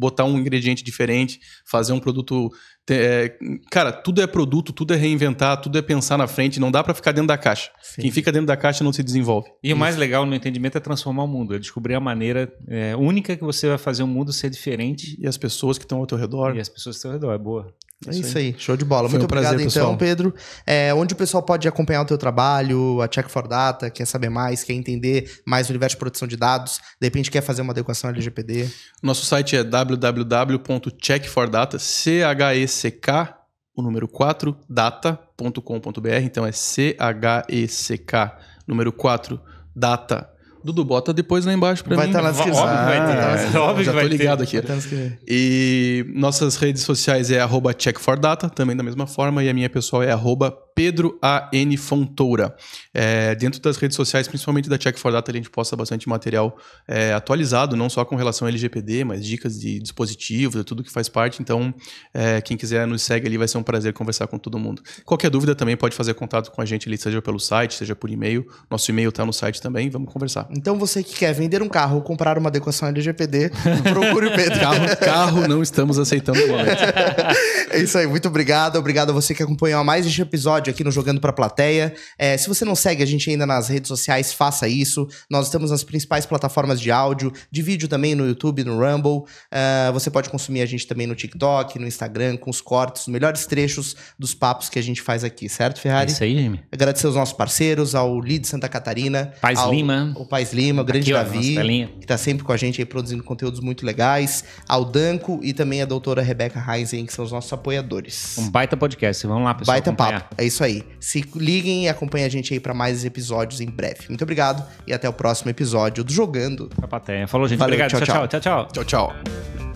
S1: botar um ingrediente diferente, fazer um produto. É, cara, tudo é produto, tudo é reinventar, tudo é pensar na frente. Não dá para ficar dentro da caixa. Sim. Quem fica dentro da caixa não se desenvolve.
S3: E Isso. o mais legal no entendimento é transformar o mundo, é descobrir a maneira é, única que você vai fazer o mundo ser diferente.
S1: E as pessoas que estão ao teu redor.
S3: E as pessoas que estão ao redor, é boa.
S2: É isso aí. show de bola. Foi Muito um obrigado, prazer, então, Pedro. É, onde o pessoal pode acompanhar o teu trabalho, a Check for Data, quer saber mais, quer entender mais o universo de proteção de dados, de repente quer fazer uma adequação LGPD?
S1: Nosso site é www.checkfordata, C-H-E-C-K, o número 4, data.com.br, então é C-H-E-C-K, número 4, data Dudu, bota depois lá embaixo pra
S2: vai
S1: mim.
S2: Tá na descrição.
S3: Óbvio vai ter. Ah, óbvio
S1: já
S3: tô
S1: ligado ter. aqui. E nossas redes sociais é arroba checkfordata, também da mesma forma, e a minha pessoal é arroba Pedro A.N. Fontoura. É, dentro das redes sociais, principalmente da Check for Data, a gente posta bastante material é, atualizado, não só com relação ao LGPD, mas dicas de dispositivos, de tudo que faz parte. Então, é, quem quiser nos segue ali, vai ser um prazer conversar com todo mundo. Qualquer dúvida também pode fazer contato com a gente ali, seja pelo site, seja por e-mail. Nosso e-mail está no site também, vamos conversar.
S2: Então, você que quer vender um carro ou comprar uma adequação LGPD, (laughs) procure o Pedro.
S1: carro, carro não estamos aceitando no momento. (laughs)
S2: é isso aí, muito obrigado. Obrigado a você que acompanhou mais este episódio aqui no Jogando Pra Plateia. É, se você não segue a gente ainda nas redes sociais, faça isso. Nós estamos nas principais plataformas de áudio, de vídeo também no YouTube, no Rumble. Uh, você pode consumir a gente também no TikTok, no Instagram, com os cortes, os melhores trechos dos papos que a gente faz aqui, certo, Ferrari? É
S3: isso aí, Jimmy.
S2: Agradecer aos nossos parceiros, ao Lead Santa Catarina.
S3: Paz
S2: ao,
S3: Lima.
S2: O Paz Lima, o grande aqui, Davi, que está sempre com a gente aí produzindo conteúdos muito legais. Ao Danco e também a doutora Rebeca Heinzen, que são os nossos apoiadores.
S3: Um baita podcast. Vamos lá, pessoal.
S2: Baita
S3: acompanhar.
S2: papo. É isso aí. Se liguem e acompanhem a gente aí para mais episódios em breve. Muito obrigado e até o próximo episódio do Jogando.
S3: A plateia. Falou, gente. Valeu, obrigado. tchau, tchau. tchau, tchau.
S1: tchau, tchau.